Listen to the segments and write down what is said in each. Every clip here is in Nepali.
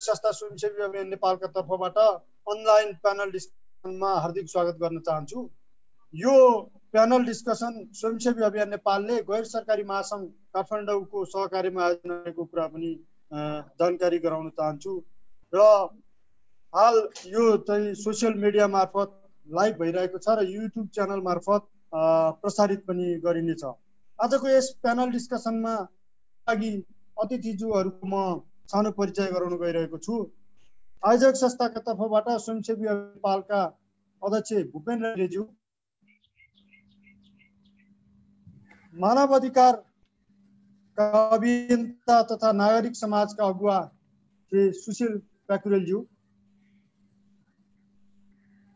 संस्था स्वयंसेवी अभियान नेपालका तर्फबाट अनलाइन प्यानल डिस्कसनमा हार्दिक स्वागत गर्न चाहन्छु। यो प्यानल डिस्कसन स्वयंसेवी अभियान नेपालले गैर सरकारी महासङ्घ काठमाडौँको सहकार्यमा आयोजना गरेको कुरा पनि जानकारी गराउन चाहन्छु। र हाल यो चाहिँ सोसियल मिडिया मार्फत लाइभ भइरहेको छ र युट्युब च्यानल मार्फत प्रसारित पनि गरिनेछ। आजको यस प्यानल डिस्कसनमा लागि अतिथिज्यूहरूको म सानो परिचय गराउन गइरहेको छु। आयोजक संस्थाका तर्फबाट स्वयंसेवी नेपालका अध्यक्ष भूपेन्द्र रेज्यू। मानव अधिकारका अभियन्ता तथा नागरिक समाजका अगुवा श्री सुशील प्याकुरेलज्यू।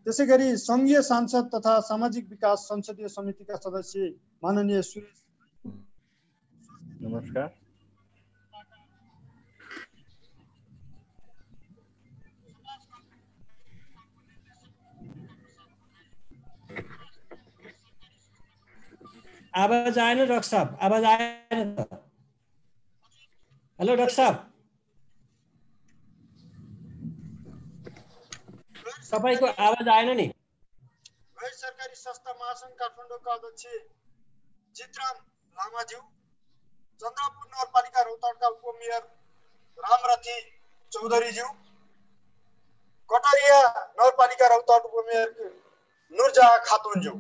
त्यसै गरी सङ्घीय सांसद तथा सामाजिक विकास संसदीय समितिका सदस्य माननीय सुरेश। नमस्कार। आवाज आएन डॉक्टर साहब। आवाज आएन। हेलो डॉक्टर साहब। तपाईँको आवाज आएन नि। गैर सरकारी संस्था महासङ्घ काठमाडौँका अध्यक्ष चित्राम लामाज्यू चन्द्रपुर नगरपालिका रौतहटका उपमेयर रामरथी चौधरीज्यू कटरिया नगरपालिका रौतहट उपमेयर नुरजहा खातुनज्यू।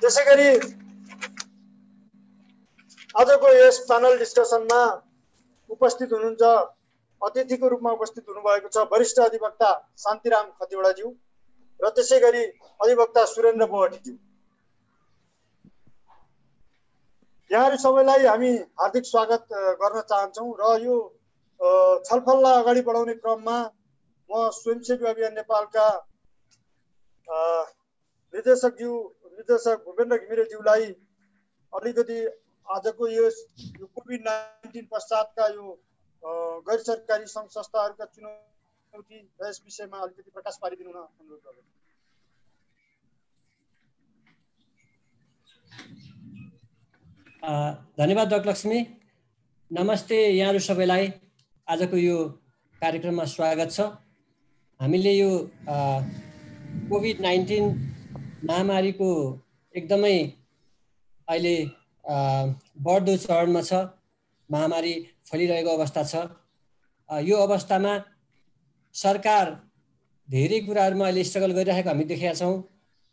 त्यसै गरी आजको यस प्यानल डिस्कसनमा उपस्थित हुनुहुन्छ। अतिथिको रूपमा उपस्थित हुनुभएको छ वरिष्ठ अधिवक्ता शान्तिराम खतिवडाज्यू र त्यसै गरी अधिवक्ता सुरेन्द्र बोहटीज्यू। यहाँहरू सबैलाई हामी हार्दिक स्वागत गर्न चाहन्छौँ र यो छलफललाई अगाडि बढाउने क्रममा म स्वयंसेवी अभियान नेपालका निर्देशकज्यू निर्देशक भूपेन्द्र घिमिरेज्यूलाई अलिकति आजको यो कोभिड नाइन्टिन पश्चातका यो गैर सरकारी सङ्घ संस्थाहरूका चुनौती यस विषयमा अलिकति प्रकाश पारिदिनु हुन अनुरोध गर्छु धन्यवाद डक्टर लक्ष्मी। नमस्ते यहाँहरू सबैलाई। आजको यो कार्यक्रममा स्वागत छ। हामीले यो कोभिड नाइन्टिन महामारीको एकदमै अहिले बढ्दो चरणमा छ महामारी फैलिरहेको अवस्था छ। यो अवस्थामा सरकार धेरै कुराहरूमा अहिले स्ट्रगल गरिरहेको हामी देखेका छौँ।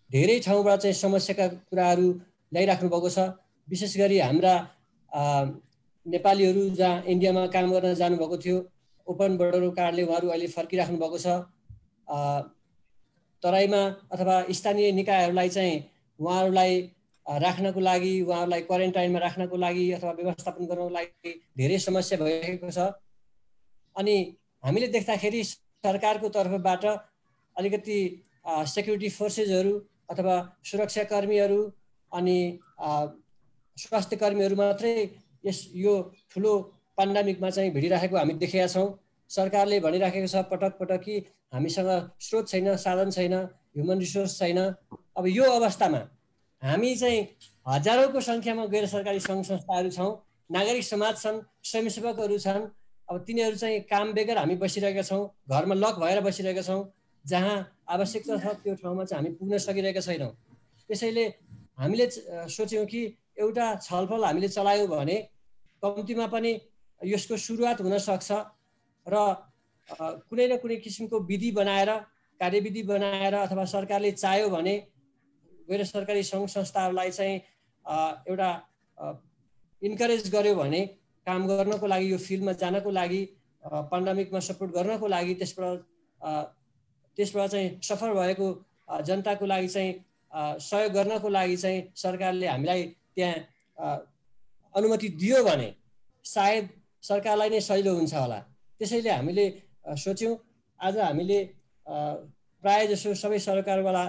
धेरै ठाउँबाट चाहिँ समस्याका कुराहरू ल्याइराख्नु भएको छ। विशेष गरी हाम्रा नेपालीहरू जहाँ इन्डियामा काम गर्न जानुभएको थियो ओपन बोर्डरको कारणले उहाँहरू अहिले फर्किराख्नु भएको छ। तराईमा अथवा स्थानीय निकायहरूलाई चाहिँ उहाँहरूलाई राख्नको लागि उहाँहरूलाई क्वारेन्टाइनमा राख्नको लागि अथवा व्यवस्थापन गर्नको लागि धेरै समस्या भइरहेको छ। अनि हामीले देख्दाखेरि सरकारको तर्फबाट अलिकति सेक्युरिटी फोर्सेसहरू अथवा सुरक्षाकर्मीहरू अनि स्वास्थ्य कर्मीहरू मात्रै यस यो ठुलो पान्डामिकमा चाहिँ भिडिराखेको हामी देखेका छौँ। सरकारले भनिराखेको छ पटक पटक कि हामीसँग स्रोत छैन साधन छैन ह्युमन रिसोर्स छैन। अब यो अवस्थामा हामी चाहिँ हजारौँको सङ्ख्यामा गैर सरकारी सङ्घ संस्थाहरू छौँ नागरिक समाज छन् स्वयंसेवकहरू छन्। अब तिनीहरू चाहिँ काम बेगर हामी बसिरहेका छौँ घरमा लक भएर बसिरहेका छौँ जहाँ आवश्यकता छ त्यो ठाउँमा चाहिँ हामी पुग्न सकिरहेका छैनौँ। त्यसैले हामीले सोच्यौँ कि एउटा छलफल हामीले चलायौँ भने कम्तीमा पनि यसको सुरुवात हुनसक्छ र कुनै न कुनै किसिमको विधि बनाएर कार्यविधि बनाएर अथवा सरकारले चाह्यो भने गैर सरकारी सङ्घ संस्थाहरूलाई चाहिँ एउटा इन्करेज गर्यो भने काम गर्नको लागि यो फिल्डमा जानको लागि पेन्डामिकमा सपोर्ट गर्नको लागि त्यसबाट त्यसबाट चाहिँ सफल भएको जनताको लागि चाहिँ सहयोग गर्नको लागि चाहिँ सरकारले हामीलाई त्यहाँ अनुमति दियो भने सायद सरकारलाई नै सहिलो हुन्छ होला। त्यसैले हामीले सोच्यौँ आज हामीले प्रायः जसो सबै सरकारवाला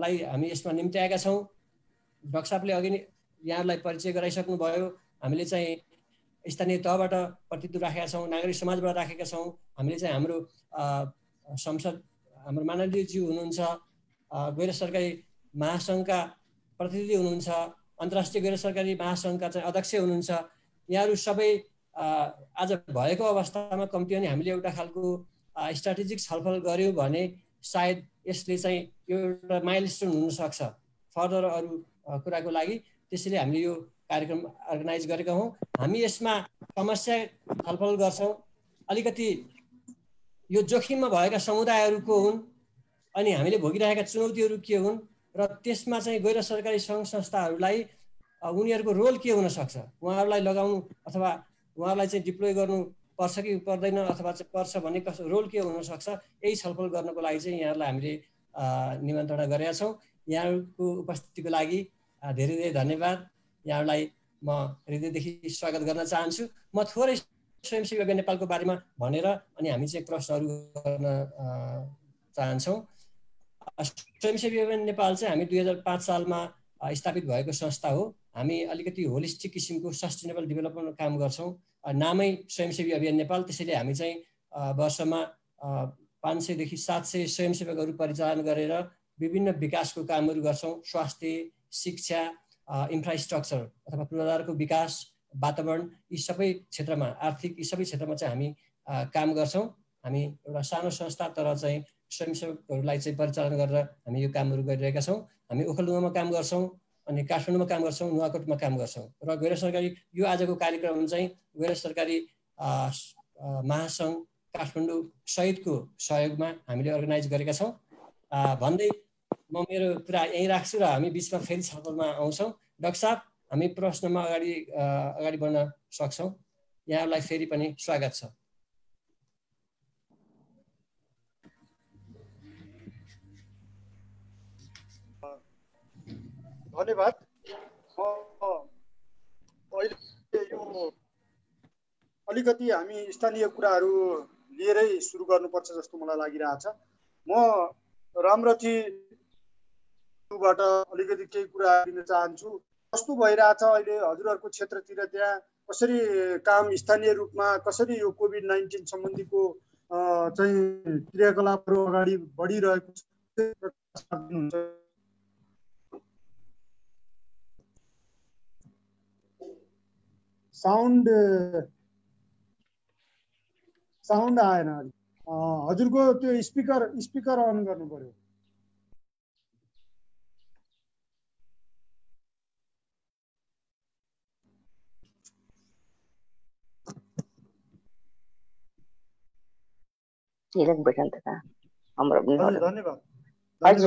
लाई हामी यसमा निम्त्याएका छौँ। डक्टर साहबले अघि नै यहाँहरूलाई परिचय गराइसक्नुभयो हामीले चाहिँ स्थानीय तहबाट प्रतिनिधि राखेका छौँ नागरिक समाजबाट राखेका छौँ। हामीले चाहिँ हाम्रो संसद हाम्रो मानवीयज्यू हुनुहुन्छ गैर सरकारी महासङ्घका प्रतिनिधि हुनुहुन्छ अन्तर्राष्ट्रिय गैर सरकारी महासङ्घका चाहिँ अध्यक्ष हुनुहुन्छ। यहाँहरू सबै आज भएको अवस्थामा कम्ती पनि हामीले एउटा खालको स्ट्राटेजिक छलफल गऱ्यौँ भने सायद यसले चाहिँ यो एउटा माइलस्टोन हुनसक्छ। फर्दर अरू कुराको लागि त्यसैले हामीले यो कार्यक्रम अर्गनाइज गरेका हौँ। हामी यसमा समस्या छलफल गर्छौँ। अलिकति यो जोखिममा भएका समुदायहरू हुन् अनि हामीले भोगिरहेका चुनौतीहरू के हुन् र त्यसमा चाहिँ गैर सरकारी सङ्घ संस्थाहरूलाई उनीहरूको रोल के हुनसक्छ? उहाँहरूलाई लगाउनु अथवा उहाँहरूलाई चाहिँ डिप्लोय गर्नु पर्छ कि पर्दैन अथवा चाहिँ पर्छ भन्ने कसो रोल के हुनसक्छ? यही छलफल गर्नको लागि चाहिँ यहाँहरूलाई हामीले निमन्त्रणा गरेका छौँ। यहाँहरूको उपस्थितिको लागि धेरै धेरै धन्यवाद। यहाँहरूलाई म हृदयदेखि स्वागत गर्न चाहन्छु। म थोरै स्वयंसेवी नेपालको बारेमा भनेर अनि हामी चाहिँ प्रश्नहरू गर्न चाहन्छौँ। स्वयंसेवी नेपाल चाहिँ हामी दुई हजार पाँच सालमा स्थापित भएको संस्था हो। हामी अलिकति होलिस्टिक किसिमको सस्टेनेबल डेभलपमेन्ट काम गर्छौँ। नामै स्वयंसेवी अभियान नेपाल त्यसैले हामी चाहिँ वर्षमा पाँच सयदेखि सात सय स्वयंसेवकहरू परिचालन गरेर विभिन्न विकासको कामहरू गर्छौँ। स्वास्थ्य शिक्षा इन्फ्रास्ट्रक्चर अथवा पूर्वाधारको विकास वातावरण यी सबै क्षेत्रमा आर्थिक यी सबै क्षेत्रमा चाहिँ हामी काम गर्छौँ। हामी एउटा सानो संस्था तर चाहिँ स्वयंसेवकहरूलाई चाहिँ परिचालन गरेर हामी यो कामहरू गरिरहेका छौँ। हामी ओखलडुङ्गामा काम गर्छौँ। अनि काठमाडौँमा काम गर्छौँ नुवाकोटमा काम गर्छौँ। र गैर सरकारी यो आजको कार्यक्रम चाहिँ गैर सरकारी महासङ्घ काठमाडौँ सहितको सहयोगमा हामीले अर्गनाइज गरेका छौँ। भन्दै म मेरो कुरा यहीँ राख्छु र हामी बिचमा फेरि छलफलमा आउँछौँ। डाक्टर साहब हामी प्रश्नमा अगाडि अगाडि बढ्न सक्छौँ। यहाँलाई फेरि पनि स्वागत छ। धन्यवाद। अहिले यो अलिकति हामी स्थानीय कुराहरू लिएरै सुरु गर्नुपर्छ जस्तो मलाई लागिरहेछ। म रामरथीबाट अलिकति केही कुरा दिन चाहन्छु। कस्तो भइरहेछ अहिले हजुरहरूको क्षेत्रतिर त्यहाँ? कसरी काम स्थानीय रूपमा? कसरी यो कोभिड नाइन्टिन सम्बन्धीको चाहिँ क्रियाकलापहरू अगाडि बढिरहेको साउन्ड साउन्ड आएन हजुरको त्यो स्पिकर स्पिकर अन गर्नु पर्यो।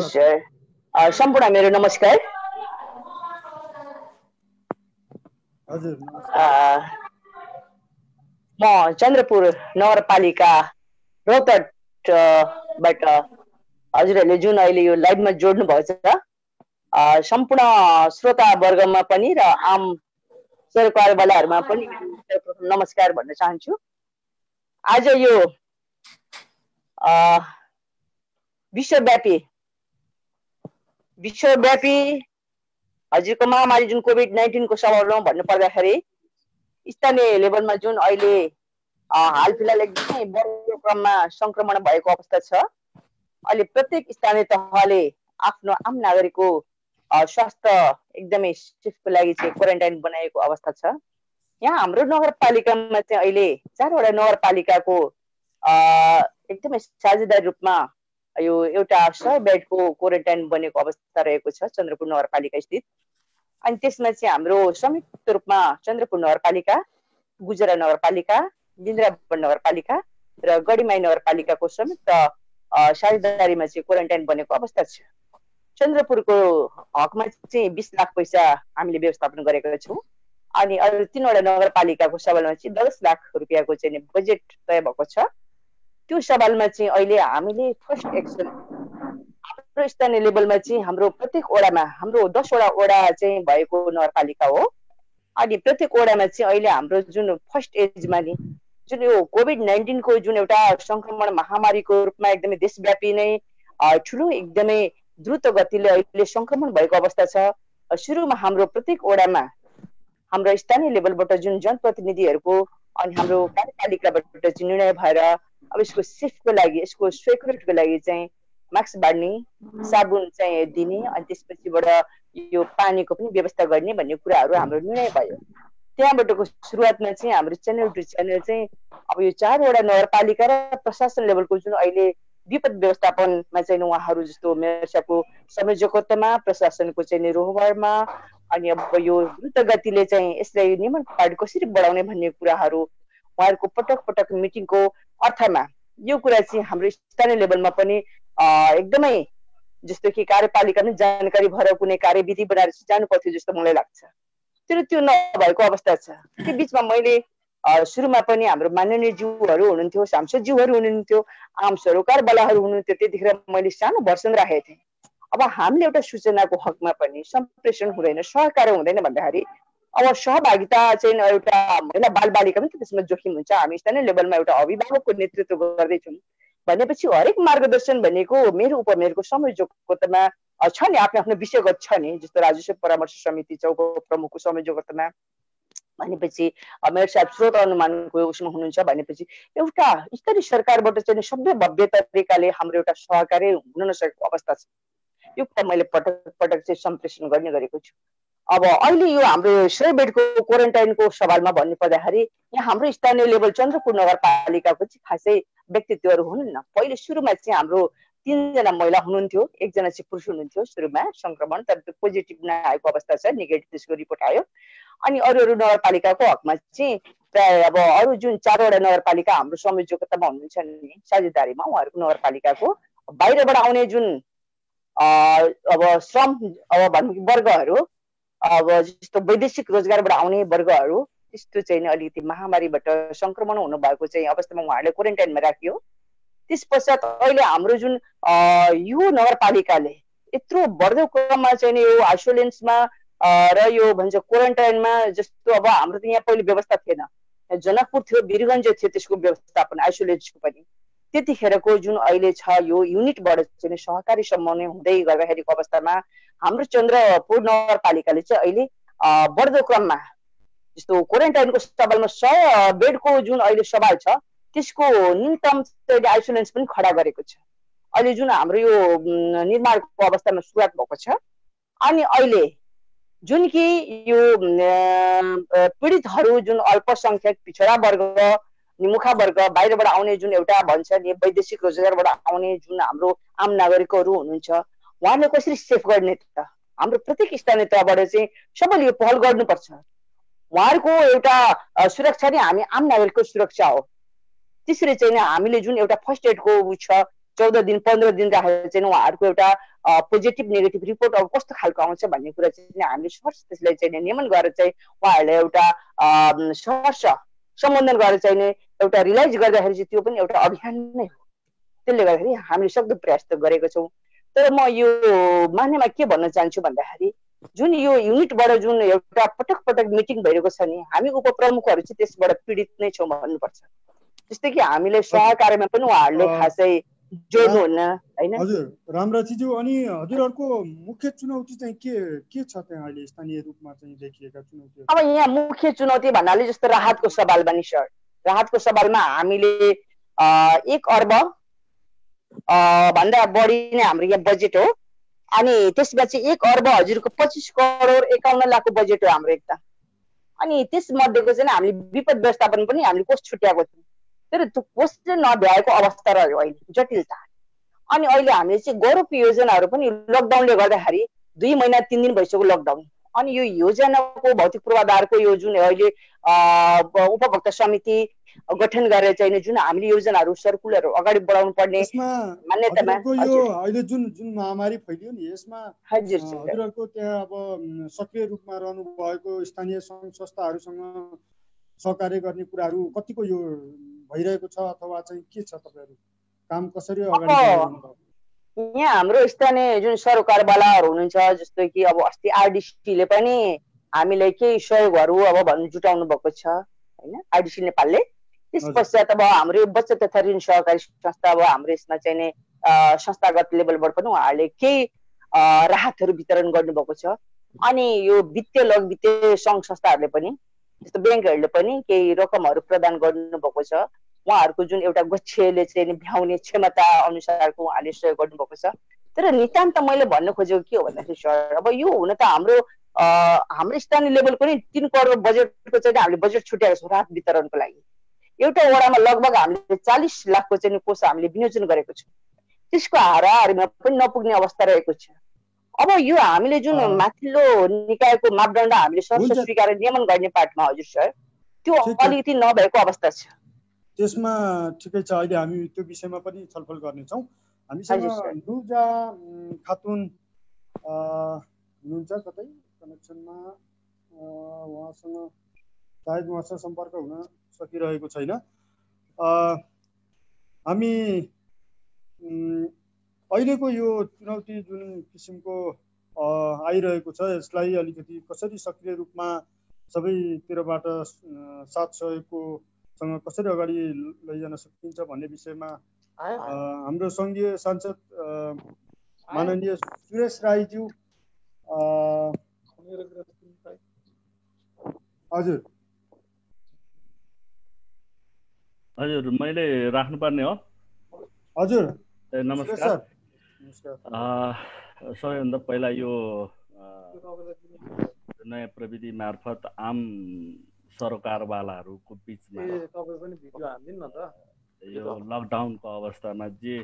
सर सम्पूर्ण मेरो नमस्कार। म चन्द्रपुर नगरपालिका रोहतटबाट हजुरहरूले जुन अहिले यो लाइभमा जोड्नु भएको छ सम्पूर्ण श्रोता वर्गमा पनि र आम सरकारवालाहरूमा पनि नमस्कार भन्न चाहन्छु। आज यो विश्वव्यापी विश्वव्यापी हजुरको महामारी जुन कोभिड नाइन्टिनको सवालमा भन्नु पर्दाखेरि स्थानीय लेभलमा जुन अहिले हाल फिलहाल एकदमै बढ्दो क्रममा सङ्क्रमण भएको अवस्था छ अहिले प्रत्येक स्थानीय तहले आफ्नो आम नागरिकको स्वास्थ्य एकदमै सेफको लागि चाहिँ क्वारेन्टाइन बनाएको अवस्था छ। यहाँ हाम्रो नगरपालिकामा चाहिँ अहिले चारवटा नगरपालिकाको एकदमै साझेदारी रूपमा यो एउटा सय बेडको क्वारेन्टाइन बनेको अवस्था रहेको छ चन्द्रपुर नगरपालिका स्थित। अनि त्यसमा चाहिँ हाम्रो संयुक्त रूपमा चन्द्रपुर नगरपालिका गुजरा नगरपालिका बिन्द्रावन नगरपालिका र गढीमाई नगरपालिकाको संयुक्त साझेदारीमा चाहिँ क्वारेन्टाइन बनेको अवस्था छ। चन्द्रपुरको हकमा चाहिँ बिस लाख पैसा हामीले व्यवस्थापन गरेका छौँ। अनि अरू तिनवटा नगरपालिकाको सवालमा चाहिँ दस लाख रुपियाँको चाहिँ बजेट तय भएको छ। त्यो सवालमा चाहिँ अहिले हामीले फर्स्ट एक्सन हाम्रो स्थानीय लेभलमा चाहिँ हाम्रो प्रत्येक वडामा हाम्रो दसवटा वडा चाहिँ भएको नगरपालिका हो। अनि प्रत्येक वडामा चाहिँ अहिले हाम्रो जुन फर्स्ट एजमा नि जुन यो कोभिड नाइन्टिनको जुन एउटा सङ्क्रमण महामारीको रूपमा एकदमै देशव्यापी नै ठुलो एकदमै द्रुत गतिले अहिले सङ्क्रमण भएको अवस्था छ। सुरुमा हाम्रो प्रत्येक वडामा हाम्रो स्थानीय लेभलबाट जुन जनप्रतिनिधिहरूको अनि हाम्रो कार्यपालिकाबाट चाहिँ निर्णय भएर अब यसको सेफको लागि यसको सेक्युरिटीको लागि चाहिँ मास्क बाँड्ने साबुन चाहिँ दिने अनि त्यसपछिबाट यो पानीको पनि व्यवस्था गर्ने भन्ने कुराहरू हाम्रो निर्णय भयो। त्यहाँबाटको सुरुवातमा चाहिँ हाम्रो च्यानल टु च्यानल चाहिँ अब यो चारवटा नगरपालिका र प्रशासन लेभलको जुन अहिले विपद व्यवस्थापनमा चाहिँ उहाँहरू जस्तो मेयर साहबको संयोजकत्वमा प्रशासनको चाहिँ रोहबारमा अनि अब यो द्रुत गतिले चाहिँ यसलाई नियमन पार्टी कसरी बढाउने भन्ने कुराहरू उहाँहरूको पटक पटक मिटिङको अर्थमा यो कुरा चाहिँ हाम्रो स्थानीय लेभलमा पनि एकदमै जस्तो कि कार्यपालिका पनि जानकारी भएर कुनै कार्यविधि बनाएर जानु पर्थ्यो जस्तो मलाई लाग्छ। तर त्यो नभएको अवस्था छ। त्यो बिचमा मैले सुरुमा पनि हाम्रो माननीय जीवहरू हुनुहुन्थ्यो सांसदज्यूहरू हुनुहुन्थ्यो आम सरोकार बलाहरू हुनुहुन्थ्यो त्यतिखेर मैले सानो भर्सन राखेको थिएँ। अब हामीले एउटा सूचनाको हकमा पनि सम्प्रेषण हुँदैन सहकार्य हुँदैन भन्दाखेरि अब सहभागिता चाहिँ एउटा महिला बालबालिका पनि त्यसमा जोखिम हुन्छ। हामी स्थानीय लेभलमा एउटा अभिभावकको नेतृत्व गर्दैछौँ। भनेपछि हरेक मार्गदर्शन भनेको मेरो उपमेयरको संयोजकत्वमा छ नि आफ्नो आफ्नो विषयगत छ नि जस्तो राजस्व परामर्श समिति छ प्रमुखको संयोजकत्वमा। भनेपछि मेयर साहब स्रोत अनुमानको उसमा हुनुहुन्छ भनेपछि एउटा स्तरीय सरकारबाट चाहिँ सभ्य भव्य तरिकाले हाम्रो एउटा सहकार्य हुन नसकेको अवस्था छ। यो कुरा मैले पटक पटक चाहिँ सम्प्रेषण गर्ने गरेको छु। अब अहिले यो हाम्रो सय बेडको क्वारेन्टाइनको सवालमा भन्नु पर्दाखेरि यहाँ हाम्रो स्थानीय लेभल चन्द्रपुर नगरपालिकाको चाहिँ खासै व्यक्तित्वहरू हुनुहुन्न। पहिले सुरुमा चाहिँ हाम्रो तिनजना महिला हुनुहुन्थ्यो एकजना चाहिँ पुरुष हुनुहुन्थ्यो सुरुमा। सङ्क्रमण तर त्यो पोजिटिभ नआएको अवस्था छ नेगेटिभ त्यसको रिपोर्ट आयो। अनि अरू अरू नगरपालिकाको हकमा चाहिँ प्राय अब अरू जुन चारवटा नगरपालिका हाम्रो संयोजकतामा हुनुहुन्छ नि साझेदारीमा उहाँहरूको नगरपालिकाको बाहिरबाट आउने जुन अब श्रम अब भनौँ वर्गहरू अब जस्तो वैदेशिक रोजगारबाट आउने वर्गहरू त्यस्तो चाहिँ अलिकति महामारीबाट सङ्क्रमण हुनुभएको चाहिँ अवस्थामा उहाँहरूले क्वारेन्टाइनमा राखियो। त्यस पश्चात अहिले हाम्रो जुन यो नगरपालिकाले यत्रो बढ्दो क्रममा चाहिँ यो आइसोलेन्समा र यो भन्छ क्वारेन्टाइनमा जस्तो अब हाम्रो त यहाँ पहिले व्यवस्था थिएन। जनकपुर थियो वीरगञ्ज थियो त्यसको व्यवस्थापन आइसोलेसनको पनि। त्यतिखेरको जुन अहिले छ यो युनिटबाट चाहिँ सहकारी सम्मान हुँदै गर्दाखेरिको अवस्थामा हाम्रो चन्द्रपुर नगरपालिकाले चाहिँ अहिले बढ्दो क्रममा जस्तो क्वारेन्टाइनको सवालमा सय बेडको जुन अहिले सवाल छ त्यसको न्यूनतम चाहिँ आइसोलेन्स पनि खडा गरेको छ। अहिले जुन हाम्रो यो निर्माणको अवस्थामा सुरुवात भएको छ अनि अहिले जुन कि यो पीडितहरू जुन अल्पसङ्ख्यक पिछडा वर्ग मुखा वर्ग बाहिरबाट आउने जुन एउटा भन्छ नि वैदेशिक रोजगारबाट आउने जुन हाम्रो आम नागरिकहरू हुनुहुन्छ उहाँले कसरी सेफ गर्ने त? हाम्रो प्रत्येक स्थानीय तहबाट चाहिँ सबैले यो पहल गर्नुपर्छ। उहाँहरूको एउटा सुरक्षा नै हामी आम नागरिकको सुरक्षा हो। त्यसरी चाहिँ हामीले जुन एउटा फर्स्ट एडको ऊ छ चौध दिन पन्ध्र दिन राखेर चाहिँ उहाँहरूको एउटा पोजिटिभ नेगेटिभ रिपोर्ट अब कस्तो खालको आउँछ भन्ने कुरा चाहिँ हामीले सहर्ष त्यसलाई चाहिँ नियमन गरेर चाहिँ उहाँहरूलाई एउटा सहर्ष सम्बोधन गरेर चाहिँ एउटा रिलाइज गर्दाखेरि चाहिँ त्यो पनि एउटा अभियान नै हो। त्यसले गर्दाखेरि हामीले सक्दो प्रयास त गरेको छौँ। तर म यो मान्यमा के भन्न चाहन्छु भन्दाखेरि जुन यो युनिटबाट जुन एउटा पटक पटक मिटिङ भइरहेको छ नि हामी उपप्रमुखहरू चाहिँ त्यसबाट पीडित नै छौँ भन्नुपर्छ। जस्तै कि हामीले सहकार्यमा पनि उहाँहरूले खासै जोड्नुहुन्न होइन? हजुर। रामराजीज्यू अनि हजुरहरूको मुख्य चुनौती चाहिँ के के छ त्यहाँ अहिले स्थानीय रूपमा चाहिँ देखिएका चुनौती अब यहाँ मुख्य चुनौती भन्नाले जस्तो राहतको सवाल पनि सर। राहतको सवालमा हामीले एक अर्ब भन्दा बढी नै हाम्रो यहाँ बजेट हो। अनि त्यसमा चाहिँ एक अर्ब हजुरको पच्चिस करोड एकाउन्न लाखको बजेट हो हाम्रो एकदम अनि त्यसमध्येको चाहिँ हामीले विपद व्यवस्थापन पनि हामीले कोष छुट्याएको छौँ। तर त्यो कोष चाहिँ नभ्याएको अवस्था रह्यो अहिले जटिलता। अनि अहिले हामीले चाहिँ गौरव योजनाहरू पनि लकडाउनले गर्दाखेरि दुई महिना तिन दिन भइसक्यो लकडाउन अनि यो योजनाको भौतिक पूर्वाधारको यो जुन अहिले उपभोक्ता समिति गठन गरेर चाहिँ जुन हामीले योजनाहरू सर्कुलरहरू अगाडि बढाउनु पर्ने मान्यतामा अहिले जुन जुन महामारी फैलियो नि यसमा हजुरहरूको त्यहाँ अब सक्रिय रूपमा रहनु भएको स्थानीय सङ्घ संस्थाहरूसँग सहकार्य गर्ने कुराहरू कतिको यो भइरहेको छ अथवा चाहिँ के छ तपाईँहरू? काम कसरी अगाडि यहाँ हाम्रो स्थानीय जुन सरोकारवालाहरू हुनुहुन्छ जस्तो कि अब अस्ति आरडिसीले पनि हामीलाई केही सहयोगहरू अब भन्नु जुटाउनु भएको छ होइन? आरडिसी नेपालले? त्यस पश्चात अब हाम्रो बचत तथा ऋण सहकारी संस्था अब हाम्रो यसमा चाहिँ नै संस्थागत लेभलबाट पनि उहाँहरूले केही राहतहरू वितरण गर्नुभएको छ। अनि यो वित्तीय लग वित्तीय सङ्घ संस्थाहरूले पनि जस्तो ब्याङ्कहरूले पनि केही रकमहरू प्रदान गर्नुभएको छ। उहाँहरूको जुन एउटा गच्छेले चाहिँ भ्याउने क्षमता अनुसारको उहाँले सहयोग गर्नुभएको छ। तर नितान्त मैले भन्न खोजेको के हो भन्दाखेरि सर अब यो हुन त हाम्रो हाम्रो स्थानीय लेभलको नि तिन करोड बजेटको चाहिँ हामीले बजेट छुट्याएको छौँ राहत वितरणको लागि। एउटा वडामा लगभग हामीले चालिस लाखको चाहिँ कोष हामीले विनियोजन गरेको छौँ। त्यसको हाराहारीमा पनि नपुग्ने अवस्था रहेको छ। अब यो हामीले जुन माथिल्लो निकायको मापदण्ड हामीले सर्व स्वीकार नियमन गर्ने पार्टमा हजुर सर त्यो अलिकति नभएको अवस्था छ। त्यसमा ठिकै छ अहिले हामी त्यो विषयमा पनि छलफल गर्नेछौँ। हामीसँग नुजा खातुन हुनुहुन्छ कतै? कनेक्सनमा उहाँसँग सायद उहाँसँग सम्पर्क हुन सकिरहेको छैन। हामी अहिलेको यो चुनौती जुन किसिमको आइरहेको छ यसलाई अलिकति कसरी सक्रिय रूपमा सबैतिरबाट साथ सहयोगको सँग कसरी अगाडि लैजान सकिन्छ भन्ने विषयमा हाम्रो सङ्घीय सांसद माननीय सुरेश राईज्यू हजुर। हजुर मैले राख्नुपर्ने हो। हजुर। ए नमस्कार। सबैभन्दा पहिला यो नयाँ प्रविधि मार्फत आम सरकारवालाहरूको बिचमा यो लकडाउनको अवस्थामा जे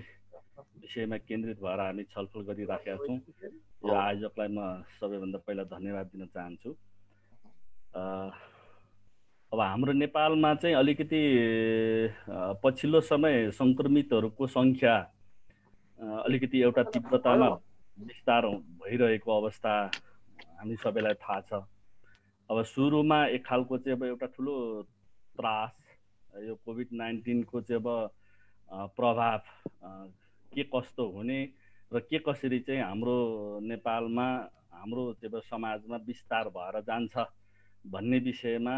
विषयमा केन्द्रित भएर हामी छलफल गरिराखेका छौँ यो आयोजकलाई म सबैभन्दा पहिला धन्यवाद दिन चाहन्छु। अब हाम्रो नेपालमा चाहिँ अलिकति पछिल्लो समय सङ्क्रमितहरूको सङ्ख्या अलिकति एउटा तीव्रतामा विस्तार भइरहेको अवस्था हामी सबैलाई थाहा छ। अब सुरुमा एक खालको चाहिँ अब एउटा ठुलो त्रास यो कोभिड नाइन्टिनको चाहिँ अब प्रभाव के कस्तो हुने र के कसरी चाहिँ हाम्रो नेपालमा हाम्रो त्यो समाजमा विस्तार भएर जान्छ भन्ने विषयमा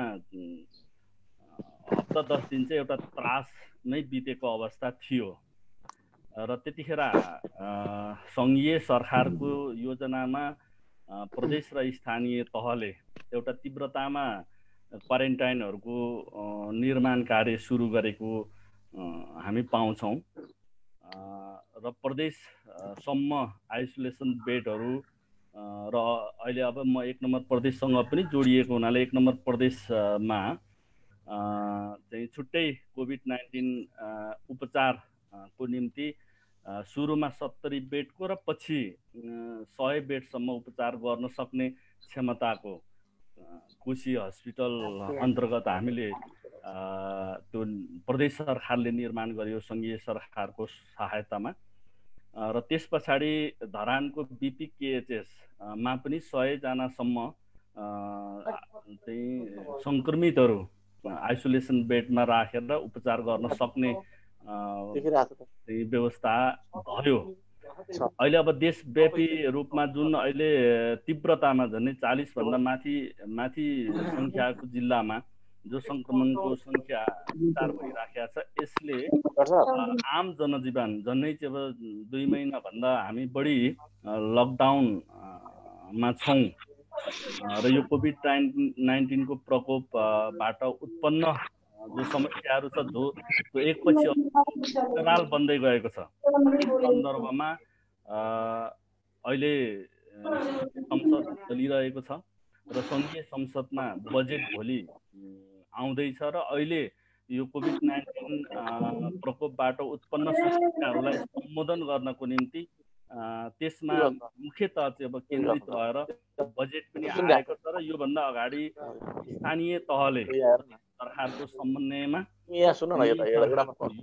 हप्ता दस दिन चाहिँ एउटा त्रासमै बितेको अवस्था थियो। र त्यतिखेर सङ्घीय सरकारको योजनामा प्रदेश र स्थानीय तहले एउटा तीव्रतामा क्वारेन्टाइनहरूको निर्माण कार्य सुरु गरेको हामी पाउँछौँ। र प्रदेशसम्म आइसोलेसन बेडहरू र अहिले अब म एक नम्बर प्रदेशसँग पनि जोडिएको हुनाले एक नम्बर प्रदेशमा चाहिँ छुट्टै कोभिड नाइन्टिन उपचारको निम्ति सुरुमा सत्तरी बेडको र पछि सय बेडसम्म उपचार गर्न सक्ने क्षमताको कुशी हस्पिटल अन्तर्गत हामीले त्यो प्रदेश सरकारले निर्माण गर्यो सङ्घीय सरकारको सहायतामा। र त्यस पछाडि धरानको बिपिकेएचएसमा पनि सयजनासम्म चाहिँ सङ्क्रमितहरू आइसोलेसन बेडमा राखेर उपचार गर्न सक्ने व्यवस्था भयो। अहिले अब देशव्यापी रूपमा जुन अहिले तीव्रतामा झन्डै चालिसभन्दा माथि माथि सङ्ख्याको जिल्लामा जो सङ्क्रमणको सङ्ख्या विस्तार भइराखेका छ यसले आम जनजीवन झन्डै चाहिँ अब दुई महिनाभन्दा हामी बढी लकडाउनमा छौँ। र यो कोभिड नाइन्टिन नाइन्टिनको प्रकोपबाट उत्पन्न जो समस्याहरू छ जो एकपछि राल बन्दै गएको छ। सन्दर्भमा अहिले संसद चलिरहेको छ र सङ्घीय संसदमा बजेट भोलि आउँदैछ र अहिले यो कोभिड नाइन्टिन प्रकोपबाट उत्पन्न समस्याहरूलाई सम्बोधन गर्नको निम्ति त्यसमा मुख्यत चाहिँ अब केन्द्रित भएर बजेट पनि आएको छ र योभन्दा अगाडि स्थानीय तहले सरकारको समन्वयमा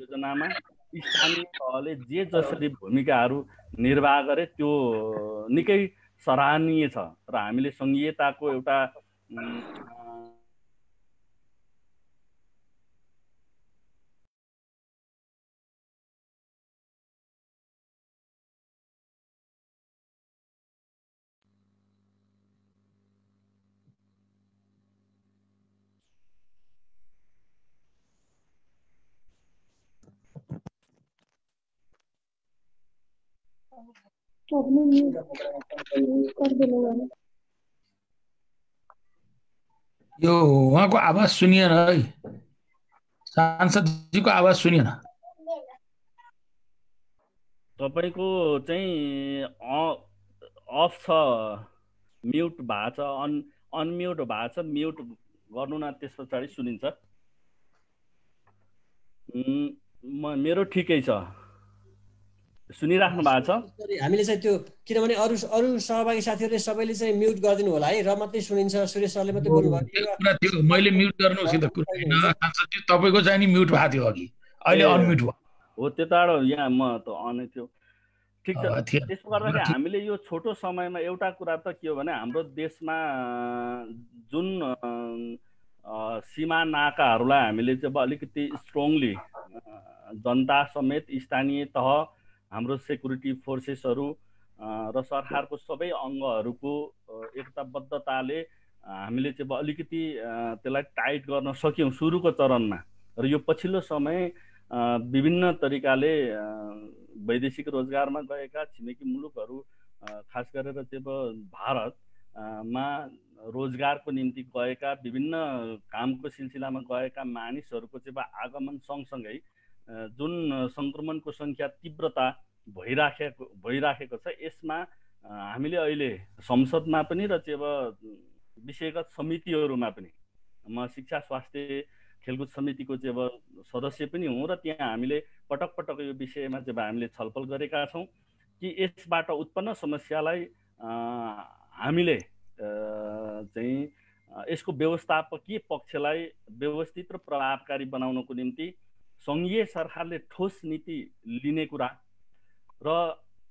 योजनामा स्थानीय तहले जे जसरी भूमिकाहरू निर्वाह गरे त्यो निकै सराहनीय छ। र हामीले सङ्घीयताको एउटा यो उहाँको आवाज सुनिएन है। सांसदजीको आवाज सुनिएन। तपाईँको चाहिँ अफ छ म्युट भएको छ अन अनम्युट भएको छ म्युट गर्नु न त्यस पछाडि सुनिन्छ। म मेरो ठिकै छ। सुनिराख्नु भएको छ। हामीले चाहिँ त्यो किनभने अरू अरू सहभागी साथीहरूले सबैले चाहिँ म्युट गरिदिनु होला है र मात्रै सुनिन्छ सुरेश सरले मात्रै बोल्नुभयो मैले म्युट गर्नु तपाईँको चाहिँ नि म्युट भएको थियो अघि। अहिले अनम्युट भयो। हो त्यताबाट यहाँ म त अनै थियो। ठिक छ। त्यसो गर्दाखेरि। हामीले यो छोटो समयमा एउटा कुरा त के हो भने हाम्रो देशमा जुन सीमा नाकाहरूलाई हामीले चाहिँ अलिकति स्ट्रङली जनता समेत स्थानीय तह हाम्रो सेक्युरिटी फोर्सेसहरू र सरकारको सबै अङ्गहरूको एकताबद्धताले हामीले चाहिँ अलिकति त्यसलाई टाइट गर्न सक्यौँ सुरुको चरणमा। र यो पछिल्लो समय विभिन्न तरिकाले वैदेशिक रोजगारमा गएका छिमेकी मुलुकहरू खास गरेर चाहिँ अब भारत मा रोजगारको निम्ति गएका विभिन्न कामको सिलसिलामा गएका मानिसहरूको चाहिँ अब आगमन सँगसँगै जुन सङ्क्रमणको सङ्ख्या तीव्रता भइराखेको भइराखेको छ यसमा हामीले अहिले संसदमा पनि र चाहिँ अब विषयगत समितिहरूमा पनि म शिक्षा स्वास्थ्य खेलकुद समितिको चाहिँ अब सदस्य पनि हुँ र त्यहाँ हामीले पटक पटक यो विषयमा चाहिँ हामीले छलफल गरेका छौँ कि यसबाट उत्पन्न समस्यालाई हामीले चाहिँ यसको व्यवस्थापकीय पक्षलाई व्यवस्थित र प्रभावकारी बनाउनको निम्ति सङ्घीय सरकारले ठोस नीति लिने कुरा र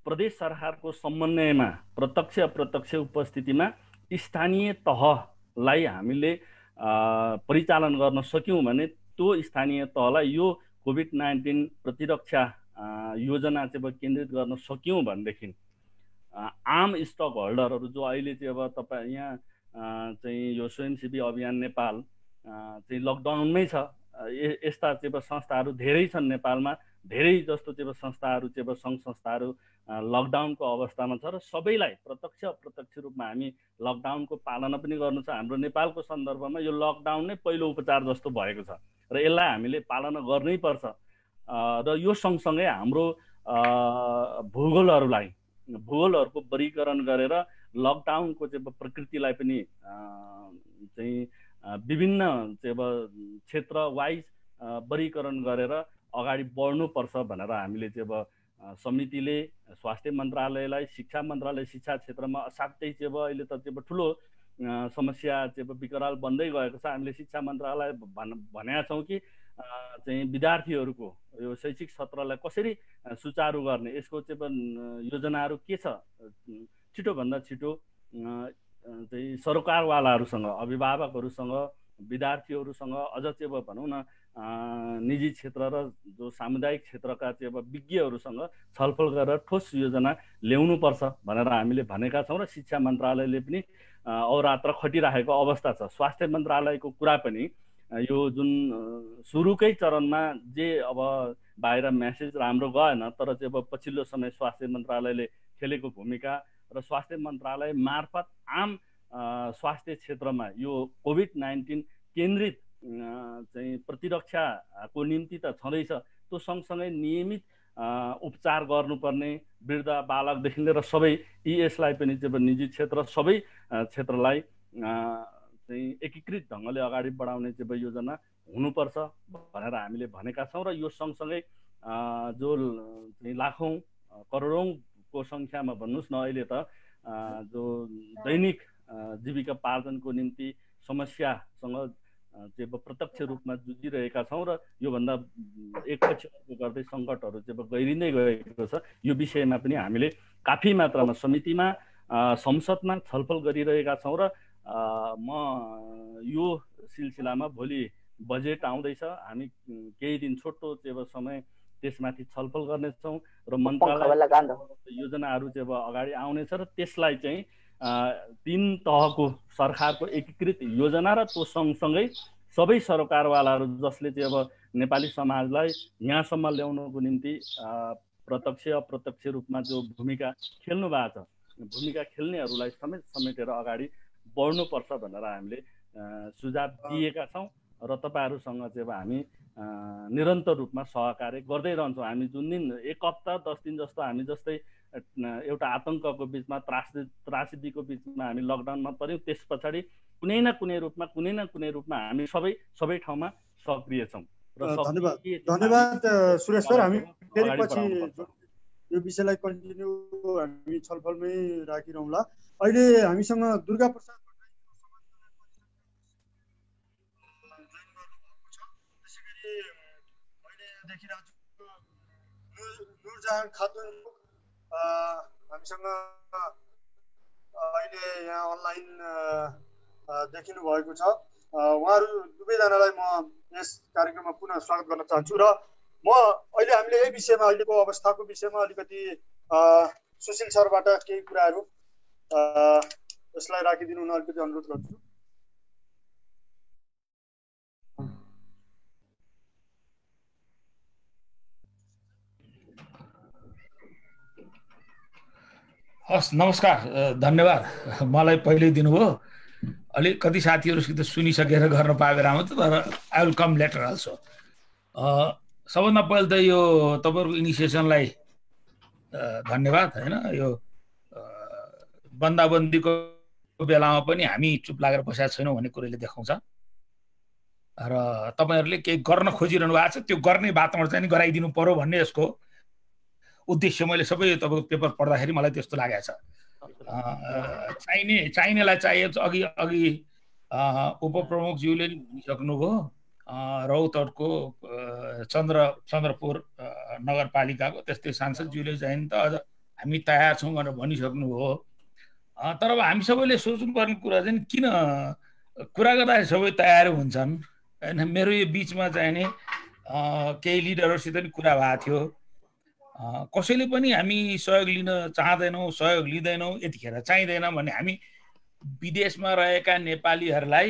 प्रदेश सरकारको समन्वयमा प्रत्यक्ष अप्रत्यक्ष उपस्थितिमा स्थानीय तहलाई हामीले परिचालन गर्न सक्यौँ भने त्यो स्थानीय तहलाई यो कोभिड नाइन्टिन प्रतिरक्षा योजना चाहिँ अब केन्द्रित गर्न सक्यौँ भनेदेखि आम स्टक होल्डरहरू जो अहिले चाहिँ अब तपाईँ यहाँ चाहिँ यो स्वयंसेवी अभियान नेपाल चाहिँ लकडाउनमै छ यस्ता अब संस्थाहरू धेरै छन् नेपालमा धेरै जस्तो अब संस्थाहरू अब सङ्घ संस्थाहरू लकडाउनको अवस्थामा छ र सबैलाई प्रत्यक्ष अप्रत्यक्ष रूपमा हामी लकडाउनको पालना पनि गर्नु छ। हाम्रो नेपालको सन्दर्भमा यो लकडाउन नै पहिलो उपचार जस्तो भएको छ र यसलाई हामीले पालना गर्नै पर्छ। अ, र यो सँगसँगै हाम्रो भूगोलहरूलाई भूगोलहरूको वर्गीकरण गरेर लकडाउनको चाहिँ प्रकृतिलाई पनि चाहिँ विभिन्न अब क्षेत्र वाइज वर्गीकरण गरेर अगाडि बढ्नुपर्छ भनेर हामीले चाहिँ अब समितिले स्वास्थ्य मन्त्रालयलाई शिक्षा मन्त्रालय शिक्षा क्षेत्रमा असाध्यै चाहिँ अब अहिले त चाहिँ अब ठुलो समस्या चाहिँ अब विकराल बन्दै गएको छ। हामीले शिक्षा मन्त्रालय भन् भनेका छौँ कि चाहिँ विद्यार्थीहरूको यो शैक्षिक सत्रलाई कसरी सुचारू गर्ने यसको चाहिँ योजनाहरू के छ? छिटोभन्दा छिटो चाहिँ सरकारवालाहरूसँग अभिभावकहरूसँग विद्यार्थीहरूसँग अझ चाहिँ भनौँ न निजी क्षेत्र र जो सामुदायिक क्षेत्रका चाहिँ अब विज्ञहरूसँग छलफल गरेर ठोस योजना ल्याउनुपर्छ भनेर हामीले भनेका छौँ र शिक्षा मन्त्रालयले पनि अ, अहोरात्र खटिराखेको अवस्था छ। स्वास्थ्य मन्त्रालयको कुरा पनि यो जुन सुरुकै चरणमा जे अब बाहिर म्यासेज राम्रो गएन तर चाहिँ अब पछिल्लो समय स्वास्थ्य मन्त्रालयले खेलेको भूमिका र स्वास्थ्य मन्त्रालय मार्फत आम स्वास्थ्य क्षेत्रमा यो कोभिड नाइन्टिन केन्द्रित चाहिँ प्रतिरक्षाको निम्ति त छँदैछ त्यो सँगसँगै नियमित उपचार गर्नुपर्ने वृद्ध बालकदेखि लिएर सबै इएसलाई पनि चाहिँ निजी क्षेत्र सबै क्षेत्रलाई चाहिँ एकीकृत ढङ्गले अगाडि बढाउने चाहिँ योजना हुनुपर्छ भनेर हामीले भनेका छौँ र यो सँगसँगै जो लाखौँ अ, करोडौँको सङ्ख्यामा भन्नुहोस् न अहिले त जो दैनिक अ, जीविका पार्जनको निम्ति समस्यासँग चाहिँ प्रत्यक्ष रूपमा जुझिरहेका छौँ र योभन्दा एकपछि अर्को गर्दै सङ्कटहरू चाहिँ गहिरिँदै गएको छ यो विषयमा पनि हामीले काफी मात्रामा समितिमा संसदमा छलफल गरिरहेका छौँ र म यो सिलसिलामा भोलि बजेट आउँदैछ। हामी केही दिन छोटो चाहिँ समय त्यसमाथि छलफल गर्नेछौँ र मन्त्रालय योजनाहरू चाहिँ अब अगाडि आउनेछ र त्यसलाई चाहिँ तिन तहको सरकारको एकीकृत योजना र त्यो सँगसँगै सबै सरकारवालाहरू जसले चाहिँ अब नेपाली समाजलाई यहाँसम्म ल्याउनको निम्ति प्रत्यक्ष अप्रत्यक्ष रूपमा जो भूमिका खेल्नु भएको छ भूमिका खेल्नेहरूलाई समेत समेटेर अगाडि बढ्नुपर्छ भनेर हामीले सुझाव दिएका छौँ र तपाईँहरूसँग चाहिँ अब हामी निरन्तर रूपमा सहकार्य गर्दै रहन्छौँ। हामी जुन दिन एक हप्ता दस दिन जस्तो हामी जस्तै एउटा आतङ्कको बिचमा त्रासदी त्रासदीको बिचमा हामी लकडाउनमा पऱ्यौँ। त्यस पछाडि कुनै न कुनै रूपमा कुनै न कुनै रूपमा हामी सबै सबै ठाउँमा सक्रिय छौँ। धन्यवाद। धन्यवाद सुरेश सर। हामी फेरि पछि यो विषयलाई कन्टिन्यू हामी छलफलमै राखिरहँला। अहिले हामीसँग दुर्गा प्रसाद देखिरहेको छु खातुन हामीसँग अहिले यहाँ अनलाइन देखिनु भएको छ उहाँहरू दुवैजनालाई म यस कार्यक्रममा पुनः स्वागत गर्न चाहन्छु र म अहिले हामीले यही विषयमा अहिलेको अवस्थाको विषयमा अलिकति सुशील सरबाट केही कुराहरू यसलाई राखिदिनु हुन अलिकति अनुरोध गर्छु हस् नमस्कार धन्यवाद। मलाई पहिल्यै दिनुभयो। अलिक कति साथीहरूसित सुनिसकेर गर्न पाएको राम्रो त तर I will come later also सबभन्दा पहिला त यो तपाईँहरूको इनिसिएसनलाई धन्यवाद होइन? यो बन्दाबन्दीको बेलामा पनि हामी चुप लागेर बसेका छैनौँ भन्ने कुरोले देखाउँछ। र तपाईँहरूले केही गर्न खोजिरहनु भएको छ त्यो गर्ने वातावरण चाहिँ गराइदिनु पर्यो भन्ने यसको उद्देश्य मैले सबै तपाईँको पेपर पढ्दाखेरि मलाई त्यस्तो लागेको छ। चाहिने चाहिनेलाई चाहिएको अघि अघि उपप्रमुखज्यूले भनिसक्नुभयो रौतहटको चन्द्र चन्द्रपुर नगरपालिकाको त्यस्तै सांसदज्यूले चाहिँ त अझ हामी तयार छौँ भनेर भनिसक्नुभयो। तर अब हामी सबैले सोच्नुपर्ने कुरा चाहिँ किन कुरा गर्दाखेरि सबै तयार हुन्छन्? होइन मेरो यो बिचमा चाहिँ नि केही लिडरहरूसित पनि कुरा भएको थियो। कसैले पनि हामी सहयोग लिन चाहँदैनौँ सहयोग लिँदैनौँ यतिखेर चाहिँदैन भने हामी विदेशमा रहेका नेपालीहरूलाई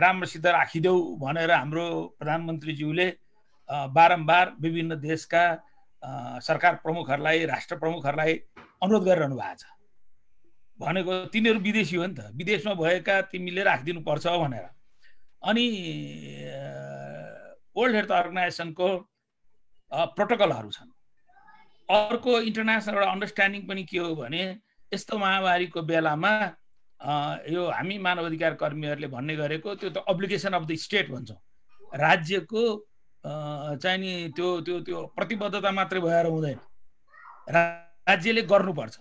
राम्रोसित राखिदेऊ भनेर हाम्रो प्रधानमन्त्रीज्यूले बारम्बार विभिन्न देशका सरकार प्रमुखहरूलाई राष्ट्र प्रमुखहरूलाई अनुरोध गरिरहनु भएको छ। भनेको तिनीहरू विदेशी हो नि त। विदेशमा भएका तिमीले राखिदिनुपर्छ भनेर। अनि वर्ल्ड हेल्थ अर्गनाइजेसनको प्रोटोकलहरू छन्। अर्को इन्टरनेसनल एउटा अन्डरस्ट्यान्डिङ पनि के हो भने यस्तो महामारीको बेलामा यो हामी मानव अधिकार कर्मीहरूले भन्ने गरेको त्यो त अब्लिगेसन अफ द स्टेट भन्छौँ। राज्यको चाहिँ नि त्यो त्यो त्यो प्रतिबद्धता मात्रै भएर हुँदैन। राज्यले गर्नुपर्छ।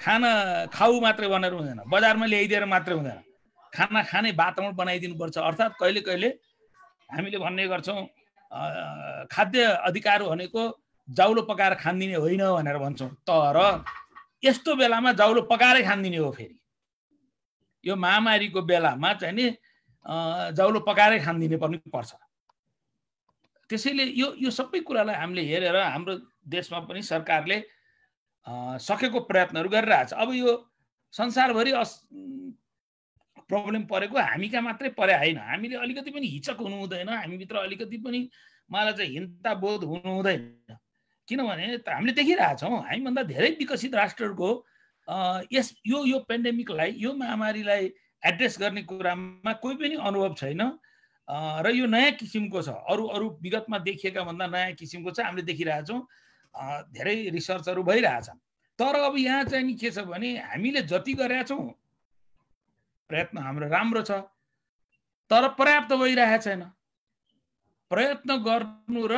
खाना खाऊ मात्रै भनेर हुँदैन। बजारमा ल्याइदिएर मात्रै हुँदैन। खाना खाने वातावरण बनाइदिनुपर्छ। अर्थात् कहिले कहिले हामीले भन्ने गर्छौँ खाद्य अधिकार भनेको जाउलो पकाएर खानिदिने होइन भनेर भन्छौँ। तर यस्तो बेलामा जाउलो पकाएरै खानिदिने हो फेरि। यो महामारीको बेलामा चाहिँ नि जाउलो पकाएरै खानिदिने पनि पर्छ। त्यसैले यो यो सबै कुरालाई हामीले हेरेर हाम्रो देशमा पनि सरकारले सकेको प्रयत्नहरू गरिरहेछ अब यो संसारभरि अस प्रब्लम परेको हामी कहाँ मात्रै परे होइन। हामीले अलिकति पनि हिचक हुनु हुँदैन हामीभित्र अलिकति पनि मलाई चाहिँ हिन्ता बोध हुनु हुँदैन किनभने हामीले देखिरहेछौँ हामीभन्दा धेरै विकसित राष्ट्रहरूको यस यो यो पेन्डेमिकलाई यो महामारीलाई एड्रेस गर्ने कुरामा कोही पनि अनुभव छैन। र यो नयाँ किसिमको छ। अरू अरू विगतमा देखिएका भन्दा नयाँ किसिमको छ हामीले देखिरहेछौँ। धेरै रिसर्चहरू भइरहेछ तर अब यहाँ चाहिँ नि के छ भने हामीले जति गरेका छौँ प्रयत्न हाम्रो राम्रो छ। तर पर्याप्त भइरहेको छैन। प्रयत्न गर्नु र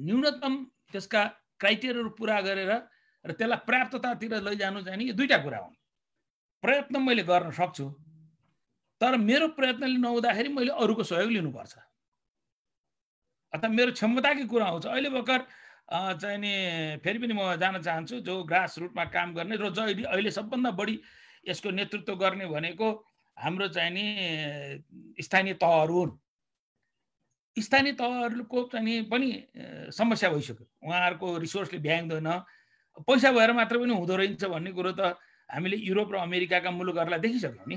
न्यूनतम त्यसका क्राइटेरियाहरू पुरा गरेर र त्यसलाई पर्याप्ततातिर लैजानु चाहिँ नि यो दुईवटा कुरा हुन्। प्रयत्न मैले गर्न सक्छु तर मेरो प्रयत्नले नहुँदाखेरि मैले अरूको सहयोग लिनुपर्छ। अथवा मेरो क्षमताकै कुरा आउँछ। अहिले भर्खर चाहिँ नि फेरि पनि म जान चाहन्छु जो ग्रास रुटमा काम गर्ने र जो अहिले सबभन्दा बढी यसको नेतृत्व गर्ने भनेको हाम्रो चाहिँ नि स्थानीय तहहरू हुन्। स्थानीय तहहरूको चाहिँ पनि समस्या भइसक्यो। उहाँहरूको रिसोर्सले भ्याइँदैन पैसा भएर मात्र पनि हुँदो रहेछ भन्ने कुरो त हामीले युरोप र अमेरिकाका मुलुकहरूलाई देखिसक्यौँ नि।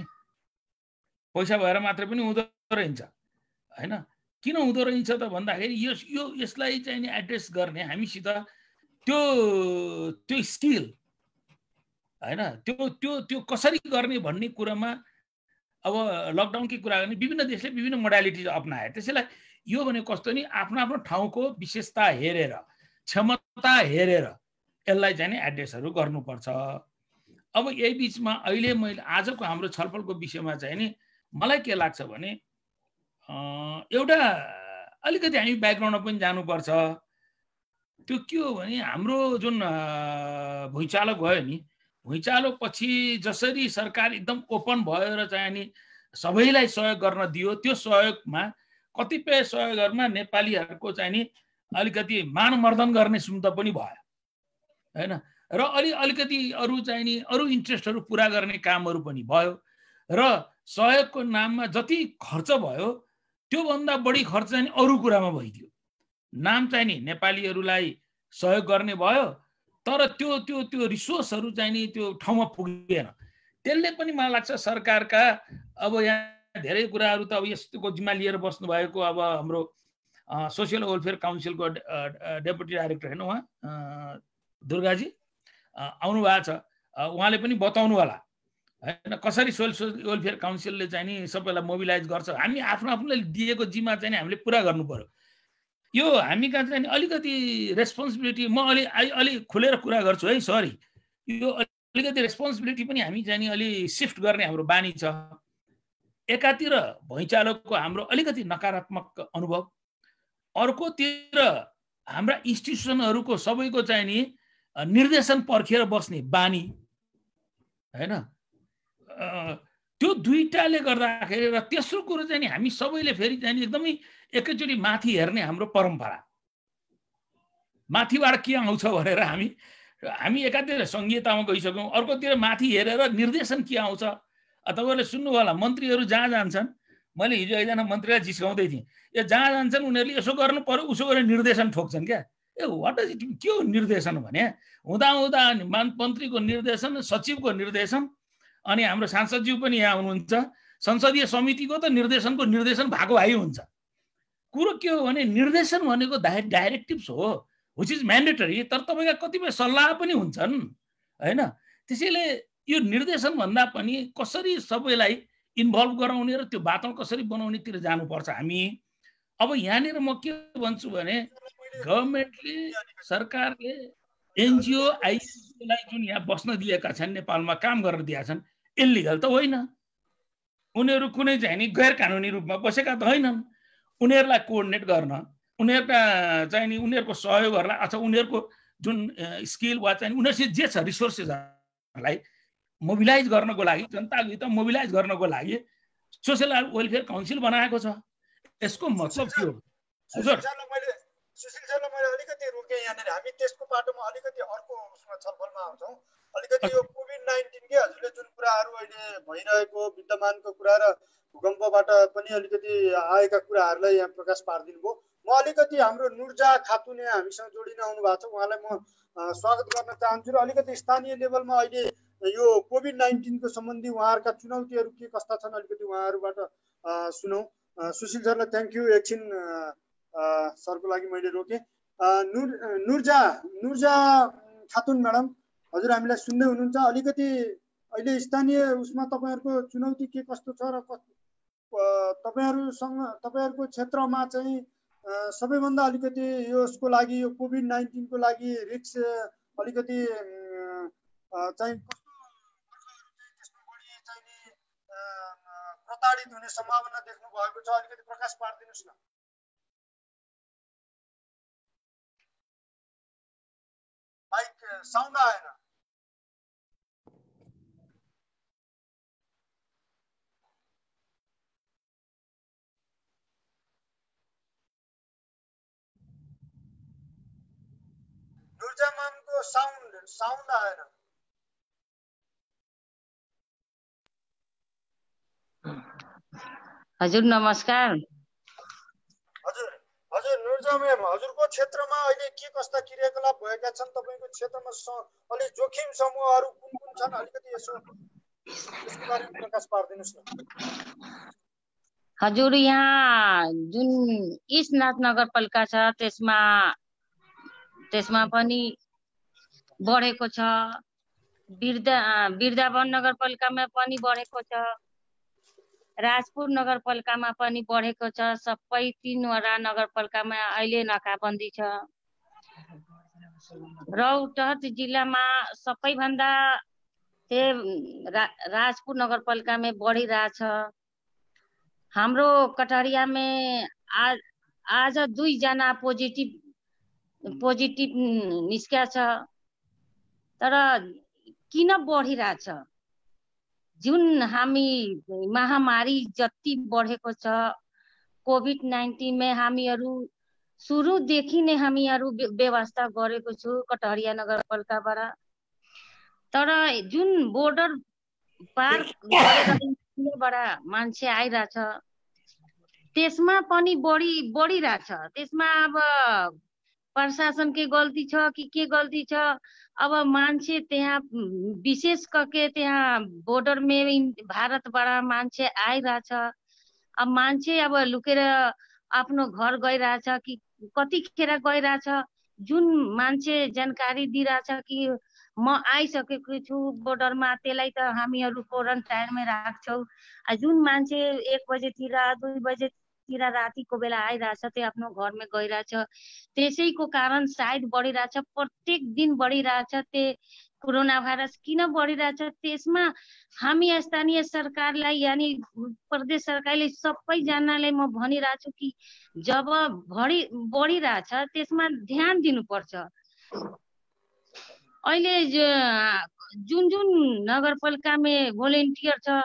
पैसा भएर मात्र पनि हुँदो रहन्छ होइन? किन हुँदो रहेछ त भन्दाखेरि यस यो यसलाई चाहिँ नि एड्रेस गर्ने हामीसित त्यो त्यो स्किल होइन? त्यो त्यो त्यो कसरी गर्ने भन्ने कुरामा अब लकडाउनकै कुरा गर्ने विभिन्न देशले विभिन्न मोडालिटिज अप्नाए। त्यसैलाई यो भने कस्तो नि? आफ्नो आफ्नो ठाउँको विशेषता हेरेर क्षमता हेरेर यसलाई चाहिँ एड्रेसहरू गर्नुपर्छ। अब यही बिचमा अहिले मैले आजको हाम्रो छलफलको विषयमा चाहिँ नि मलाई के लाग्छ भने एउटा अलिकति हामी ब्याकग्राउन्डमा पनि जानुपर्छ। त्यो के हो भने हाम्रो जुन भुइँचालो गयो नि भुइँचालो पछि जसरी सरकार एकदम ओपन भयो र चाहिँ नि सबैलाई सहयोग गर्न दियो त्यो सहयोगमा कतिपय सहयोगहरूमा नेपालीहरूको चाहिँ नि अलिकति मानमर्दन गर्ने सुन्त पनि भयो। होइन? र अलि अलिकति अरू चाहिँ नि अरू इन्ट्रेस्टहरू पुरा गर्ने कामहरू पनि भयो र सहयोगको नाममा जति खर्च भयो त्योभन्दा बढी खर्च चाहिँ अरू कुरामा भइदियो। नाम चाहिँ नि नेपालीहरूलाई सहयोग गर्ने भयो तर त्यो त्यो त्यो रिसोर्सहरू चाहिँ नि त्यो ठाउँमा पुगेन। त्यसले पनि मलाई लाग्छ सरकारका अब यहाँ धेरै कुराहरू त अब यस्तोको जिम्मा लिएर बस्नुभएको अब हाम्रो सोसियल वेलफेयर काउन्सिलको डेपुटी डाइरेक्टर होइन उहाँ दुर्गाजी आउनु भएको छ। उहाँले पनि बताउनु होला। होइन कसरी सोसियल वेलफेयर काउन्सिलले चाहिँ नि सबैलाई मोबिलाइज गर्छ? हामी आफ्नो आफूलाई दिएको जिम्मा चाहिँ हामीले पुरा गर्नु पर्यो। यो हामी कहाँ चाहिँ अलिकति रेस्पोन्सिबिलिटी म अलि अलि खुलेर कुरा गर्छु है सरी यो अलिकति रेस्पोन्सिबिलिटी पनि हामी चाहिँ अलि सिफ्ट गर्ने हाम्रो बानी छ। एकातिर भुइँचालोको हाम्रो अलिकति नकारात्मक अनुभव अर्कोतिर हाम्रा इन्स्टिट्युसनहरूको सबैको चाहिँ नि निर्देशन पर्खेर बस्ने बानी होइन? त्यो दुईटाले गर्दाखेरि र तेस्रो कुरो चाहिँ नि हामी सबैले फेरि चाहिँ एकदमै एकैचोटि माथि हेर्ने हाम्रो परम्परा। माथिबाट के आउँछ भनेर हामी हामी एकातिर सङ्घीयतामा गइसक्यौँ अर्कोतिर माथि हेरेर निर्देशन के आउँछ तपाईँहरूले सुन्नुभयो होला मन्त्रीहरू जहाँ जान्छन् मैले हिजो एकजना मन्त्रीलाई जिस्काउँदै थिएँ। ए जहाँ जान्छन् उनीहरूले यसो गर्नु पर्यो उसो गरेर निर्देशन ठोक्छन् क्या। ए वाट इज के हो निर्देशन भने? हुँदा हुँदा मन्त्रीको निर्देशन सचिवको निर्देशन अनि हाम्रो सांसदज्यू पनि यहाँ हुनुहुन्छ। संसदीय समितिको त निर्देशनको निर्देशन भएको भाइ हुन्छ। कुरो के हो भने निर्देशन भनेको डाइरेक्टिभ्स हो विच इज म्यान्डेटरी तर तपाईँका कतिपय सल्लाह पनि हुन्छन् होइन? त्यसैले यो निर्देशन भन्दा पनि कसरी सबैलाई इन्भल्भ गराउने र त्यो वातावरण कसरी बनाउनेतिर जानुपर्छ हामी? अब यहाँनिर म के भन्छु भने गभर्मेन्टले सरकारले एनजिओ आइसिसीलाई जुन यहाँ बस्न दिएका छन् नेपालमा काम गर्न दिएका छन् इलिगल त होइन। उनीहरू कुनै चाहिँ नि गैर कानुनी रूपमा बसेका त होइनन्। उनीहरूलाई कोअर्डिनेट गर्न उनीहरूका चाहिँ नि उनीहरूको सहयोगहरूलाई अथवा उनीहरूको जुन स्किल वा चाहिँ उनीहरूसित जे छ रिसोर्सेसहरूलाई मोबिलाइज गर्नको लागि जनताको हित मोबिलाइज गर्नको लागि सोसियल वेलफेयर काउन्सिल बनाएको छ। यसको मतलब के हो? हजुर। सुशील सरलाई मैले अलिकति रोकेँ यहाँनिर। हामी त्यसको बाटोमा अलिकति अर्को उसमा छलफलमा आउँछौँ। अलिकति यो कोभिड नाइन्टिनकै हजुरले जुन कुराहरू अहिले भइरहेको विद्यमानको कुरा र भूकम्पबाट पनि अलिकति आएका कुराहरूलाई यहाँ प्रकाश पारिदिनु भयो म अलिकति हाम्रो नुर्जा खातुने हामीसँग जोडिन आउनु भएको छ। उहाँलाई म स्वागत गर्न चाहन्छु र अलिकति स्थानीय लेभलमा अहिले यो कोभिड नाइन्टिनको सम्बन्धी उहाँहरूका चुनौतीहरू के कस्ता छन् अलिकति उहाँहरूबाट सुनौ। सुशील सरलाई थ्याङ्क यू एकछिन सरको लागि मैले रोकेँ। नुर नुर्जा नुर्जा खातुन म्याडम हजुर हामीलाई सुन्दै हुनुहुन्छ। अलिकति अहिले स्थानीय उसमा तपाईँहरूको चुनौती के कस्तो छ र तपाईँहरूसँग तपाईँहरूको क्षेत्रमा चाहिँ सबैभन्दा अलिकति यसको लागि यो कोभिड नाइन्टिनको लागि रिक्स अलिकति चाहिँ प्रताडित हुने सम्भावना देख्नु भएको छ। अलिकति प्रकाश पारिदिनुहोस् न। माइक साउन्ड आएन। दुर्जामानको साउन्ड साउन्ड आएन। हजुर नमस्कार। हजुर हजुर नुर्जा म्याम हजुरको क्षेत्रमा अहिले के कस्ता क्रियाकलाप भएका छन्? तपाईँको क्षेत्रमा अलिक जोखिम समूहहरू कुन कुन छन्? अलिकति यसो प्रकाश पारिदिनुहोस् न। हजुर यहाँ जुन इस्टनाथ नगरपालिका छ त्यसमा त्यसमा पनि बढेको छ। बिर्दा बिर्दावन नगरपालिकामा पनि बढेको छ। राजपुर नगरपालिकामा पनि बढेको छ। सबै तिनवटा नगरपालिकामा अहिले नाकाबन्दी छ। रौतहट जिल्लामा सबैभन्दा रा, राजपुर नगरपालिकामा बढिरहेछ। हाम्रो कटहरियामा आज आज दुईजना पोजिटिभ पोजिटिभ निस्किया छ। तर किन बढिरहेछ? जुन हामी महामारी जति बढेको छ कोभिड नाइन्टिनमा हामीहरू सुरुदेखि नै हामीहरू व्यवस्था गरेको छु कटहरिया नगरपालिकाबाट। तर जुन बोर्डर पार मान्छे आइरहेछ त्यसमा पनि बढी बढिरहेछ। त्यसमा अब प्रशासनकै गल्ती छ कि के गल्ती छ अब मान्छे त्यहाँ विशेष करके त्यहाँ बोर्डरमे भारतबाट मान्छे आइरहेछ। अब मान्छे अब लुकेर आफ्नो घर गइरहेछ कि कतिखेर गइरहेछ जुन मान्छे जानकारी दिइरहेछ कि म आइसकेको छु बोर्डरमा त्यसलाई त हामीहरू क्वारेन्टाइनमा राख्छौँ। जुन मान्छे एक बजेतिर दुई बजेतिर रातिको बेला आइरहेछ त्यो आफ्नो घरमा गइरहेछ। त्यसैको कारण सायद बढिरहेछ प्रत्येक दिन बढिरहेछ त्यो कोरोना भाइरस किन बढिरहेछ? त्यसमा हामी स्थानीय सरकारलाई यानि प्रदेश सरकारले सबैजनालाई म भनिरहेको छु कि जब बढी बढिरहेछ त्यसमा ध्यान दिनुपर्छ। अहिले जुन जुन नगरपालिकामा भोलिन्टियर छ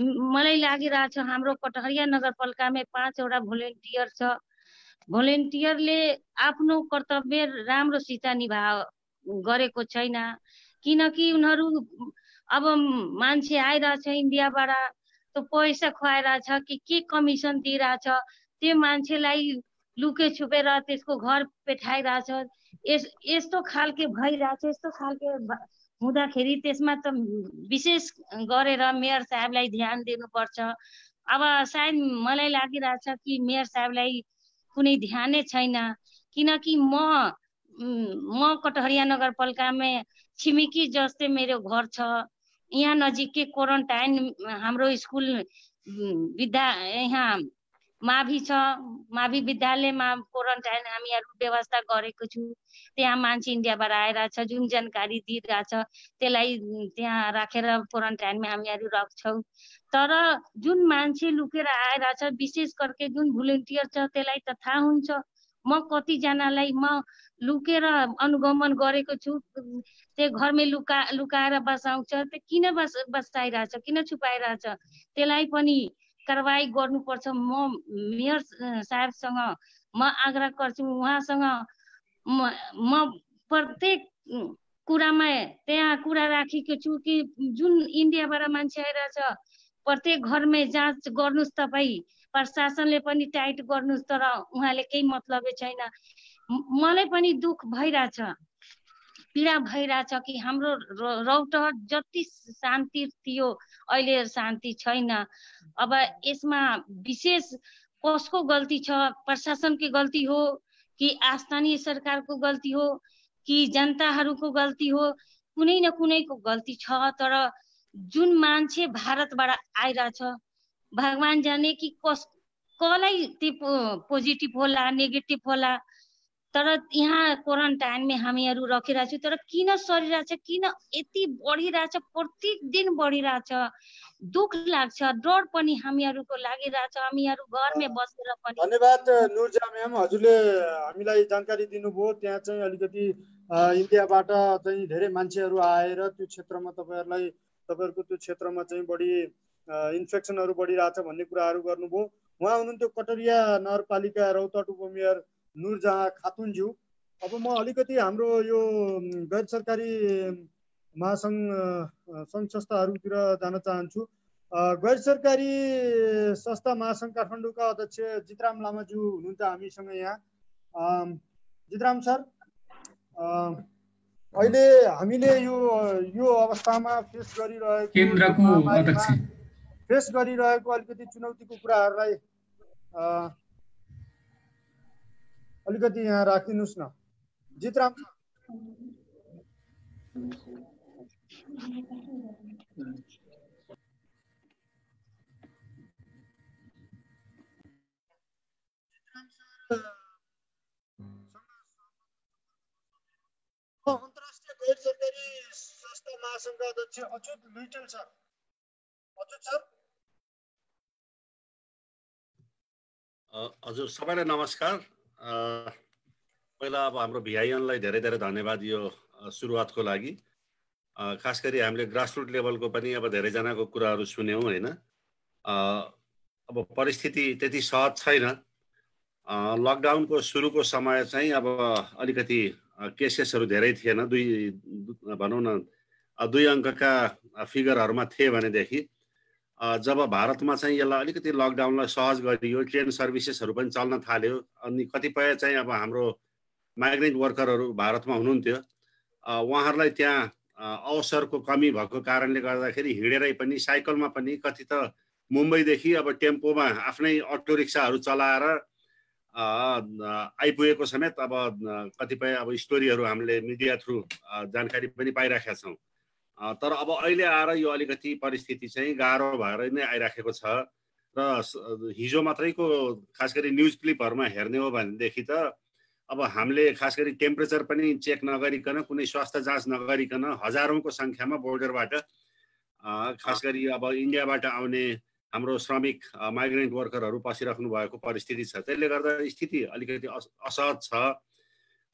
मलाई लागिरहेछ हाम्रो कटहरिया नगरपालिकामा पाँचवटा भोलिन्टियर छ। भोलिन्टियरले आफ्नो कर्तव्य राम्रोसित निभा गरेको छैन। किनकि उनीहरू अब मान्छे आइरहेछ इन्डियाबाट त्यो पैसा खुवाइरहेछ कि के कमिसन दिइरहेछ त्यो मान्छेलाई लुके छुपेर त्यसको घर पेठाइरहेछ। यस यस्तो खालके भइरहेछ यस्तो खालके हुँदाखेरि त्यसमा त विशेष गरेर मेयर साहेबलाई ध्यान दिनुपर्छ। अब सायद मलाई लागिरहेछ कि मेयर साहेबलाई कुनै ध्यानै छैन। किनकि म म कटहरिया नगरपालिकामा छिमेकी जस्तै मेरो घर छ। यहाँ नजिकै क्वारेन्टाइन हाम्रो स्कुल विद्या यहाँ माभि छ माभि विद्यालयमा क्वारेन्टाइन हामीहरू व्यवस्था गरेको छु। त्यहाँ मान्छे इन्डियाबाट आइरहेछ जुन जानकारी दिइरहेछ त्यसलाई त्यहाँ राखेर क्वारेन्टाइनमा हामीहरू राख्छौँ। तर जुन मान्छे लुकेर आइरहेछ विशेष करके जुन भोलिन्टियर छ त्यसलाई त थाहा हुन्छ। म कतिजनालाई म लुकेर अनुगमन गरेको छु। त्यो घरमै लुका लुकाएर बसाउँछ त्यो किन बस बसाइरहेछ किन छुपाइरहेछ त्यसलाई पनि कारवाही गर्नुपर्छ। म मेयर साहेबसँग म आग्रह गर्छु उहाँसँग म प्रत्येक कुरामा त्यहाँ कुरा राखेको छु कि जुन इन्डियाबाट मान्छे आइरहेछ प्रत्येक घरमै जाँच गर्नुहोस् तपाईँ प्रशासनले पनि टाइट गर्नुहोस् तर उहाँले केही मतलबै छैन। मलाई पनि दुःख भइरहेछ पीडा भइरहेछ कि हाम्रो रौतहट जति शान्ति थियो अहिले शान्ति छैन। अब यसमा विशेष कसको गल्ती छ? प्रशासनको गल्ती हो कि स्थानीय सरकारको गल्ती हो कि जनताहरूको गल्ती हो? कुनै न कुनैको गल्ती छ तर जुन मान्छे भारतबाट आइरहेछ भगवान् जाने कि कस कसलाई त्यो पोजिटिभ होला नेगेटिभ होला? तर यहाँ क्वारेन्टाइनमा हामीहरू राखिरहेको तर किन सरिरहेछ किन यति बढिरहेछ प्रत्येक दिन बढिरहेछ? दुःख लाग्छ डर पनि हामीहरूको लागिरहेछ। हामीहरू घरमै बसेर पनि। धन्यवाद नुर्जा म्याम। हजुरले हामीलाई जानकारी दिनुभयो। त्यहाँ चाहिँ अलिकति इन्डियाबाट चाहिँ धेरै मान्छेहरू आएर त्यो क्षेत्रमा तपाईँहरूलाई तपाईँहरूको त्यो क्षेत्रमा चाहिँ बढी इन्फेक्सनहरू बढिरहेछ भन्ने कुराहरू गर्नुभयो। उहाँ हुनुहुन्थ्यो कटरिया नगरपालिका रौतट उपमेयर नुरजहाँ खातुनज्यू। अब म अलिकति हाम्रो यो गैर सरकारी महासङ्घ सङ्घ संस्थाहरूतिर जान चाहन्छु। गैर सरकारी संस्था महासङ्घ काठमाडौँका अध्यक्ष जितराम लामाज्यू हुनुहुन्छ हामीसँग यहाँ। जितराम सर अहिले हामीले यो यो अवस्थामा फेस गरिरहेको फेस गरिरहेको अलिकति चुनौतीको कुराहरूलाई अलिकति यहाँ राखिदिनुहोस् न। जितराम अन्तर्राष्ट्रिय गैर सरकारी संस्था महासङ्घका अध्यक्ष अच्युत लुइटेल सर अच्युत सर हजुर सबैलाई नमस्कार। पहिला अब हाम्रो भिआइएनलाई धेरै धेरै धन्यवाद यो सुरुवातको लागि। खास गरी हामीले ग्रासरुट लेभलको पनि अब धेरैजनाको कुराहरू सुन्यौँ होइन? अब परिस्थिति त्यति सहज छैन। लकडाउनको सुरुको समय चाहिँ अब अलिकति केसेसहरू धेरै थिएन। दुई भनौँ न दुई अङ्कका फिगरहरूमा थिए भनेदेखि जब भारतमा चाहिँ यसलाई अलिकति लकडाउनलाई सहज गरियो ट्रेन सर्भिसेसहरू पनि चल्न थाल्यो अनि कतिपय चाहिँ अब हाम्रो माइग्रेन्ट वर्करहरू भारतमा हुनुहुन्थ्यो। उहाँहरूलाई त्यहाँ अवसरको कमी भएको कारणले गर्दाखेरि हिँडेरै पनि साइकलमा पनि कति त मुम्बईदेखि अब टेम्पोमा आफ्नै अटो रिक्साहरू चलाएर आइपुगेको समेत अब कतिपय अब स्टोरीहरू हामीले मिडिया थ्रु जानकारी पनि पाइराखेका छौँ। तर अब अहिले आएर यो अलिकति परिस्थिति चाहिँ गाह्रो भएर नै आइराखेको छ र हिजो मात्रैको खास गरी न्युज क्लिपहरूमा हेर्ने हो भनेदेखि त अब हामीले खास गरी टेम्परेचर पनि चेक नगरिकन कुनै स्वास्थ्य जाँच नगरिकन हजारौँको सङ्ख्यामा बोर्डरबाट खास गरी अब इन्डियाबाट आउने हाम्रो श्रमिक माइग्रेन्ट वर्करहरू पसिराख्नु भएको परिस्थिति छ। त्यसले गर्दा स्थिति अलिकति अस असहज छ।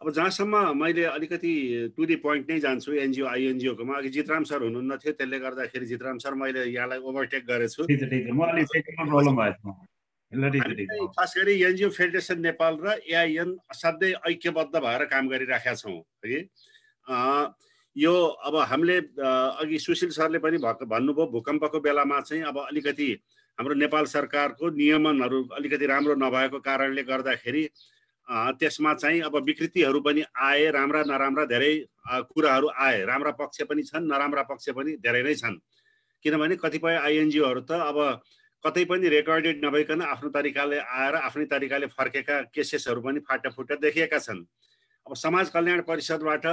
अब जहाँसम्म मैले अलिकति टु दि पोइन्ट नै जान्छु एनजिओ आइएनजिओकोमा अघि जितराम सर हुनुहुन्न थियो त्यसले गर्दाखेरि जितराम सर मैले यहाँलाई ओभरटेक गरेछु। खास गरी एनजिओ फेडरेसन नेपाल र एआइएन असाध्यै ऐक्यबद्ध भएर काम गरिराखेका छौँ है यो अब हामीले अघि सुशील सरले पनि भन्नुभयो भूकम्पको बेलामा चाहिँ अब अलिकति हाम्रो नेपाल सरकारको नियमनहरू अलिकति राम्रो नभएको कारणले गर्दाखेरि त्यसमा चाहिँ अब विकृतिहरू पनि आए राम्रा नराम्रा धेरै कुराहरू आए राम्रा पक्ष पनि छन् नराम्रा पक्ष पनि धेरै नै छन् किनभने कतिपय आइएनजिओहरू त अब कतै पनि रेकर्डेड नभइकन आफ्नो तरिकाले आएर आफ्नै तरिकाले फर्केका केसेसहरू पनि फाटाफुट्टा देखिएका छन्। अब समाज कल्याण परिषदबाट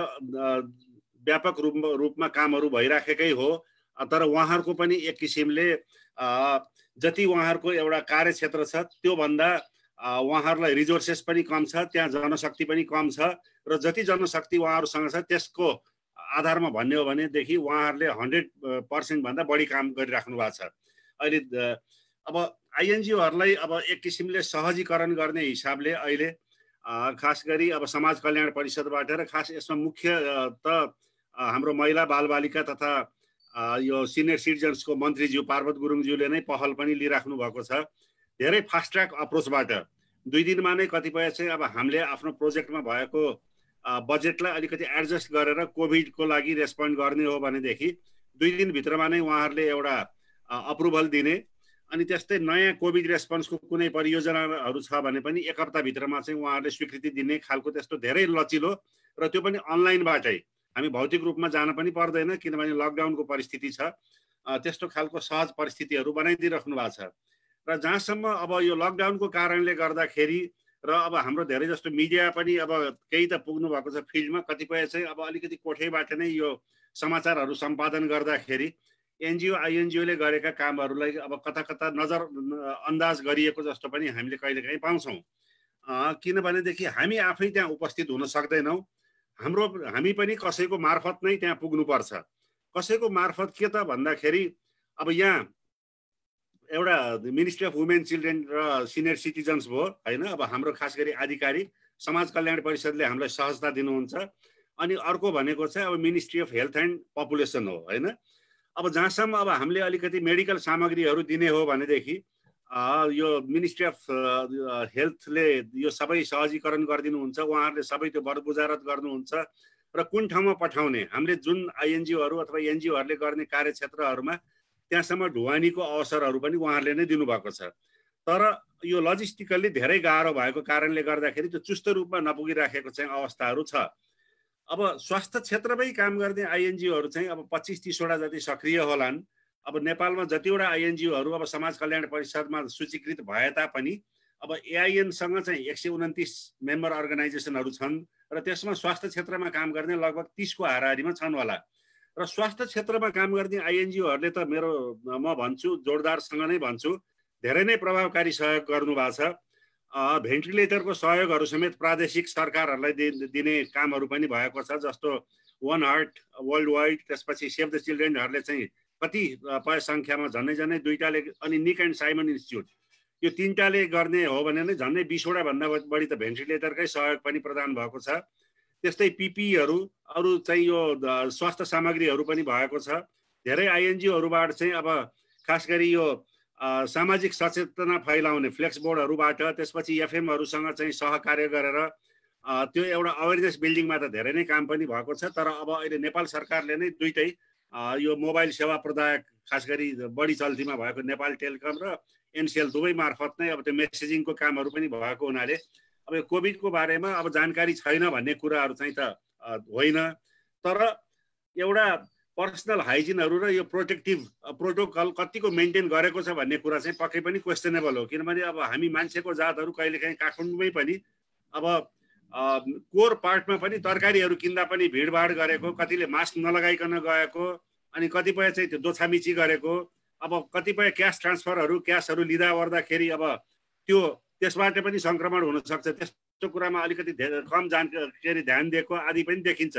व्यापक रूपमा रूपमा कामहरू भइराखेकै हो तर उहाँहरूको पनि एक किसिमले जति उहाँहरूको एउटा कार्यक्षेत्र छ त्योभन्दा उहाँहरूलाई रिजोर्सेस पनि कम छ त्यहाँ जनशक्ति पनि कम छ र जति जनशक्ति उहाँहरूसँग छ त्यसको आधारमा भन्ने हो भनेदेखि उहाँहरूले हन्ड्रेड पर्सेन्टभन्दा बढी काम गरिराख्नु भएको छ। अहिले अब आइएनजिओहरूलाई अब एक किसिमले सहजीकरण गर्ने हिसाबले अहिले खास गरी अब समाज कल्याण परिषदबाट र खास यसमा मुख्य त हाम्रो महिला बालबालिका तथा यो सिनियर सिटिजन्सको मन्त्रीज्यू पार्वत गुरुङज्यूले नै पहल पनि लिइराख्नु भएको छ। धेरै फास्ट ट्र्याक अप्रोचबाट दुई दिनमा नै कतिपय चाहिँ अब हामीले आफ्नो प्रोजेक्टमा भएको बजेटलाई अलिकति एडजस्ट गरेर कोभिडको लागि रेस्पोन्ड गर्ने हो भनेदेखि दुई दिनभित्रमा नै उहाँहरूले एउटा अप्रुभल दिने अनि त्यस्तै नयाँ कोभिड रेस्पोन्सको कुनै परियोजनाहरू छ भने पनि एक हप्ताभित्रमा चाहिँ उहाँहरूले स्वीकृति दिने खालको त्यस्तो धेरै लचिलो र त्यो पनि अनलाइनबाटै हामी भौतिक रूपमा जान पनि पर्दैन किनभने लकडाउनको परिस्थिति छ। त्यस्तो खालको सहज परिस्थितिहरू बनाइदिइराख्नु भएको छ। र जहाँसम्म अब यो लकडाउनको कारणले गर्दाखेरि र अब हाम्रो धेरै जस्तो मिडिया पनि अब केही त पुग्नु भएको छ फिल्डमा कतिपय चाहिँ अब अलिकति कोठैबाट नै यो समाचारहरू सम्पादन गर्दाखेरि एनजिओ आइएनजिओले गरेका कामहरूलाई अब कता कता नजर अन्दाज गरिएको जस्तो पनि हामीले कहिलेकाहीँ पाउँछौँ। किनभनेदेखि हामी आफै त्यहाँ उपस्थित हुन सक्दैनौँ। हाम्रो हामी पनि कसैको मार्फत नै त्यहाँ पुग्नुपर्छ। कसैको मार्फत के त भन्दाखेरि अब यहाँ एउटा मिनिस्ट्री अफ वुमेन चिल्ड्रेन र सिनियर सिटिजन्स भयो होइन? अब हाम्रो खास गरी आधिकारिक समाज कल्याण परिषदले हामीलाई सहजता दिनुहुन्छ। अनि अर्को भनेको चाहिँ अब ministry of health and population हो होइन? अब जहाँसम्म अब हामीले अलिकति मेडिकल सामग्रीहरू दिने हो भनेदेखि यो मिनिस्ट्री अफ हेल्थले यो सबै सहजीकरण गरिदिनुहुन्छ उहाँहरूले सबै त्यो बरबुजारत गर्नुहुन्छ र कुन ठाउँमा पठाउने? हामीले जुन आइएनजिओहरू अथवा एनजिओहरूले गर्ने कार्यक्षेत्रहरूमा त्यहाँसम्म ढुवानीको अवसरहरू पनि उहाँहरूले नै दिनुभएको छ। तर यो लजिस्टिकल्ली धेरै गाह्रो भएको कारणले गर्दाखेरि त्यो चुस्त रूपमा नपुगिराखेको चाहिँ अवस्थाहरू छ। अब स्वास्थ्य क्षेत्रमै काम गर्ने आइएनजिओहरू चाहिँ अब पच्चिस तिसवटा जति सक्रिय होलान् अब नेपालमा जतिवटा आइएनजिओहरू अब समाज कल्याण परिषदमा सूचीकृत भए तापनि अब एआइएनसँग चाहिँ एक सय उन्तिस मेम्बर अर्गनाइजेसनहरू छन् र त्यसमा स्वास्थ्य क्षेत्रमा काम गर्ने लगभग तिसको हाराहारीमा छन् होला। र स्वास्थ्य क्षेत्रमा काम गर्ने आइएनजिओहरूले त मेरो म भन्छु जोरदारसँग नै भन्छु धेरै नै प्रभावकारी सहयोग गर्नुभएको छ। भेन्टिलेटरको सहयोगहरू समेत प्रादेशिक सरकारहरूलाई दिने कामहरू पनि भएको छ जस्तो वान हार्ट वर्ल्ड वाइड त्यसपछि सेभ द चिल्ड्रेनहरूले चाहिँ कति पय सङ्ख्यामा झन्डै झन्डै दुइटाले अनि निक एन्ड साइमन इन्स्टिच्युट यो तिनवटाले गर्ने हो भने नै झन्डै बिसवटा भन्दा बढी त भेन्टिलेटरकै सहयोग पनि प्रदान भएको छ। त्यस्तै पिपिईहरू अरू चाहिँ यो स्वास्थ्य सामग्रीहरू पनि भएको छ। धेरै आइएनजिओहरूबाट चाहिँ अब खास गरी यो सामाजिक सचेतना फैलाउने फ्लेक्स बोर्डहरूबाट त्यसपछि एफएमहरूसँग चाहिँ सहकार्य गरेर त्यो एउटा अवेरनेस बिल्डिङमा त धेरै नै काम पनि भएको छ तर अब अहिले नेपाल सरकारले नै दुइटै यो मोबाइल सेवा प्रदायक खास गरी बढी चल्तीमा भएको नेपाल टेलिकम र एनसिएल दुवै मार्फत नै अब त्यो मेसेजिङको कामहरू पनि भएको हुनाले अब यो कोभिडको बारेमा अब जानकारी छैन भन्ने कुराहरू चाहिँ त होइन तर एउटा पर्सनल हाइजिनहरू र यो प्रोटेक्टिभ प्रोटोकल कतिको मेन्टेन गरेको छ भन्ने कुरा चाहिँ पक्कै पनि क्वेसनेबल हो। किनभने अब हामी मान्छेको जातहरू कहिलेकाहीँ काठमाडौँमै पनि अब कोर पार्टमा पनि तरकारीहरू किन्दा पनि भिडभाड गरेको कतिले मास्क नलगाइकन गएको अनि कतिपय चाहिँ त्यो दोछामिची गरेको अब कतिपय क्यास ट्रान्सफरहरू क्यासहरू लिँदा ओर्दाखेरि अब त्यो त्यसबाट पनि सङ्क्रमण हुनसक्छ। त्यस्तो कुरामा अलिकति कम जान के अरे ध्यान दिएको आदि पनि देखिन्छ।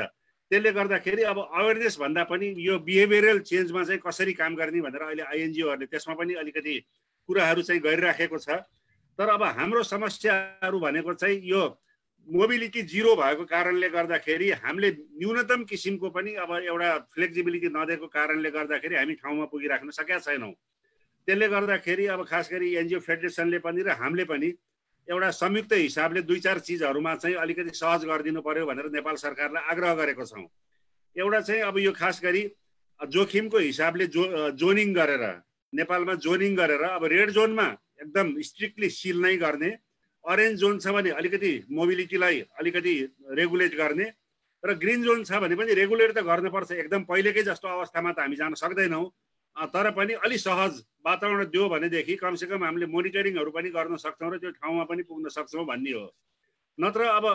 त्यसले गर्दाखेरि अब अवेरनेस भन्दा पनि यो बिहेभियरल चेन्जमा चाहिँ कसरी काम गर्ने भनेर अहिले आइएनजिओहरूले त्यसमा पनि अलिकति कुराहरू चाहिँ गरिराखेको छ। तर अब हाम्रो समस्याहरू भनेको चाहिँ यो मोबिलिटी जिरो भएको कारणले गर्दाखेरि हामीले न्यूनतम किसिमको पनि अब एउटा फ्लेक्सिबिलिटी नदिएको कारणले गर्दाखेरि हामी ठाउँमा पुगिराख्न सकेका छैनौँ। त्यसले गर्दाखेरि अब खास गरी एनजिओ फेडरेसनले पनि र हामीले पनि एउटा संयुक्त हिसाबले दुई चार चिजहरूमा चाहिँ अलिकति सहज गरिदिनु पर्यो भनेर नेपाल सरकारलाई आग्रह गरेको छौँ। एउटा चाहिँ अब यो खास गरी जोखिमको हिसाबले जो जोनिङ गरेर नेपालमा जोनिङ गरेर अब रेड जोनमा एकदम स्ट्रिक्टली सिल नै गर्ने अरेन्ज जोन छ भने अलिकति मोबिलिटीलाई अलिकति रेगुलेट गर्ने र ग्रिन जोन छ भने पनि रेगुलेट त गर्नुपर्छ। एकदम पहिलेकै जस्तो अवस्थामा त हामी जान सक्दैनौँ। तर पनि अलि सहज वातावरण दियो भनेदेखि कमसेकम हामीले मोनिटरिङहरू पनि गर्न सक्छौँ र त्यो ठाउँमा पनि पुग्न सक्छौँ भन्ने हो। नत्र अब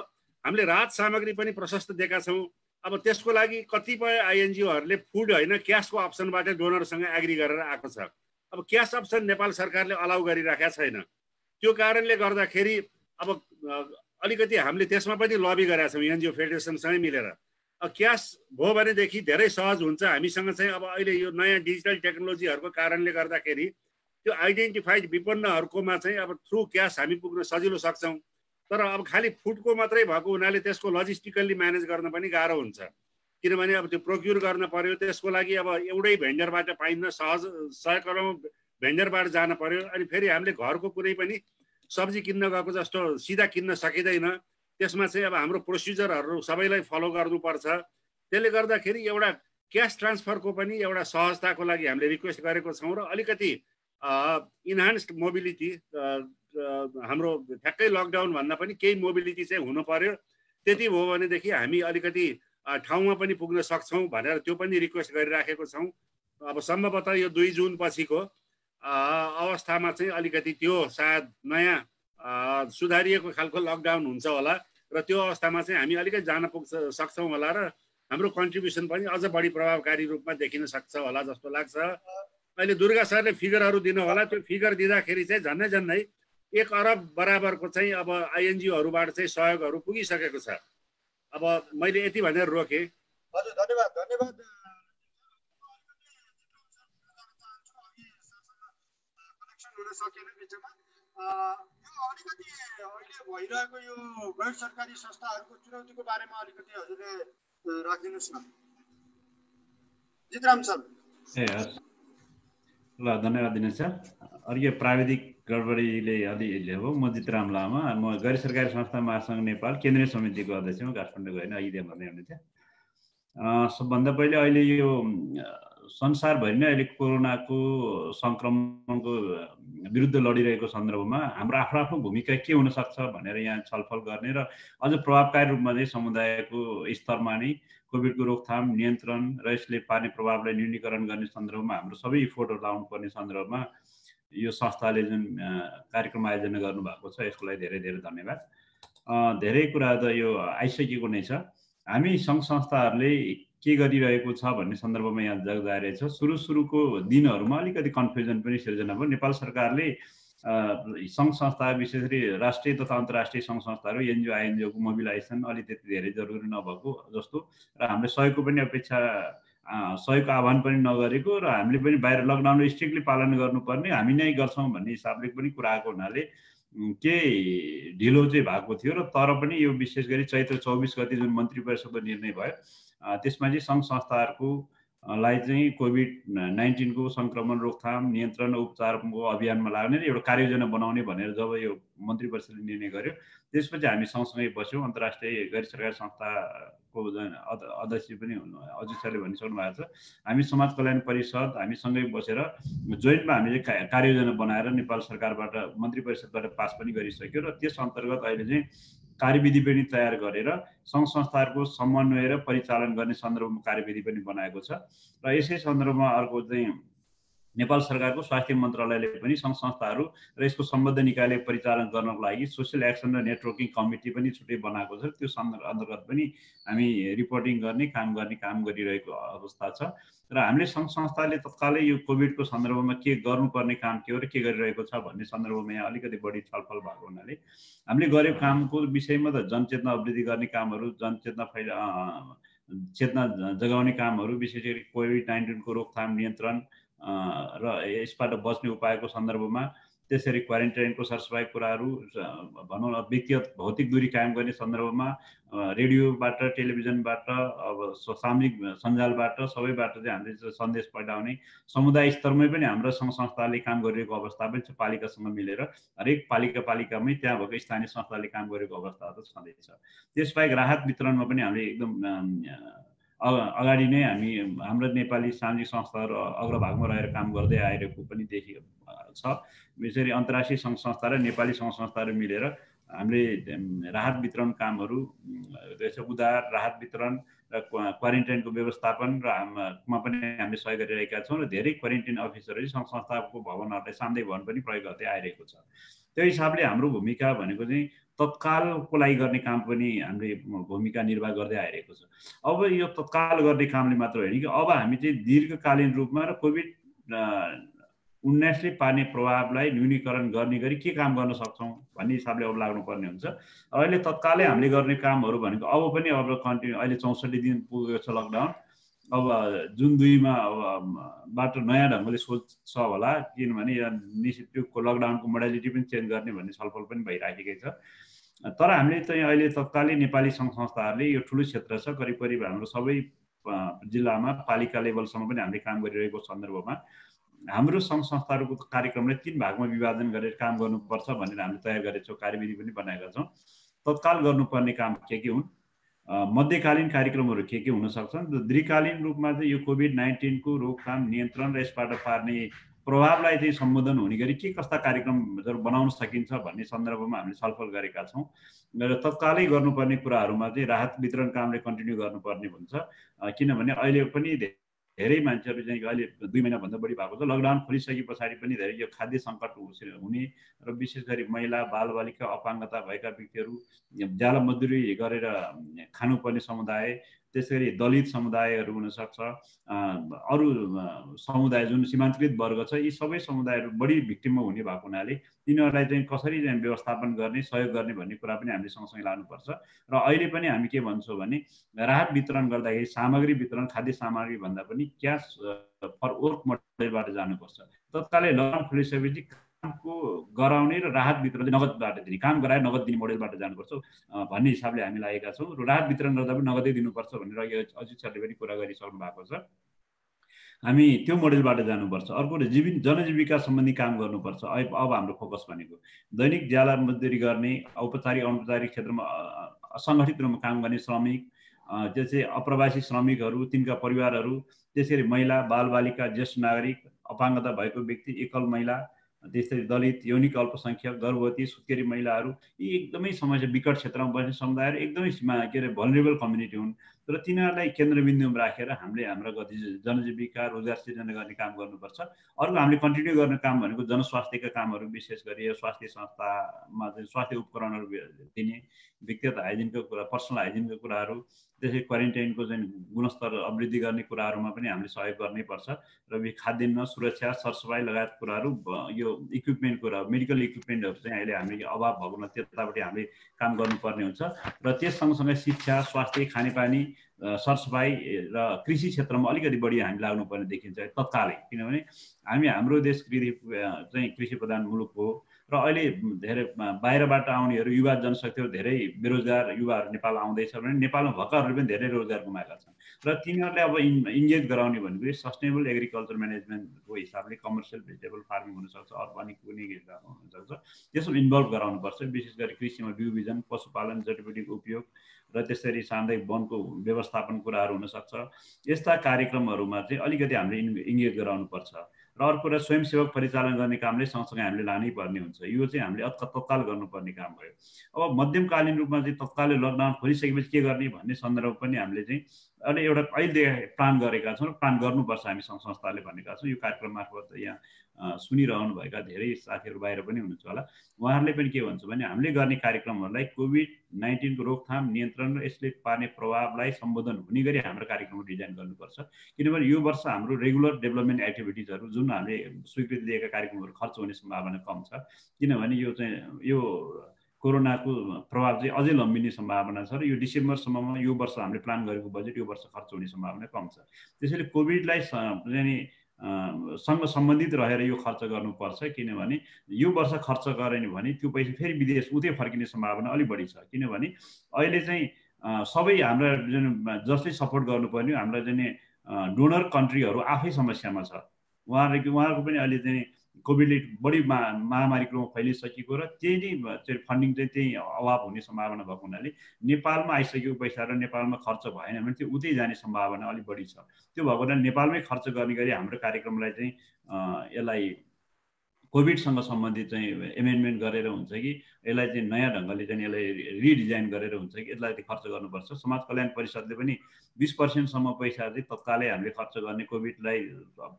हामीले राहत सामग्री पनि प्रशस्त दिएका छौँ। अब त्यसको लागि कतिपय आइएनजिओहरूले फुड होइन क्यासको अप्सनबाट डोनरसँग एग्री गरेर आएको छ। अब क्यास अप्सन नेपाल सरकारले अलाउ गरिराखेका छैन। त्यो कारणले गर्दाखेरि अब अलिकति हामीले त्यसमा पनि लबी गरेका छौँ एनजिओ फेडरेसनसँगै मिलेर। क्यास भयो भनेदेखि धेरै सहज हुन्छ। हामीसँग चाहिँ अब अहिले यो नयाँ डिजिटल टेक्नोलोजीहरूको कारणले गर्दाखेरि त्यो आइडेन्टिफाइड विपन्नहरूकोमा चाहिँ अब थ्रु क्यास हामी पुग्न सजिलो सक्छौँ। तर अब खालि फुडको मात्रै भएको हुनाले त्यसको लजिस्टिकल्ली म्यानेज गर्न पनि गाह्रो हुन्छ। किनभने अब त्यो प्रोक्युर गर्न पर्यो त्यसको लागि अब एउटै भेन्डरबाट पाइन्न सहज सय भेन्डरबाट जान पर्यो। अनि फेरि हामीले घरको कुनै पनि सब्जी किन्न गएको जस्तो सिधा किन्न सकिँदैन। त्यसमा चाहिँ अब हाम्रो प्रोसिजरहरू सबैलाई फलो गर्नुपर्छ। त्यसले गर्दाखेरि एउटा क्यास ट्रान्सफरको पनि एउटा सहजताको लागि हामीले रिक्वेस्ट गरेको छौँ र अलिकति इन्हान्स्ड मोबिलिटी हाम्रो ठ्याक्कै लकडाउन भन्दा पनि केही मोबिलिटी चाहिँ हुनु पर्यो। त्यति भयो भनेदेखि हामी अलिकति ठाउँमा पनि पुग्न सक्छौँ भनेर त्यो पनि रिक्वेस्ट गरिराखेको छौँ। अब सम्भवतः यो दुई जुन पछिको अवस्थामा चाहिँ अलिकति त्यो सायद नयाँ सुधारिएको खालको लकडाउन हुन्छ होला। र त्यो अवस्थामा चाहिँ हामी अलिकति जान पुग्छ सक्छौँ होला र हाम्रो कन्ट्रिब्युसन पनि अझ बढी प्रभावकारी रूपमा देखिन सक्छ होला जस्तो लाग्छ। अहिले दुर्गा सरले फिगरहरू दिनु होला त्यो फिगर दिँदाखेरि चाहिँ झन्डै झन्डै एक अरब बराबरको चाहिँ अब आइएनजिओहरूबाट चाहिँ सहयोगहरू पुगिसकेको छ। अब मैले यति भनेर रोकेँ। हजुर धन्यवाद धन्यवाद। हुन सकेन बिचमा अलिकति अहिले भइरहेको यो गैर सरकारी संस्थाहरूको चुनौतीको बारेमा अलिकति हजुरले राखिदिनुहोस् न जितराम सर ए हस् ल धन्यवाद दिनेश सर यो प्राविधिक गडबडीले अलि हो म जितराम लामा म गैर सरकारी संस्था महासङ्घ नेपाल केन्द्रीय समितिको अध्यक्ष हो काठमाडौँ होइन अहिले भन्दै हुनुहुन्थ्यो सबभन्दा पहिले अहिले यो संसारभरि नै अहिले कोरोनाको सङ्क्रमणको विरुद्ध लडिरहेको सन्दर्भमा हाम्रो आफ्नो आफ्नो भूमिका के हुनसक्छ भनेर यहाँ छलफल गर्ने र अझ प्रभावकारी रूपमा चाहिँ समुदायको स्तरमा नै कोभिडको रोकथाम नियन्त्रण र यसले पार्ने प्रभावलाई न्यूनीकरण गर्ने सन्दर्भमा हाम्रो सबै इफोर्टहरू लाउनुपर्ने सन्दर्भमा यो संस्थाले जुन कार्यक्रम आयोजना गर्नुभएको छ यसको लागि धेरै धेरै धन्यवाद। धेरै कुरा त यो आइसकेको नै छ। हामी सङ्घ संस्थाहरूले के गरिरहेको छ भन्ने सन्दर्भमा यहाँ जाइरहेछ सुरु सुरुको दिनहरूमा अलिकति कन्फ्युजन पनि सिर्जना भयो। नेपाल सरकारले सङ्घ संस्था विशेष गरी राष्ट्रिय तथा अन्तर्राष्ट्रिय सङ्घ संस्थाहरू एनजिओ आइएनजिओको मोबिलाइजेसन अलि त्यति धेरै जरुरी नभएको जस्तो र हामीले सहयोगको पनि अपेक्षा सहयोगको आह्वान पनि नगरेको र हामीले पनि बाहिर लकडाउन स्ट्रिक्टली पालन गर्नुपर्ने हामी नै गर्छौँ भन्ने हिसाबले पनि कुरा आएको हुनाले केही ढिलो चाहिँ भएको थियो र तर पनि यो विशेष गरी चैत्र चौबिस गति जुन मन्त्री परिषदको निर्णय भयो त्यसमा चाहिँ सङ्घ संस्थाहरूको लाई चाहिँ कोभिड नाइन्टिनको सङ्क्रमण रोकथाम नियन्त्रण उपचारको अभियानमा लाग्ने र एउटा कार्ययोजना बनाउने भनेर जब यो मन्त्री परिषदले निर्णय गर्यो त्यसपछि हामी सँगसँगै बस्यौँ अन्तर्राष्ट्रिय गैर सरकारी संस्थाको अध्यक्ष पनि अजित सरले भनिसक्नु भएको छ। हामी समाज कल्याण परिषद हामी सँगै बसेर जोइन्टमा हामीले कार्ययोजना बनाएर नेपाल सरकारबाट मन्त्री परिषदबाट पास पनि गरिसक्यो र त्यस अन्तर्गत अहिले चाहिँ कार्यविधि पनि तयार गरेर सङ्घ संस्थाहरूको समन्वय र परिचालन गर्ने सन्दर्भमा कार्यविधि पनि बनाएको छ। र यसै सन्दर्भमा अर्को चाहिँ नेपाल सरकारको स्वास्थ्य मन्त्रालयले पनि सङ्घ संस्थाहरू र यसको सम्बद्ध निकायले परिचालन गर्नको लागि सोसियल एक्सन र नेटवर्किङ कमिटी पनि छुट्टै बनाएको छ। त्यो अन्तर्गत पनि हामी रिपोर्टिङ गर्ने काम गर्ने काम गरिरहेको अवस्था छ। र हामीले सङ्घ संस्थाले तत्कालै यो कोभिडको सन्दर्भमा के गर्नुपर्ने काम के हो र के गरिरहेको छ भन्ने सन्दर्भमा यहाँ अलिकति बढी छलफल भएको हुनाले हामीले गरेको कामको विषयमा त जनचेतना अभिवृद्धि गर्ने कामहरू जनचेतना फैला चेतना जगाउने कामहरू विशेष गरी कोभिड नाइन्टिनको रोकथाम नियन्त्रण र यसबाट बच्ने उपायको सन्दर्भमा त्यसरी क्वारेन्टाइनको सरसफाइ कुराहरू भनौँ न व्यक्तिगत भौतिक दूरी कायम गर्ने सन्दर्भमा रेडियोबाट टेलिभिजनबाट अब सामाजिक सञ्जालबाट सबैबाट चाहिँ हामीले सन्देश पठाउने समुदाय स्तरमै पनि हाम्रो सङ्घ संस्थाले काम गरिरहेको अवस्था पनि छ पालिकासँग मिलेर हरेक पालिका पालिकामै त्यहाँ भएको स्थानीय संस्थाले काम गरेको अवस्था त छँदैछ। त्यसबाहेक राहत वितरणमा पनि हामीले एकदम अगाडि नै हामी हाम्रो नेपाली सामाजिक संस्थाहरू अग्रभागमा रहेर काम गर्दै आइरहेको पनि देखिएको छ। गरी अन्तर्राष्ट्रिय सङ्घ संस्था र नेपाली सङ्घ संस्थाहरू मिलेर हामीले राहत वितरण कामहरू उदार राहत वितरण र क्वारेन्टाइनको व्यवस्थापन र मा पनि हामीले सहयोग गरिरहेका छौँ र धेरै क्वारेन्टाइन अफिसरहरू सङ्घ संस्थाको भवनहरूलाई सान्दै भवन पनि प्रयोग गर्दै आइरहेको छ। त्यो हिसाबले हाम्रो भूमिका भनेको चाहिँ तत्कालको लागि गर्ने काम पनि हामीले भूमिका निर्वाह गर्दै आइरहेको छ। अब यो तत्काल गर्ने कामले मात्र होइन कि अब हामी चाहिँ दीर्घकालीन रूपमा र कोभिड उन्नाइसले पार्ने प्रभावलाई न्यूनीकरण गर्ने गरी के काम गर्न सक्छौँ भन्ने हिसाबले अब लाग्नुपर्ने हुन्छ। अहिले तत्कालै हामीले गर्ने कामहरू भनेको अब पनि अब कन्टिन्यू अहिले चौसठी दिन पुगेको छ लकडाउन। अब जुन दुईमा अब बाटो नयाँ ढङ्गले सोच होला किनभने निश्चित लकडाउनको मोडालिटी पनि चेन्ज गर्ने भन्ने छलफल पनि भइराखेकै छ। तर हामीले चाहिँ अहिले तत्कालीन नेपाली सङ्घ संस्थाहरूले यो ठुलो क्षेत्र छ करिब करिब हाम्रो सबै जिल्लामा पालिका लेभलसम्म पनि हामीले काम गरिरहेको सन्दर्भमा हाम्रो सङ्घ संस्थाहरूको कार्यक्रमलाई तिन भागमा विभाजन गरेर काम गर्नुपर्छ भनेर हामीले तयार गरेका छौँ कार्यविधि पनि बनाएका छौँ। तत्काल गर्नुपर्ने काम के के हुन्? मध्यकालीन कार्यक्रमहरू के के हुन सक्छन् दीर्घकालीन रूपमा चाहिँ यो कोभिड नाइन्टिनको रोकथाम नियन्त्रण र यसबाट पार्ने प्रभावलाई चाहिँ सम्बोधन हुने गरी के कस्ता कार्यक्रमहरू बनाउन सकिन्छ भन्ने सन्दर्भमा हामीले छलफल गरेका छौँ। र तत्कालै गर्नुपर्ने कुराहरूमा चाहिँ राहत वितरण कामले कन्टिन्यू गर्नुपर्ने हुन्छ। किनभने अहिले पनि धेरै मान्छेहरू चाहिँ अहिले दुई महिनाभन्दा बढी भएको छ। लकडाउन खोलिसके पछाडि पनि धेरै यो खाद्य सङ्कट हुने र विशेष गरी महिला बालबालिका अपाङ्गता भएका व्यक्तिहरू ज्याला मजदुरी गरेर खानुपर्ने समुदाय त्यसै गरी दलित समुदायहरू हुनसक्छ अरू समुदाय जुन सीमान्तकृत वर्ग छ यी सबै समुदायहरू बढी भिक्टिममा हुने भएको हुनाले तिनीहरूलाई चाहिँ कसरी चाहिँ व्यवस्थापन गर्ने सहयोग गर्ने भन्ने कुरा पनि हामीले सँगसँगै लानुपर्छ। र अहिले पनि हामी के भन्छौँ भने राहत वितरण गर्दाखेरि सामग्री वितरण खाद्य सामग्री भन्दा पनि क्यास फर वर्क मोडलबाट जानुपर्छ। तत्कालै लकडाउन खोलिसकेपछि कामको गराउने र राहत चाहिँ नगदबाट दिने काम गराएर नगद दिने मोडेलबाट जानुपर्छ भन्ने हिसाबले हामी लागेका छौँ। र राहत वितरण गर्दा पनि नगदै दिनुपर्छ भनेर अघि अजित सरले पनि कुरा गरिसक्नु भएको छ। हामी त्यो मोडेलबाट जानुपर्छ। अर्को जीवि जनजीविका सम्बन्धी काम गर्नुपर्छ। अब हाम्रो फोकस भनेको दैनिक ज्याला मजदुरी गर्ने औपचारिक अनौपचारिक क्षेत्रमा असङ्गठित रूपमा काम गर्ने श्रमिक त्यसै अप्रवासी श्रमिकहरू तिनका परिवारहरू त्यसै गरी महिला बालबालिका ज्येष्ठ नागरिक अपाङ्गता भएको व्यक्ति एकल महिला त्यस्तै दलित यौनिक अल्पसङ्ख्यक गर्भवती सुत्केरी महिलाहरू यी एकदमै समस्या विकट क्षेत्रमा बस्ने समुदायहरू एकदमै के अरे भलरेबल कम्युनिटी हुन्। र तिनीहरूलाई केन्द्रबिन्दुमा राखेर हामीले हाम्रो गति जनजीविका रोजगार सृजना गर्ने काम गर्नुपर्छ। अर्को हामीले कन्टिन्यू गर्ने काम भनेको जनस्वास्थ्यका कामहरू विशेष गरी स्वास्थ्य संस्थामा चाहिँ स्वास्थ्य उपकरणहरू दिने। व्यक्तिगत हाइजिनको कुरा पर्सनल हाइजिनको कुराहरू त्यसै क्वारेन्टाइनको चाहिँ गुणस्तर अवृद्धि गर्ने कुराहरूमा पनि हामीले सहयोग गर्नै पर्छ र खाद्यान्न सुरक्षा सरसफाइ लगायत कुराहरू यो इक्विपमेन्ट कुरा मेडिकल इक्विपमेन्टहरू चाहिँ अहिले हामीले अभाव भएको त्यतापट्टि हामीले काम गर्नुपर्ने हुन्छ र त्यस सँगसँगै शिक्षा स्वास्थ्य खानेपानी सरसफाइ र कृषि क्षेत्रमा अलिकति बढी हामी लाग्नुपर्ने देखिन्छ तत्कालै किनभने हामी हाम्रो देश कृषि चाहिँ कृषि प्रधान मुलुक हो। र अहिले धेरै बाहिरबाट आउनेहरू युवा जनशक्तिहरू धेरै बेरोजगार युवाहरू नेपाल आउँदैछ भने नेपालमा भर्खरहरू पनि धेरै रोजगार गुमाएका छन्। र तिनीहरूले अब इन इन्गेज गराउने भनेको सस्टेनेबल एग्रिकल्चर म्यानेजमेन्टको हिसाबले कमर्सियल भेजिटेबल फार्मिङ हुनसक्छ अर्ग्यानिक कुनै हुनसक्छ। त्यसमा इन्भल्भ गराउनुपर्छ विशेष गरी कृषिमा बिउ बिजन पशुपालन जडीबुटीको उपयोग र त्यसरी सामुदायिक वनको व्यवस्थापन कुराहरू हुनसक्छ। यस्ता कार्यक्रमहरूमा चाहिँ अलिकति हामीले इन्गेज गराउनुपर्छ। र अर्को कुरा स्वयंसेवक परिचालन गर्ने कामले सँगसँगै हामीले लानै पर्ने हुन्छ। यो चाहिँ हामीले अत तत्काल गर्नुपर्ने काम भयो। अब मध्यमकालीन रूपमा चाहिँ तत्कालै लकडाउन खोलिसकेपछि के गर्ने भन्ने सन्दर्भ पनि हामीले चाहिँ अहिले एउटा अहिले प्लान गरेका छौँ र प्लान गर्नुपर्छ हामी सङ्घ संस्थाले भनेका छौँ। यो कार्यक्रम मार्फत यहाँ सुनिरहनु भएका धेरै साथीहरू बाहिर पनि हुनुहुन्छ होला। उहाँहरूले पनि के भन्छ भने हामीले गर्ने कार्यक्रमहरूलाई कोभिड नाइन्टिनको रोकथाम नियन्त्रण र यसले पार्ने प्रभावलाई सम्बोधन हुने गरी हाम्रो कार्यक्रम डिजाइन गर्नुपर्छ। किनभने यो वर्ष हाम्रो रेगुलर डेभलपमेन्ट एक्टिभिटिजहरू जुन हामीले स्वीकृति दिएका कार्यक्रमहरू खर्च हुने सम्भावना कम छ। किनभने यो चाहिँ यो कोरोनाको प्रभाव चाहिँ अझै लम्बिने सम्भावना छ र यो डिसेम्बरसम्ममा यो वर्ष हामीले प्लान गरेको बजेट यो वर्ष खर्च हुने सम्भावना कम छ। त्यसैले कोभिडलाई चाहिँ सँग सम्बन्धित रहेर यो खर्च गर्नुपर्छ किनभने यो वर्ष खर्च गऱ्यो भने त्यो पैसा फेरि विदेश उतै फर्किने सम्भावना अलिक बढी छ। किनभने अहिले चाहिँ सबै हाम्रा जुन जसले सपोर्ट गर्नुपर्ने हाम्रा चाहिँ डोनर कन्ट्रीहरू आफै समस्यामा छ। उहाँहरूको उहाँहरूको पनि अहिले चाहिँ कोभिडले बढी मा महामारीको रूपमा फैलिसकेको र त्यही नै फन्डिङ चाहिँ त्यही अभाव हुने सम्भावना भएको हुनाले नेपालमा आइसकेको पैसा र नेपालमा खर्च भएन भने त्यो उतै जाने सम्भावना अलिक बढी छ। त्यो भएको हुनाले नेपालमै खर्च गर्ने गरी हाम्रो कार्यक्रमलाई चाहिँ यसलाई कोभिडसँग सम्बन्धित चाहिँ एमेन्डमेन्ट गरेर हुन्छ कि यसलाई चाहिँ नयाँ ढङ्गले चाहिँ यसलाई रिडिजाइन गरेर हुन्छ कि यसलाई चाहिँ खर्च गर्नुपर्छ। समाज कल्याण परिषदले पनि बिस पर्सेन्टसम्म पैसा चाहिँ तत्कालै हामीले खर्च गर्ने कोभिडलाई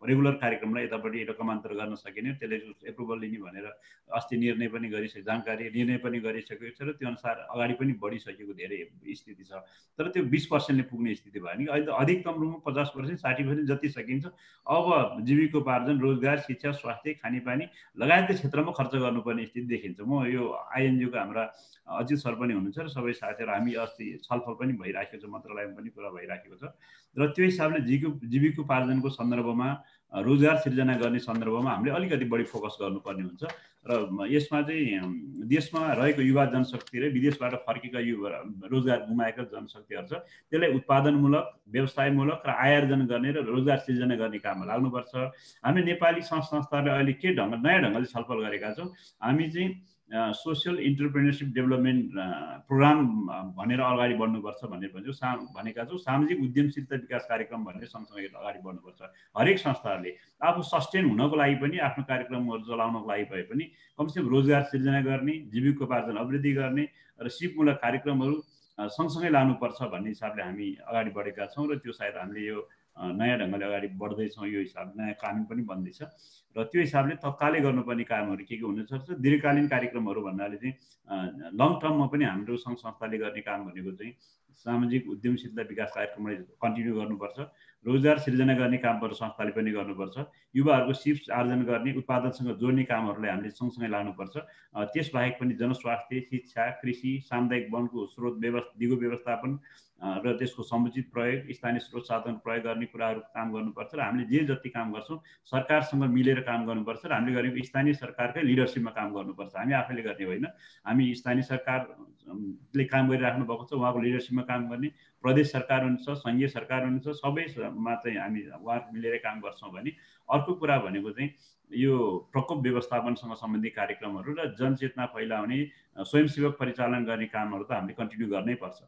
रेगुलर कार्यक्रमलाई यतापट्टि रकमान्तर गर्न सकिने त्यसले एप्रुभल लिने भनेर अस्ति निर्णय पनि गरिसक्यो जानकारी निर्णय पनि गरिसकेको छ र त्यो अनुसार अगाडि पनि बढिसकेको धेरै स्थिति छ। तर त्यो बिस पर्सेन्टले पुग्ने स्थिति भयो भने अहिले त अधिकतम रूपमा पचास पर्सेन्ट साठी पर्सेन्ट जति सकिन्छ अब जीविकोपार्जन रोजगार शिक्षा स्वास्थ्य खानेपानी लगायतको क्षेत्रमा खर्च गर्नुपर्ने स्थिति देखिन्छ। म यो आइएनजिओको हाम्रा अजित सर पनि हुनुहुन्छ र सबै साथीहरू हामी अस्ति छलफल पनि भइराखेको छ मन्त्रालयमा पनि कुरा भइराखेको छ। र त्यो हिसाबले जीविको जीविकोपार्जनको सन्दर्भमा रोजगार सिर्जना गर्ने सन्दर्भमा हामीले अलिकति बढी फोकस गर्नुपर्ने हुन्छ। र यसमा चाहिँ देशमा रहेको युवा जनशक्ति र विदेशबाट फर्केका युवा रोजगार गुमाएका जनशक्तिहरू छ। त्यसलाई उत्पादनमूलक व्यवसायमूलक र आयोजन गर्ने र रोजगार सिर्जना गर्ने काममा लाग्नुपर्छ। हामी नेपाली सङ्घ संस्थाहरूले अहिले के ढङ्ग नयाँ ढङ्गले छलफल गरेका छौँ? हामी चाहिँ सोसियल इन्टरप्रेनरसिप डेभलपमेन्ट प्रोग्राम भनेर अगाडि बढ्नुपर्छ भनेर भन्छौँ। सा भनेका छौँ सामाजिक उद्यमशीलता विकास कार्यक्रम भनेर सँगसँगै अगाडि बढ्नुपर्छ हरेक संस्थाहरूले। आफू सस्टेन हुनको लागि पनि आफ्नो कार्यक्रमहरू चलाउनको लागि भए पनि कमसेकम रोजगार सिर्जना गर्ने जीविकोपार्जन अभिवृद्धि गर्ने र सिपमूलक कार्यक्रमहरू सँगसँगै लानुपर्छ भन्ने हिसाबले हामी अगाडि बढेका छौँ र त्यो सायद हामीले यो नयाँ ढङ्गले अगाडि बढ्दैछौँ यो हिसाबले नयाँ कानुन पनि बन्दैछ। र त्यो हिसाबले तत्कालै गर्नुपर्ने कामहरू के के हुनसक्छ दीर्घकालीन कार्यक्रमहरू भन्नाले चाहिँ लङ टर्ममा पनि हाम्रो सङ्घ संस्थाले गर्ने काम भनेको चाहिँ सामाजिक उद्यमशीलता विकास कार्यक्रमलाई कन्टिन्यू गर्नुपर्छ। रोजगार सिर्जना गर्ने कामहरू संस्थाले पनि गर्नुपर्छ। युवाहरूको सिप्स आर्जन गर्ने उत्पादनसँग जोड्ने कामहरूलाई हामीले सँगसँगै लानुपर्छ। त्यसबाहेक पनि जनस्वास्थ्य शिक्षा कृषि सामुदायिक वनको स्रोत व्यवस्था दिगो व्यवस्थापन र त्यसको समुचित प्रयोग स्थानीय स्रोत साधन प्रयोग गर्ने कुराहरू काम गर्नुपर्छ र हामीले जे जति काम गर्छौँ सरकारसँग मिलेर काम गर्नुपर्छ र हामीले गरेको स्थानीय सरकारकै लिडरसिपमा काम गर्नुपर्छ। हामी आफैले गर्ने होइन। हामी स्थानीय सरकारले काम गरिराख्नु भएको छ उहाँको लिडरसिपमा काम गर्ने प्रदेश सरकार हुनुहुन्छ सङ्घीय सरकार हुनुहुन्छ सबैमा चाहिँ हामी उहाँहरू मिलेर काम गर्छौँ भने अर्को कुरा भनेको चाहिँ यो प्रकोप व्यवस्थापनसँग सम्बन्धित कार्यक्रमहरू र जनचेतना फैलाउने स्वयंसेवक परिचालन गर्ने कामहरू त हामीले कन्टिन्यू गर्नै पर्छ।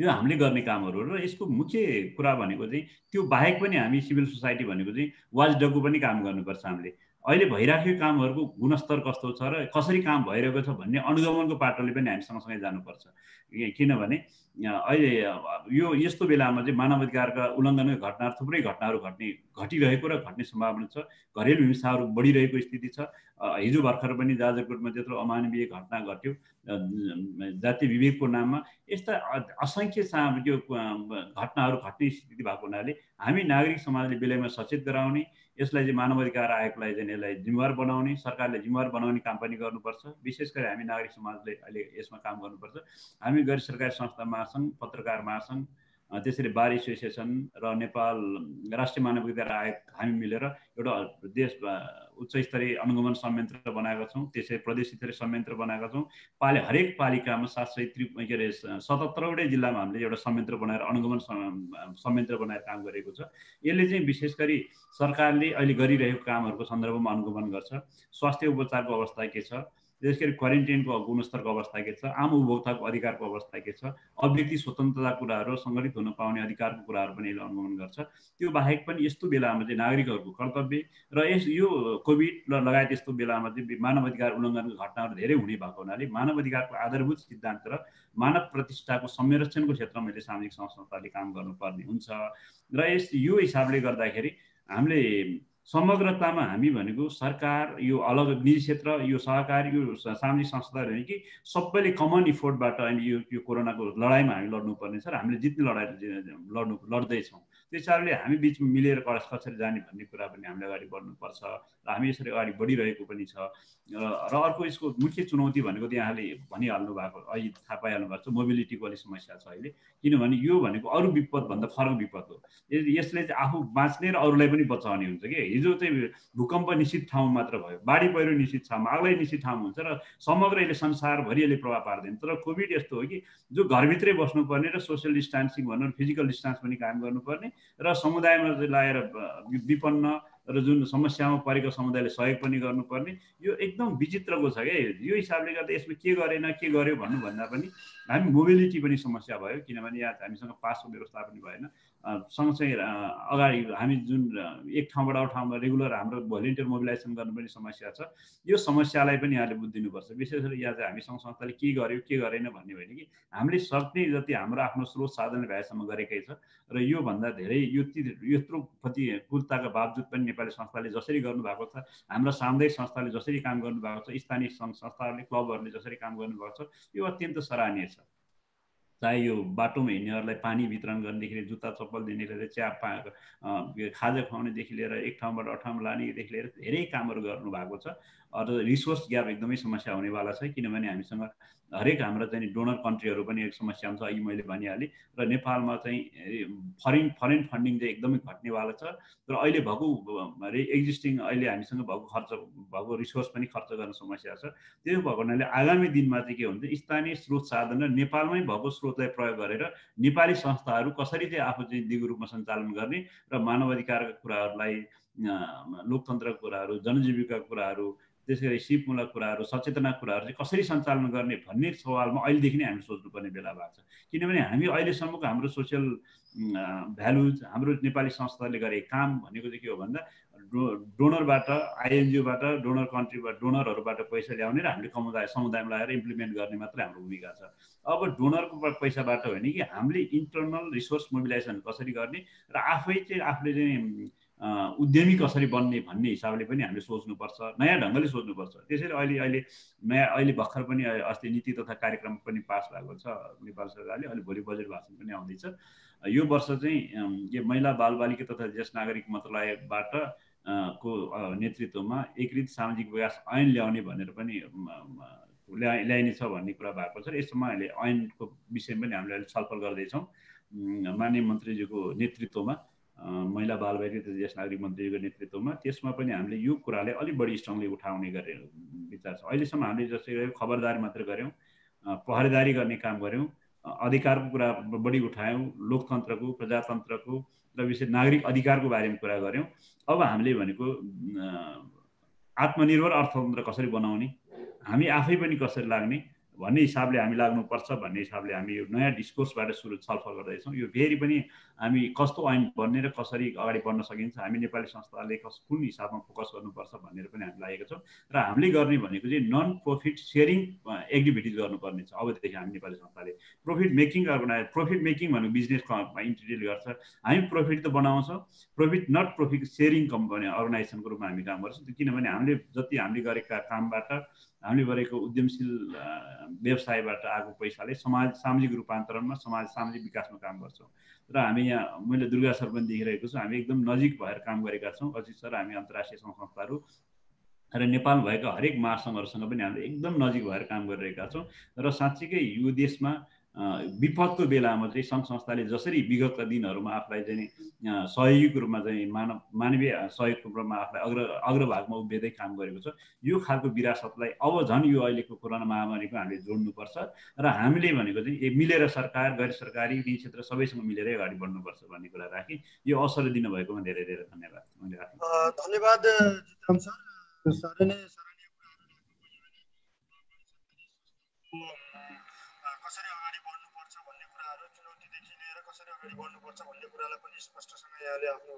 यो हामीले गर्ने कामहरू र यसको मुख्य कुरा भनेको चाहिँ त्यो बाहेक पनि हामी सिभिल सोसाइटी भनेको चाहिँ वाच डगको पनि काम गर्नुपर्छ हामीले। अहिले भइराखेको कामहरूको गुणस्तर कस्तो छ र कसरी काम भइरहेको छ भन्ने अनुगमनको पाटोले पनि हामी सँगसँगै जानुपर्छ। किनभने अहिले यो यस्तो बेलामा चाहिँ मानवाधिकारका उल्लङ्घनका घटनाहरू थुप्रै घटनाहरू घट्ने घटिरहेको र घट्ने सम्भावना छ। घरेलु हिंसाहरू बढिरहेको स्थिति छ। हिजो भर्खर पनि जाजरकोटमा त्यत्रो अमानवीय घटना घट्यो जातीय विवेकको नाममा। यस्ता असङ्ख्य त्यो घटनाहरू घट्ने स्थिति भएको हुनाले हामी नागरिक समाजले बेलैमा सचेत गराउने यसलाई चाहिँ मानवाधिकार आयोगलाई चाहिँ यसलाई जिम्मेवार बनाउने सरकारले जिम्मेवार बनाउने काम पनि गर्नुपर्छ। विशेष गरी हामी नागरिक समाजले अहिले यसमा काम गर्नुपर्छ। हामी गैर सरकारी संस्था महासङ्घ पत्रकार महासङ्घ त्यसरी बार एसोसिएसन र नेपाल राष्ट्रिय मानवाधिकार आयोग हामी मिलेर एउटा देश उच्च स्तरीय अनुगमन संयन्त्र बनाएका छौँ त्यसै प्रदेश स्तरीय संयन्त्र बनाएका छौँ। पालि हरेक पालिकामा सात सय त्रि के अरे सतहत्तरवटै जिल्लामा हामीले एउटा संयन्त्र बनाएर अनुगमन संयन्त्र बनाएर काम गरेको छ। यसले चाहिँ विशेष गरी सरकारले अहिले गरिरहेको कामहरूको सन्दर्भमा अनुगमन गर्छ। स्वास्थ्य उपचारको अवस्था के छ? विशेष गरी क्वारेन्टाइनको गुणस्तरको अवस्था के छ? आम उपभोक्ताको अधिकारको अवस्था के छ? अभिव्यक्ति स्वतन्त्रता कुराहरू सङ्गठित हुन पाउने अधिकारको कुराहरू पनि यसले अनुगमन गर्छ। त्यो बाहेक पनि यस्तो बेलामा चाहिँ नागरिकहरूको कर्तव्य र यस यो कोभिड र लगायत यस्तो बेलामा चाहिँ मानव अधिकार उल्लङ्घनको घटनाहरू धेरै हुने भएको हुनाले मानव अधिकारको आधारभूत सिद्धान्त र मानव प्रतिष्ठाको संरक्षणको क्षेत्रमा मैले सामाजिक संस्थाले काम गर्नुपर्ने हुन्छ। र यस यो हिसाबले गर्दाखेरि हामीले समग्रतामा हामी भनेको सरकार यो अलग निजी क्षेत्र यो सहकारी यो सामाजिक संस्थाहरू होइन कि सबैले कमन इफोर्टबाट अनि यो यो कोरोनाको लडाइँमा हामी लड्नुपर्ने छ र हामीले जित्ने लडाइँ लड्नु लड्दैछौँ। त्यस कारणले हामी बिचमा मिलेर कसरी जाने भन्ने कुरा पनि हामीले अगाडि बढ्नुपर्छ र हामी यसरी अगाडि बढिरहेको पनि छ। र अर्को यसको मुख्य चुनौती भनेको यहाँले भनिहाल्नु भएको अहिले थाहा पाइहाल्नु भएको छ मोबिलिटीको अलिक समस्या छ अहिले। किनभने यो भनेको अरू विपदभन्दा फरक विपद हो। यसले चाहिँ आफू बाँच्ने र अरूलाई पनि बचाउने हुन्छ कि? हिजो चाहिँ भूकम्प निश्चित ठाउँमा मात्र भयो बाढी पहिरो निश्चित ठाउँमा आगलाई निश्चित ठाउँमा हुन्छ र समग्र यसले संसारभरि यसले प्रभाव पार्दैन। तर कोभिड यस्तो हो कि जो घरभित्रै बस्नुपर्ने र सोसियल डिस्टान्सिङ भन्नु फिजिकल डिस्टान्स पनि कायम गर्नुपर्ने र समुदायमा लगाएर विपन्न र जुन समस्यामा परेको समुदायले सहयोग पनि गर्नुपर्ने। यो एकदम विचित्रको छ क्या यो हिसाबले गर्दा यसमा के गरेन के गर्यो भन्नुभन्दा पनि हामी मोबिलिटी पनि समस्या भयो किनभने यहाँ हामीसँग पासको व्यवस्था पनि भएन। सँगसँगै अगाडि हामी जुन एक ठाउँबाट अर्को ठाउँमा रेगुलर हाम्रो भोलिन्टियर मोबिलाइजेसन गर्नु पनि समस्या छ। यो समस्यालाई पनि यहाँले बुझिदिनुपर्छ। विशेष गरी यहाँ चाहिँ हामी सङ्घ संस्थाले के गर्यो के गरेन भन्ने भने कि हामीले सक्ने जति हाम्रो आफ्नो स्रोत साधन भएसम्म गरेकै छ र योभन्दा धेरै यो यत्रो प्रतिकूलताका बावजुद पनि नेपाली संस्थाले जसरी गर्नुभएको छ हाम्रो सामुदायिक संस्थाले जसरी काम गर्नुभएको छ स्थानीय सङ्घ संस्थाहरूले क्लबहरूले जसरी काम गर्नुभएको छ यो अत्यन्त सराहनीय छ। चाहे यो बाटोमा हिँड्नेहरूलाई पानी वितरण गर्नेदेखि लिएर जुत्ता चप्पलदेखि लिएर चिया पा खाजा खुवाउनेदेखि लिएर एक ठाउँबाट अर्को ठाउँमा लानेदेखि लिएर धेरै कामहरू गर्नुभएको छ। अरू रिसोर्स ग्याप एकदमै समस्या हुनेवाला छ किनभने हामीसँग हरेक हाम्रो चाहिँ डोनर कन्ट्रीहरू पनि एक समस्या हुन्छ अघि मैले भनिहालेँ। र नेपालमा चाहिँ फरेन फरेन फन्डिङ चाहिँ एकदमै घट्नेवाला छ। र अहिले भएको अरे एक्जिस्टिङ अहिले हामीसँग भएको खर्च भएको रिसोर्स पनि खर्च गर्न समस्या छ। त्यो भएको हुनाले आगामी दिनमा चाहिँ के हुन्छ स्थानीय स्रोत साधन र नेपालमै भएको स्रोतलाई प्रयोग गरेर नेपाली संस्थाहरू कसरी चाहिँ आफू चाहिँ दिगो रूपमा सञ्चालन गर्ने र मानवाधिकारका कुराहरूलाई लोकतन्त्रका कुराहरू जनजीविकाका कुराहरू त्यसै गरी सिपमूलक कुराहरू सचेतना कुराहरू चाहिँ कसरी सञ्चालन गर्ने भन्ने सवालमा अहिलेदेखि नै हामी सोच्नुपर्ने बेला भएको छ। किनभने हामी अहिलेसम्मको हाम्रो सोसियल भ्यालुज हाम्रो नेपाली संस्थाले गरे काम भनेको चाहिँ के हो भन्दा डो डोनरबाट आइएनजिओबाट डोनर कन्ट्रीबाट डोनरहरूबाट पैसा ल्याउने र हामीले समुदाय समुदायमा लगाएर इम्प्लिमेन्ट गर्ने मात्रै हाम्रो भूमिका छ। अब डोनरको पैसाबाट हो भने कि हामीले इन्टरनल रिसोर्स मोबिलाइजेसन कसरी गर्ने र आफै चाहिँ आफूले चाहिँ उद्यमी कसरी बन्ने भन्ने हिसाबले पनि हामीले सोच्नुपर्छ नयाँ ढङ्गले सोच्नुपर्छ। त्यसरी अहिले अहिले नयाँ अहिले भर्खर पनि अस्ति नीति तथा कार्यक्रम पनि पास भएको छ नेपाल सरकारले अहिले भोलि बजेट भाषण पनि आउँदैछ। यो वर्ष चाहिँ यो महिला बालबालिका तथा ज्येष्ठ नागरिक मन्त्रालयबाट को नेतृत्वमा एकीकृत सामाजिक विकास ऐन ल्याउने भनेर पनि ल्या ल्याइने छ भन्ने कुरा भएको छ। र यसमा अहिले ऐनको विषयमा पनि हामीले अहिले छलफल गर्दैछौँ। माननीय मन्त्रीजीको नेतृत्वमा। महिला बालबालिका ज्येष्ठ नागरिक मन्त्रीको नेतृत्वमा त्यसमा पनि हामीले यो कुरालाई अलिक बढी स्ट्रङली उठाउने गरे विचार छ। अहिलेसम्म हामीले जस्तै गऱ्यौँ खबरदारी मात्र गऱ्यौँ पहरेदारी गर्ने काम गऱ्यौँ अधिकारको कुरा बढी उठायौँ लोकतन्त्रको प्रजातन्त्रको र विशेष नागरिक अधिकारको बारेमा कुरा गऱ्यौँ। अब हामीले भनेको आत्मनिर्भर अर्थतन्त्र कसरी बनाउने हामी आफै पनि कसरी लाग्ने भन्ने हिसाबले हामी लाग्नुपर्छ भन्ने हिसाबले हामी यो नयाँ डिस्कोर्सबाट सुरु छलफल गर्दैछौँ। यो फेरि पनि हामी कस्तो ऐन बन्ने र कसरी अगाडि बढ्न सकिन्छ हामी नेपाली संस्थाले कस कुन हिसाबमा फोकस गर्नुपर्छ भनेर पनि हामी लागेका छौँ र हामीले गर्ने भनेको चाहिँ नन प्रफिट सेयरिङ एक्टिभिटिज गर्नुपर्ने छ। अबदेखि हामी नेपाली संस्थाले profit making organize profit making भनेको बिजनेस इन्टिटिल गर्छ। हामी प्रफिट त बनाउँछौँ profit not profit sharing company अर्गनाइजेसनको रूपमा हामी काम गर्छौँ। किनभने हामीले जति हामीले गरेका कामबाट हामीले गरेको उद्यमशील व्यवसायबाट आएको पैसाले समाज सामाजिक रूपान्तरणमा समाज सामाजिक विकासमा काम गर्छौँ। र हामी यहाँ मैले दुर्गा सर पनि देखिरहेको छु हामी एकदम नजिक भएर काम गरेका छौँ। अजित सर हामी अन्तर्राष्ट्रिय संस्थाहरू र नेपाल भएका हरेक महासङ्घहरूसँग पनि हामीले एकदम नजिक भएर काम गरिरहेका छौँ। र साँच्चीकै यो देशमा विपदको बेलामा चाहिँ सङ्घ संस्थाले जसरी विगतका दिनहरूमा आफूलाई चाहिँ सहयोगीको रूपमा चाहिँ मानव मानवीय सहयोगको रूपमा आफूलाई अग्र अग्रभागमा उभिँदै काम गरेको छ। यो खालको विरासतलाई अब झन् यो अहिलेको कोरोना महामारीको हामीले जोड्नुपर्छ र हामीले भनेको चाहिँ मिलेर सरकार गैर सरकारी ऋण क्षेत्र सबैसँग मिलेरै अगाडि बढ्नुपर्छ भन्ने कुरा राखेँ यो अवसर दिनुभएकोमा धेरै धेरै धन्यवाद। धन्यवाद स्पष्टसँग यहाँले आफ्नो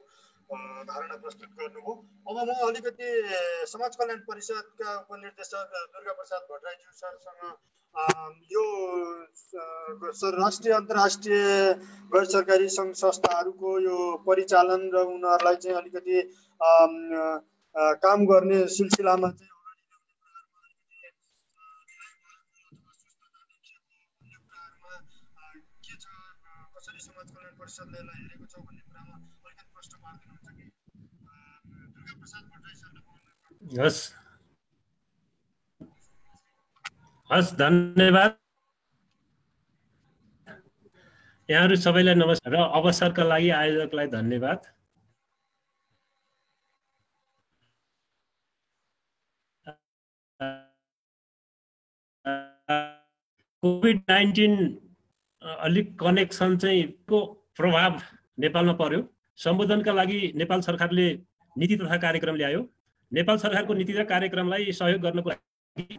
धारणा प्रस्तुत गर्नुभयो अब म अलिकति समाज कल्याण परिषदका उपनिर्देशक दुर्गा प्रसाद भट्टराईज्यू सरसँग यो राष्ट्रिय अन्तर्राष्ट्रिय गैर सरकारी सङ्घ संस्थाहरूको यो परिचालन र उनीहरूलाई चाहिँ अलिकति काम गर्ने सिलसिलामा चाहिँ परिषदले यसलाई हेरेको छौ भन्ने कुरामा अलिकति प्रश्न पारिदिनुहुन्छ कि दुर्गा प्रसाद भट्टराई सरले हस् हस् धन्यवाद। यहाँहरू सबैलाई नमस्कार। र अवसरका लागि आयोजकलाई धन्यवाद। कोभिड नाइन्टिन अलिक कनेक्सन चाहिँ को प्रभाव नेपालमा पर्यो? सम्बोधनका लागि नेपाल सरकारले नीति तथा कार्यक्रम ल्यायो। नेपाल सरकारको नीति र कार्यक्रमलाई सहयोग गर्नको लागि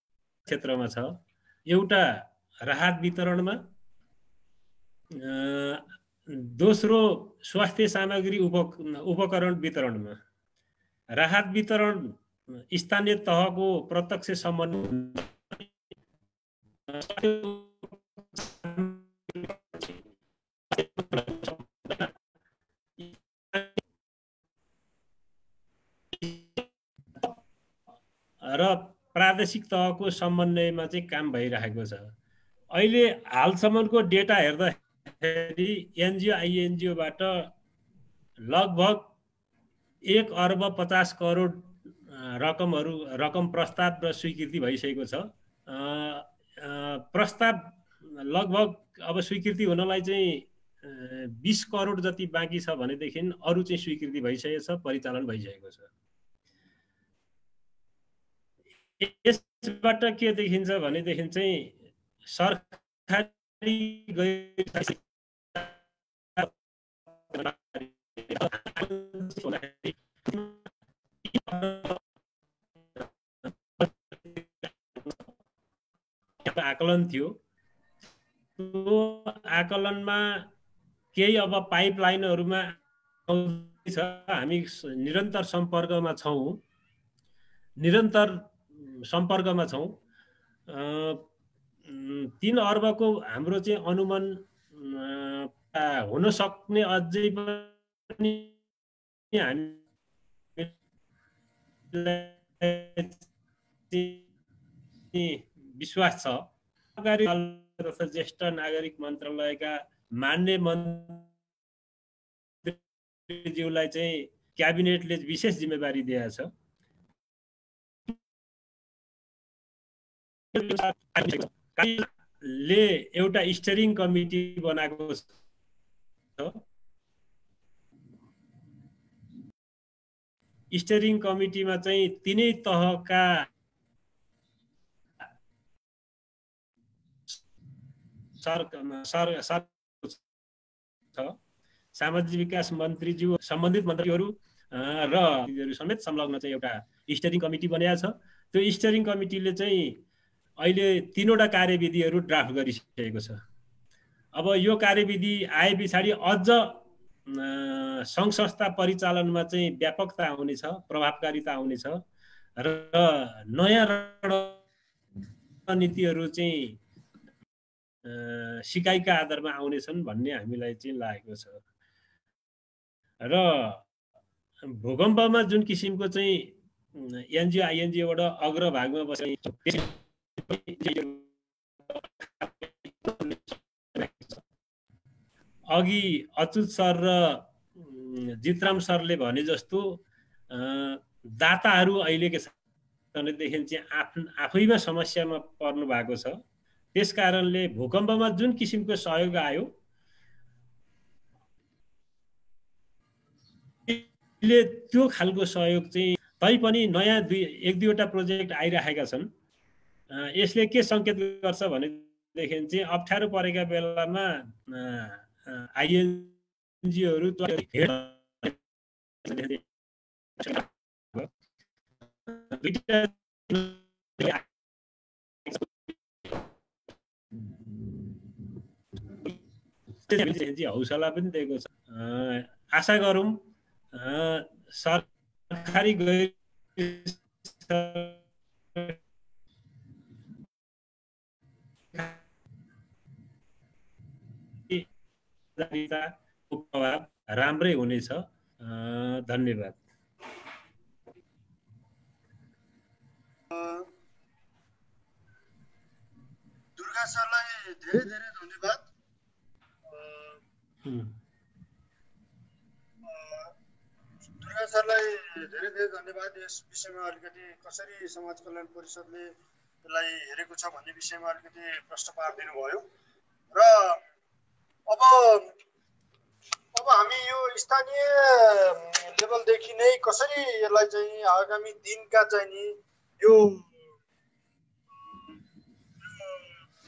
क्षेत्रमा छ। एउटा राहत वितरणमा दोस्रो स्वास्थ्य सामग्री उप उपकरण वितरणमा। राहत वितरण स्थानीय तहको प्रत्यक्ष सम्बन्ध प्रादेशिक तहको समन्वयमा चाहिँ काम भइरहेको छ। अहिले हालसम्मको डेटा हेर्दाखेरि एनजिओ आइएनजिओबाट लगभग एक अर्ब पचास करोड रकमहरू रकम प्रस्ताव र स्वीकृति भइसकेको छ। प्रस्ताव लगभग अब स्वीकृति हुनलाई चाहिँ बिस करोड जति बाँकी छ भनेदेखि अरू चाहिँ स्वीकृति भइसकेको छ परिचालन भइसकेको छ। यसबाट के देखिन्छ भनेदेखि चाहिँ सरकारी आकलन थियो। त्यो आकलनमा केही अब पाइपलाइनहरूमा हामी निरन्तर सम्पर्कमा छौँ। निरन्तर सम्पर्कमा छौँ। तिन अर्बको हाम्रो चाहिँ अनुमान हुन सक्ने अझै पनि हामी विश्वास छ। तथा ज्येष्ठ नागरिक मन्त्रालयका मान्य मन्त्रीज्यूलाई चाहिँ क्याबिनेटले विशेष जिम्मेवारी दिएको ले एउटा स्टेरिङ कमिटी बनाएको छ। स्टेरिङ कमिटीमा चाहिँ तिनै तहका सामाजिक विकास मन्त्रीज्यू सम्बन्धित मन्त्रीहरू र समेत संलग्न चाहिँ एउटा स्टेरिङ कमिटी बनाएको छ। त्यो स्टेरिङ कमिटीले चाहिँ अहिले तिनवटा कार्यविधिहरू ड्राफ्ट गरिसकेको छ। अब यो कार्यविधि आए पछाडि अझ सङ्घ संस्था परिचालनमा चाहिँ व्यापकता आउनेछ प्रभावकारिता आउनेछ र नयाँ रणनीतिहरू चाहिँ सिकाइका आधारमा आउनेछन् भन्ने हामीलाई चाहिँ लागेको छ। र भूकम्पमा जुन किसिमको चाहिँ एनजिओ आइएनजिओबाट अग्रभागमा बसेर अघि अच्युत सर र जितराम सरले भने जस्तो दाताहरू अहिले के छ भनेदेखि चाहिँ आफ आफैमा समस्यामा पर्नु भएको छ। त्यस कारणले भूकम्पमा जुन किसिमको सहयोग आयो त्यो खालको सहयोग चाहिँ तैपनि नयाँ दुई एक दुईवटा प्रोजेक्ट आइरहेका छन्। यसले के सङ्केत गर्छ भनेदेखि चाहिँ अप्ठ्यारो परेका बेलामा आइएनजिओहरू हौसला पनि दिएको छ। आशा गरौँ सरकारी प्रभाव राम्रै हुनेछ। धन्यवाद। दुर्गा सरलाई धेरै धेरै धन्यवाद। दुर्गा सरलाई धेरै धेरै धन्यवाद। यस विषयमा अलिकति कसरी समाज कल्याण परिषदले यसलाई हेरेको छ भन्ने विषयमा अलिकति प्रश्न पारिदिनु भयो र अब अब हामी यो स्थानीय लेभलदेखि नै कसरी यसलाई चाहिँ आगामी दिनका चाहिँ नि यो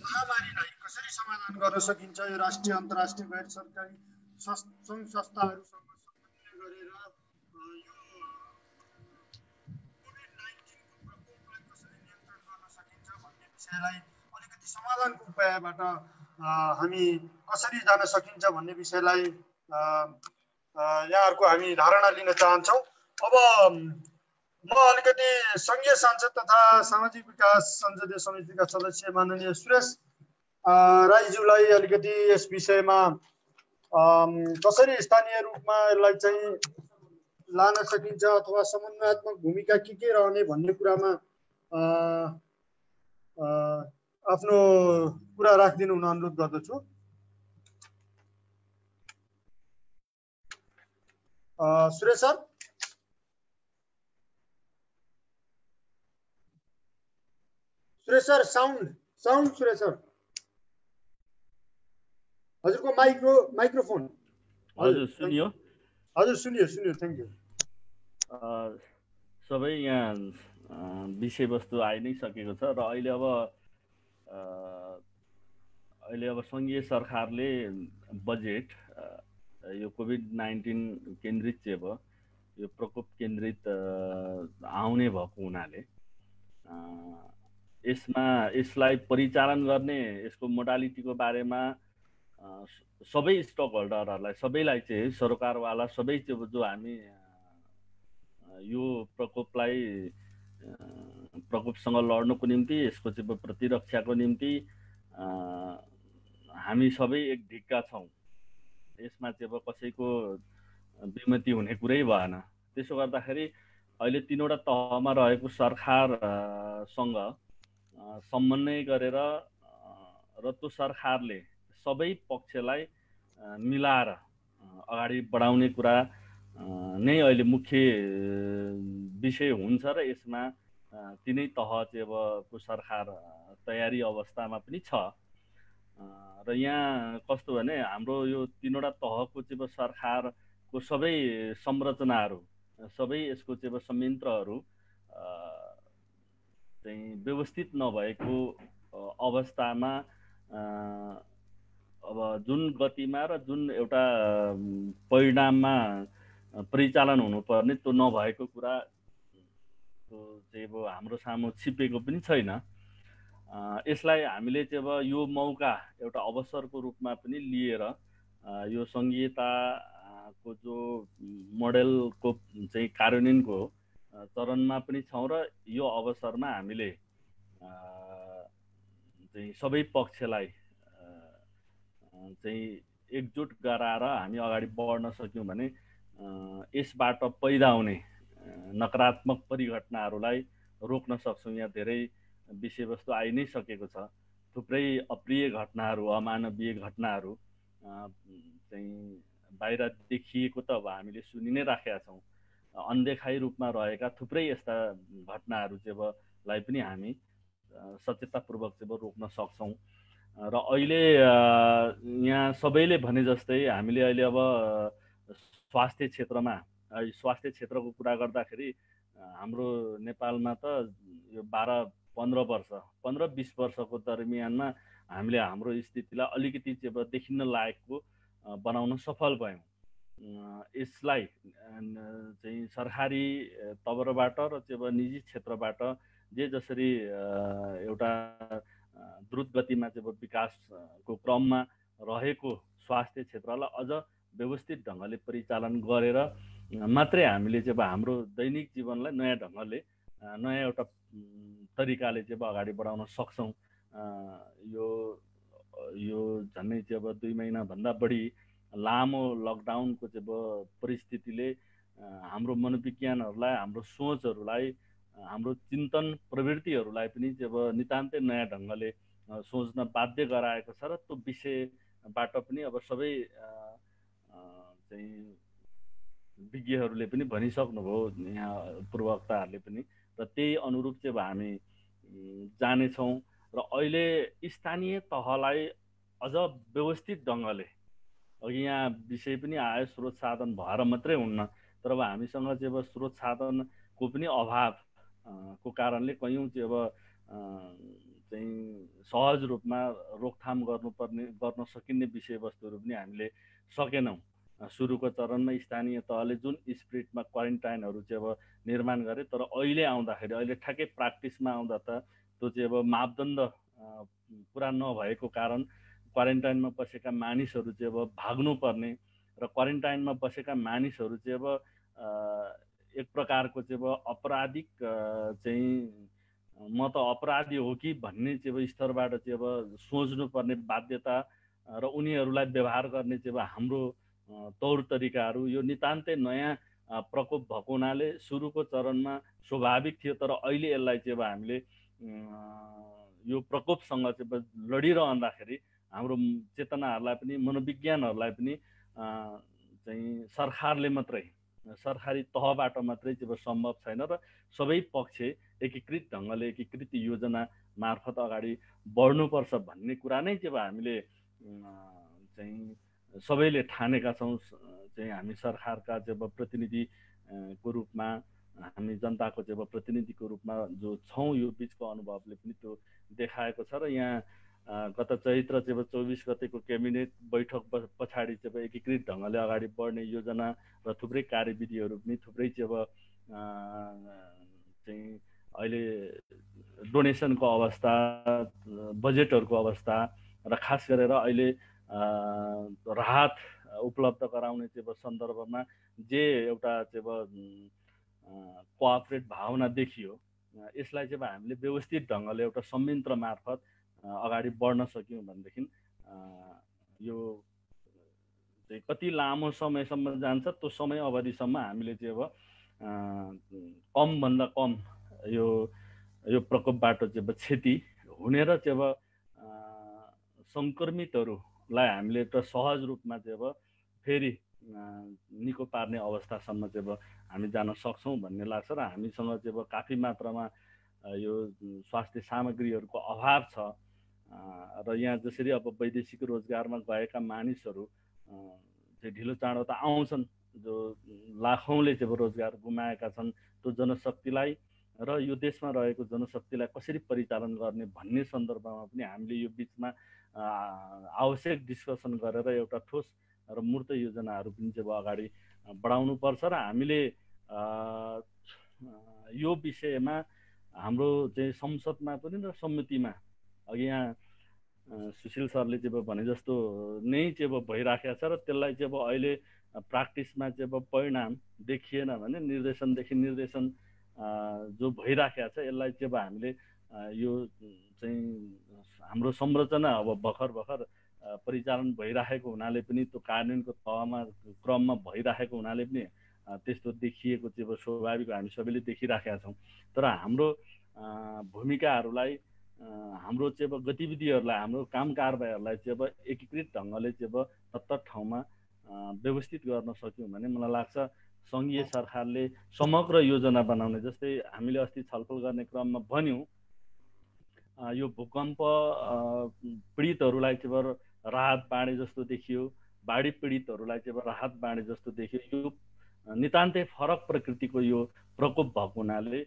महामारीलाई कसरी समाधान गर्न सकिन्छ यो राष्ट्रिय अन्तर्राष्ट्रिय गैर सरकारी सङ्घ संस्थाहरूसँग गरेर यो कसरी नियन्त्रण गर्न सकिन्छ भन्ने विषयलाई अलिकति समाधानको उपायबाट हामी कसरी जान सकिन्छ भन्ने विषयलाई यहाँहरूको हामी धारणा लिन चाहन्छौँ। अब म अलिकति सङ्घीय सांसद तथा सामाजिक विकास संसदीय समितिका सदस्य माननीय सुरेश राईज्यूलाई अलिकति यस विषयमा कसरी स्थानीय रूपमा यसलाई चाहिँ लान सकिन्छ अथवा समन्वयात्मक भूमिका के के रहने भन्ने कुरामा आफ्नो कुरा राखिदिनु हुन अनुरोध गर्दछु। Suresh sir? Suresh sir sound sound Suresh sir. हजुरको माइक्रो माइक्रोफोन। हजुर सुनियो। हजुर सुनियो सुनियो थ्याङ्क यू सबै यहाँ विषयवस्तु आइ नै सकेको छ र अहिले अब अहिले अब सङ्घीय सरकारले बजेट यो कोभिड नाइन्टिन केन्द्रित चाहिँ अब यो प्रकोप केन्द्रित आउने भएको हुनाले यसमा यसलाई परिचालन गर्ने यसको मोडालिटीको बारेमा सबै स्टक होल्डरहरूलाई सबैलाई चाहिँ सरकारवाला सबै चाहिँ जो हामी यो प्रकोपलाई प्रकोपसँग लड्नुको निम्ति यसको चाहिँ प्रतिरक्षाको निम्ति हामी सबै एक ढिक्का छौँ। यसमा चाहिँ अब कसैको विमति हुने कुरै भएन। त्यसो गर्दाखेरि अहिले तिनवटा तहमा रहेको सरकारसँग समन्वय गरेर र त्यो सरकारले सबै पक्षलाई मिलाएर अगाडि बढाउने कुरा नै अहिले मुख्य विषय हुन्छ र यसमा तिनै तह चाहिँ अब को सरकार तयारी अवस्थामा पनि छ। र यहाँ कस्तो भने हाम्रो यो तिनवटा तहको चाहिँ सरकारको सबै संरचनाहरू सबै यसको चाहिँ संयन्त्रहरू चाहिँ व्यवस्थित नभएको अवस्थामा अब जुन गतिमा र जुन एउटा परिणाममा परिचालन हुनुपर्ने त्यो नभएको कुरा त्यो चाहिँ अब हाम्रो सामु छिपेको पनि छैन। यसलाई हामीले चाहिँ अब यो मौका एउटा अवसरको रूपमा पनि लिएर यो सङ्घीयताको जो मोडेलको चाहिँ कार्यान्वयनको चरणमा पनि छौँ र यो अवसरमा हामीले चाहिँ सबै पक्षलाई चाहिँ एकजुट गराएर हामी अगाडि बढ्न सक्यौँ भने यसबाट पैदा हुने नकारात्मक परिघटनाहरूलाई रोक्न सक्छौँ यहाँ धेरै विषयवस्तु आइ नै सकेको छ। थुप्रै अप्रिय घटनाहरू अमानवीय घटनाहरू चाहिँ बाहिर देखिएको त अब हामीले सुनि नै राखेका छौँ। अनदेखाइ रूपमा रहेका थुप्रै यस्ता घटनाहरू चाहिँ पनि हामी सचेततापूर्वक चाहिँ रोक्न सक्छौँ। र अहिले यहाँ सबैले भने जस्तै हामीले अहिले अब स्वास्थ्य क्षेत्रमा स्वास्थ्य क्षेत्रको कुरा गर्दाखेरि हाम्रो नेपालमा त यो बाह्र पन्ध्र वर्ष पन्ध्र बिस वर्षको दरमियानमा हामीले हाम्रो स्थितिलाई अलिकति देखिन्न लायकको बनाउन सफल भयौँ। यसलाई चाहिँ सरकारी तवरबाट र चाहिँ निजी क्षेत्रबाट जे जसरी एउटा द्रुत गतिमा चाहिँ विकासको क्रममा रहेको स्वास्थ्य क्षेत्रलाई अझ व्यवस्थित ढङ्गले परिचालन गरेर मात्रै हामीले चाहिँ हाम्रो दैनिक जीवनलाई नयाँ ढङ्गले नयाँ एउटा तरिकाले चाहिँ अब अगाडि बढाउन सक्छौँ। यो यो झन्डै चाहिँ अब दुई महिनाभन्दा बढी लामो लकडाउनको चाहिँ अब परिस्थितिले हाम्रो मनोविज्ञानहरूलाई हाम्रो सोचहरूलाई हाम्रो चिन्तन प्रवृत्तिहरूलाई पनि चाहिँ अब नितान्तै नयाँ ढङ्गले सोच्न बाध्य गराएको छ र त्यो विषयबाट पनि अब सबै चाहिँ विज्ञहरूले पनि भनिसक्नुभयो यहाँ पूर्वक्ताहरूले पनि। र त्यही अनुरूप चाहिँ अब हामी जानेछौँ र अहिले स्थानीय तहलाई अझ व्यवस्थित ढङ्गले अघि यहाँ विषय पनि आयो स्रोत साधन भएर मात्रै हुन्न तर अब हामीसँग चाहिँ अब स्रोत साधनको पनि अभाव को कारणले कयौँ चाहिँ अब चाहिँ सहज रूपमा रोकथाम गर्नुपर्ने गर्न सकिने विषयवस्तुहरू पनि हामीले सकेनौँ। सुरुको चरणमा स्थानीय तहले जुन स्पिरिटमा क्वारेन्टाइनहरू चाहिँ अब निर्माण गरे तर अहिले आउँदाखेरि अहिले ठ्याक्कै प्र्याक्टिसमा आउँदा त त्यो चाहिँ अब मापदण्ड पुरा नभएको कारण क्वारेन्टाइनमा बसेका मानिसहरू चाहिँ अब भाग्नुपर्ने र क्वारेन्टाइनमा बसेका मानिसहरू चाहिँ अब एक प्रकारको चाहिँ अब आपराधिक चाहिँ म त अपराधी हो कि भन्ने चाहिँ अब स्तरबाट चाहिँ अब सोच्नुपर्ने बाध्यता र उनीहरूलाई व्यवहार गर्ने चाहिँ अब हाम्रो तौर तरिकाहरू यो नितान्तै नयाँ प्रकोप भएको हुनाले सुरुको चरणमा स्वाभाविक थियो तर अहिले यसलाई चाहिँ अब हामीले यो प्रकोपसँग चाहिँ लडिरहँदाखेरि हाम्रो चेतनाहरूलाई पनि मनोविज्ञानहरूलाई पनि चाहिँ सरकारले मात्रै सरकारी तहबाट मात्रै चाहिँ सम्भव छैन र सबै पक्ष एकीकृत ढङ्गले एकीकृत योजना मार्फत अगाडि बढ्नुपर्छ भन्ने कुरा नै चाहिँ हामीले चाहिँ सबैले ठानेका छौँ चाहिँ हामी सरकारका जब प्रतिनिधिको रूपमा हामी जनताको जब प्रतिनिधिको रूपमा जो छौँ यो बिचको अनुभवले पनि त्यो देखाएको छ र यहाँ गत चैत्र चाहिँ चौबिस गतेको क्याबिनेट बैठक पछाडि चाहिँ एकीकृत ढङ्गले अगाडि बढ्ने योजना र थुप्रै कार्यविधिहरू पनि थुप्रै अब चाहिँ अहिले डोनेसनको अवस्था बजेटहरूको अवस्था र खास गरेर अहिले राहत उपलब्ध गराउने चाहिँ सन्दर्भमा जे एउटा चाहिँ कोअपरेट भावना देखियो यसलाई चाहिँ हामीले व्यवस्थित ढङ्गले एउटा संयन्त्र मार्फत अगाडि बढ्न सक्यौँ भनेदेखि यो चाहिँ कति लामो समयसम्म जान्छ त्यो समय अवधिसम्म हामीले चाहिँ अब कमभन्दा कम यो यो प्रकोपबाट चाहिँ अब क्षति हुने र चाहिँ अब सङ्क्रमितहरूलाई हामीले एउटा सहज रूपमा चाहिँ अब फेरि निको पार्ने अवस्थासम्म चाहिँ अब हामी जान सक्छौँ भन्ने लाग्छ र हामीसँग चाहिँ अब काफी मात्रामा यो स्वास्थ्य सामग्रीहरूको अभाव छ र यहाँ जसरी अब वैदेशिक रोजगारमा गएका मानिसहरू चाहिँ ढिलो चाँडो त आउँछन् जो लाखौँले चाहिँ रोजगार गुमाएका छन् त्यो जनशक्तिलाई र यो देशमा रहेको जनशक्तिलाई कसरी परिचालन गर्ने भन्ने सन्दर्भमा पनि हामीले यो बिचमा आवश्यक डिस्कसन गरेर एउटा ठोस र मूर्त योजनाहरू पनि चाहिँ अगाडि बढाउनु पर्छ र हामीले यो विषयमा हाम्रो चाहिँ संसदमा पनि र समितिमा अघि यहाँ सुशील सरले चाहिँ भने जस्तो नै चाहिँ अब भइराखेको छ र त्यसलाई चाहिँ अब अहिले प्र्याक्टिसमा चाहिँ अब परिणाम देखिएन भने निर्देशनदेखि निर्देशन जो भइराखेको छ यसलाई चाहिँ अब हामीले यो चाहिँ हाम्रो संरचना अब भर्खर भर्खर परिचालन भइराखेको हुनाले पनि त्यो कार्यान्वयनको तहमा क्रममा भइराखेको हुनाले पनि त्यस्तो देखिएको चाहिँ स्वाभाविक हामी सबैले देखिराखेका छौँ। तर हाम्रो भूमिकाहरूलाई हाम्रो चाहिँ अब गतिविधिहरूलाई हाम्रो काम कारबाहीहरूलाई चाहिँ अब एकीकृत ढङ्गले चाहिँ अब तत्त ठाउँमा व्यवस्थित गर्न सक्यौँ भने मलाई लाग्छ। सङ्घीय सरकारले समग्र योजना बनाउने जस्तै हामीले अस्ति छलफल गर्ने क्रममा भन्यौँ यो भूकम्प पीडितहरूलाई चाहिँ राहत बाँडे जस्तो देखियो बाढी पीडितहरूलाई चाहिँ राहत बाँडे जस्तो देखियो। यो नितान्तै फरक प्रकृतिको यो प्रकोप भएको हुनाले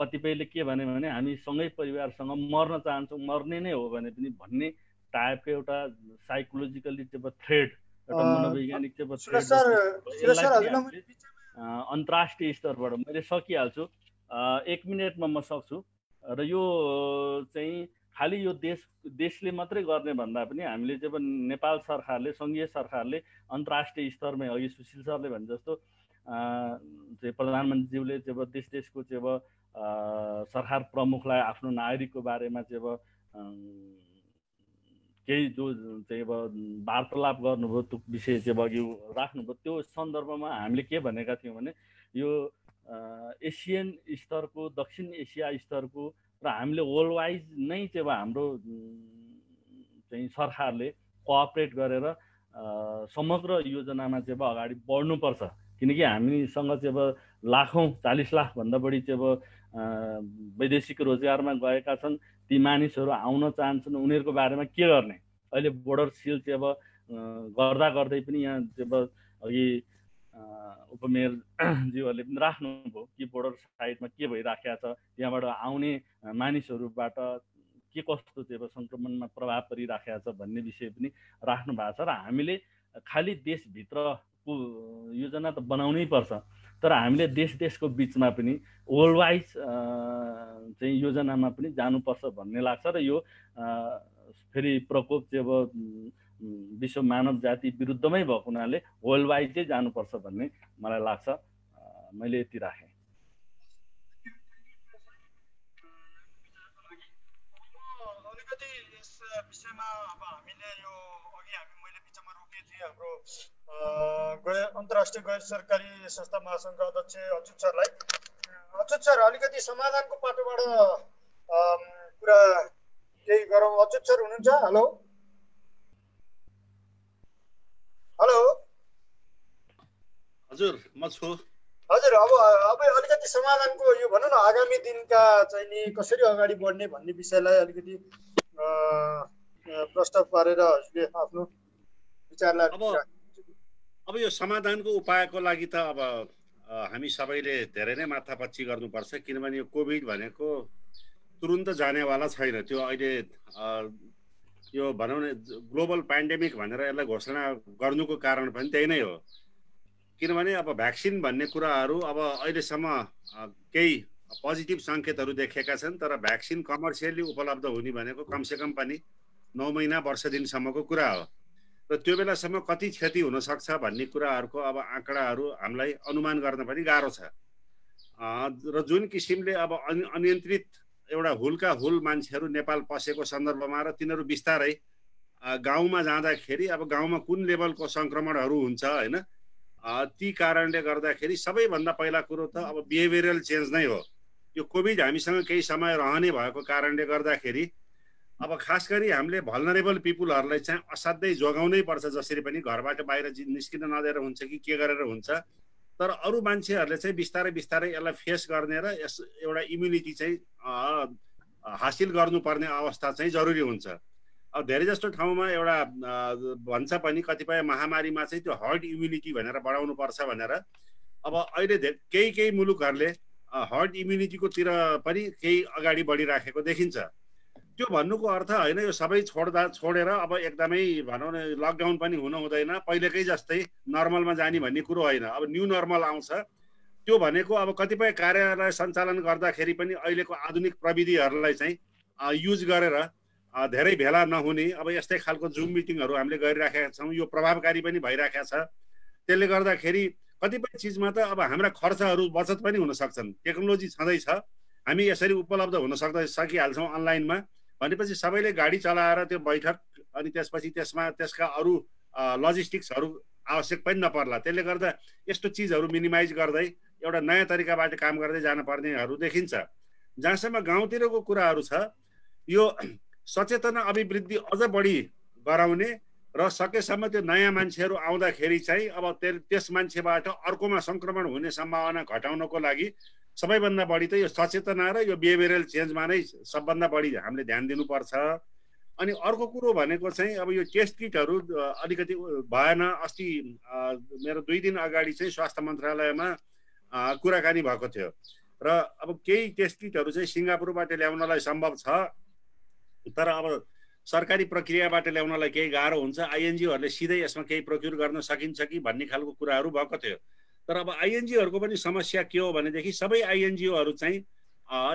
कतिपयले के भने भने हामी सँगै परिवारसँग मर्न चाहन्छौँ मर्ने नै हो भने पनि भन्ने टाइपको एउटा साइकोलोजिकल्ली चाहिँ थ्रेड एउटा मनोवैज्ञानिक चाहिँ अन्तर्राष्ट्रिय स्तरबाट मैले सकिहाल्छु। एक मिनटमा म सक्छु। र यो चाहिँ खालि यो देश देशले मात्रै गर्ने भन्दा पनि हामीले चाहिँ नेपाल सरकारले सङ्घीय सरकारले अन्तर्राष्ट्रिय स्तरमै अघि सुशील सरले भने जस्तो चाहिँ प्रधानमन्त्रीज्यूले अब देश देशको चाहिँ अब सरकार प्रमुखलाई आफ्नो नागरिकको बारेमा चाहिँ अब केही जो चाहिँ अब वार्तालाप गर्नुभयो त्यो विषय चाहिँ अघि राख्नुभयो त्यो सन्दर्भमा हामीले के भनेका थियौँ भने यो एसियन स्तरको दक्षिण एसिया स्तरको र हामीले वर्ल्ड वाइज नै चाहिँ अब हाम्रो चाहिँ सरकारले कोअपरेट गरेर समग्र योजनामा चाहिँ अब अगाडि बढ्नुपर्छ। किनकि हामीसँग चाहिँ अब लाखौँ चालिस लाखभन्दा बढी चाहिँ अब वैदेशिक रोजगारमा गएका छन्। ती मानिसहरू आउन चाहन्छन् उनीहरूको बारेमा के गर्ने? अहिले बोर्डर सिल चाहिँ अब गर्दा गर्दै पनि यहाँ चाहिँ अब अघि उपमेयरज्यूहरूले पनि राख्नुभयो। कि बोर्डर साइडमा के भइराखेको छ त्यहाँबाट आउने मानिसहरूबाट के कस्तो अब सङ्क्रमणमा प्रभाव परिराखेको छ भन्ने विषय पनि राख्नु भएको छ। र हामीले खालि देशभित्र योजना त बनाउनै पर्छ तर हामीले देश देशको बिचमा पनि वर्ल्ड वाइज चाहिँ योजनामा पनि जानुपर्छ भन्ने लाग्छ। र यो फेरि प्रकोप चाहिँ अब विश्व मानव जाति विरुद्धमै भएको हुनाले वाइड चाहिँ जानुपर्छ भन्ने मलाई लाग्छ। मैले यति राखेँ। हामीले यो अघि हामी मैले बिचमा रोकेको थिएँ हाम्रो अन्तर्राष्ट्रिय गैर सरकारी संस्था महासङ्घका अध्यक्ष अच्युत सरलाई। अच्युत सर अलिकति समाधानको पाटोबाट कुरा केही गरौँ। अच्युत सर हुनुहुन्छ? हेलो? हेलो। हजुर म छु। हजुर अब अब अलिकति समाधानको यो भनौँ न आगामी दिनका चाहिँ नि कसरी अगाडि बढ्ने भन्ने विषयलाई अलिकति प्रस्ताव पारेर हजुरले आफ्नो विचारलाई अब यो समाधानको उपायको लागि त अब हामी सबैले धेरै नै माथापच्ची गर्नुपर्छ किनभने यो कोभिड भनेको तुरुन्त जानेवाला छैन। त्यो अहिले यो भनौँ न ग्लोबल पेन्डेमिक भनेर यसलाई घोषणा गर्नुको कारण पनि त्यही नै हो। किनभने अब भ्याक्सिन भन्ने कुराहरू अब अहिलेसम्म केही पोजिटिभ सङ्केतहरू देखेका छन् तर भ्याक्सिन कमर्सियली उपलब्ध हुने भनेको कमसेकम पनि नौ महिना वर्ष दिनसम्मको कुरा हो। र त्यो बेलासम्म कति क्षति हुनसक्छ भन्ने कुराहरूको अब आँकडाहरू हामीलाई अनुमान गर्न पनि गाह्रो छ। र जुन किसिमले अब अनियन्त्रित एउटा हुलका हुल मान्छेहरू नेपाल पसेको सन्दर्भमा र तिनीहरू बिस्तारै गाउँमा जाँदाखेरि अब गाउँमा कुन लेभलको सङ्क्रमणहरू हुन्छ होइन? ती कारणले गर्दाखेरि सबैभन्दा पहिला कुरो त अब बिहेभियरल चेन्ज नै हो। यो कोभिड हामीसँग केही समय रहने भएको कारणले गर्दाखेरि अब खास गरी हामीले भलनरेबल पिपुलहरूलाई चाहिँ असाध्यै जोगाउनै पर्छ जसरी पनि घरबाट बाहिर निस्किन नदिएर हुन्छ कि के गरेर हुन्छ। तर अरू मान्छेहरूले चाहिँ बिस्तारै बिस्तारै यसलाई फेस गर्ने र यस एउटा इम्युनिटी चाहिँ हासिल गर्नुपर्ने अवस्था चाहिँ जरुरी हुन्छ। अब धेरै जस्तो ठाउँमा एउटा भन्छ पनि कतिपय महामारीमा चाहिँ त्यो हर्ड इम्युनिटी भनेर बढाउनुपर्छ भनेर। अब अहिले धे केही केही मुलुकहरूले हर्ड इम्युनिटीकोतिर पनि केही अगाडि बढिराखेको देखिन्छ। त्यो भन्नुको अर्थ होइन यो सबै छोड्दा छोडेर अब एकदमै भनौँ न लकडाउन पनि हुनु हुँदैन। पहिलेकै जस्तै नर्मलमा जाने भन्ने कुरो होइन। अब न्यू नर्मल आउँछ। त्यो भनेको अब कतिपय कार्यालय सञ्चालन गर्दाखेरि पनि अहिलेको आधुनिक प्रविधिहरूलाई चाहिँ युज गरेर धेरै भेला नहुने अब यस्तै खालको जुम मिटिङहरू हामीले गरिराखेका छौँ। यो प्रभावकारी पनि भइराखेको छ। त्यसले गर्दाखेरि कतिपय चिजमा त अब हाम्रा खर्चहरू बचत पनि हुन सक्छन्। टेक्नोलोजी छँदैछ। हामी यसरी उपलब्ध हुन सक्दै सकिहाल्छौँ अनलाइनमा। भनेपछि सबैले गाडी चलाएर त्यो बैठक अनि त्यसपछि त्यसमा त्यसका अरू लजिस्टिक्सहरू आवश्यक पनि नपर्ला। त्यसले गर्दा यस्तो चिजहरू मिनिमाइज गर्दै एउटा नयाँ तरिकाबाट काम गर्दै जानुपर्नेहरू देखिन्छ। जहाँसम्म गाउँतिरको कुराहरू छ यो सचेतना अभिवृद्धि अझ बढी गराउने र सकेसम्म त्यो नयाँ मान्छेहरू आउँदाखेरि चाहिँ अब त्य- त्यस मान्छेबाट अर्कोमा सङ्क्रमण हुने सम्भावना घटाउनको लागि सबैभन्दा बढी त यो सचेतना र यो बिहेभियरल चेन्जमा नै सबभन्दा बढी हामीले ध्यान दिनुपर्छ। अनि अर्को कुरो भनेको चाहिँ अब यो टेस्ट किटहरू अलिकति भएन। अस्ति मेरो दुई दिन अगाडि चाहिँ स्वास्थ्य मन्त्रालयमा कुराकानी भएको थियो। र अब केही टेस्ट किटहरू चाहिँ सिङ्गापुरबाट ल्याउनलाई सम्भव छ। तर अब सरकारी प्रक्रियाबाट ल्याउनलाई केही गाह्रो हुन्छ। आइएनजिओहरूले सिधै यसमा केही प्रोक्युर गर्न सकिन्छ कि भन्ने खालको कुराहरू भएको थियो। तर अब आइएनजिओहरूको पनि समस्या के हो भनेदेखि सबै आइएनजिओहरू चाहिँ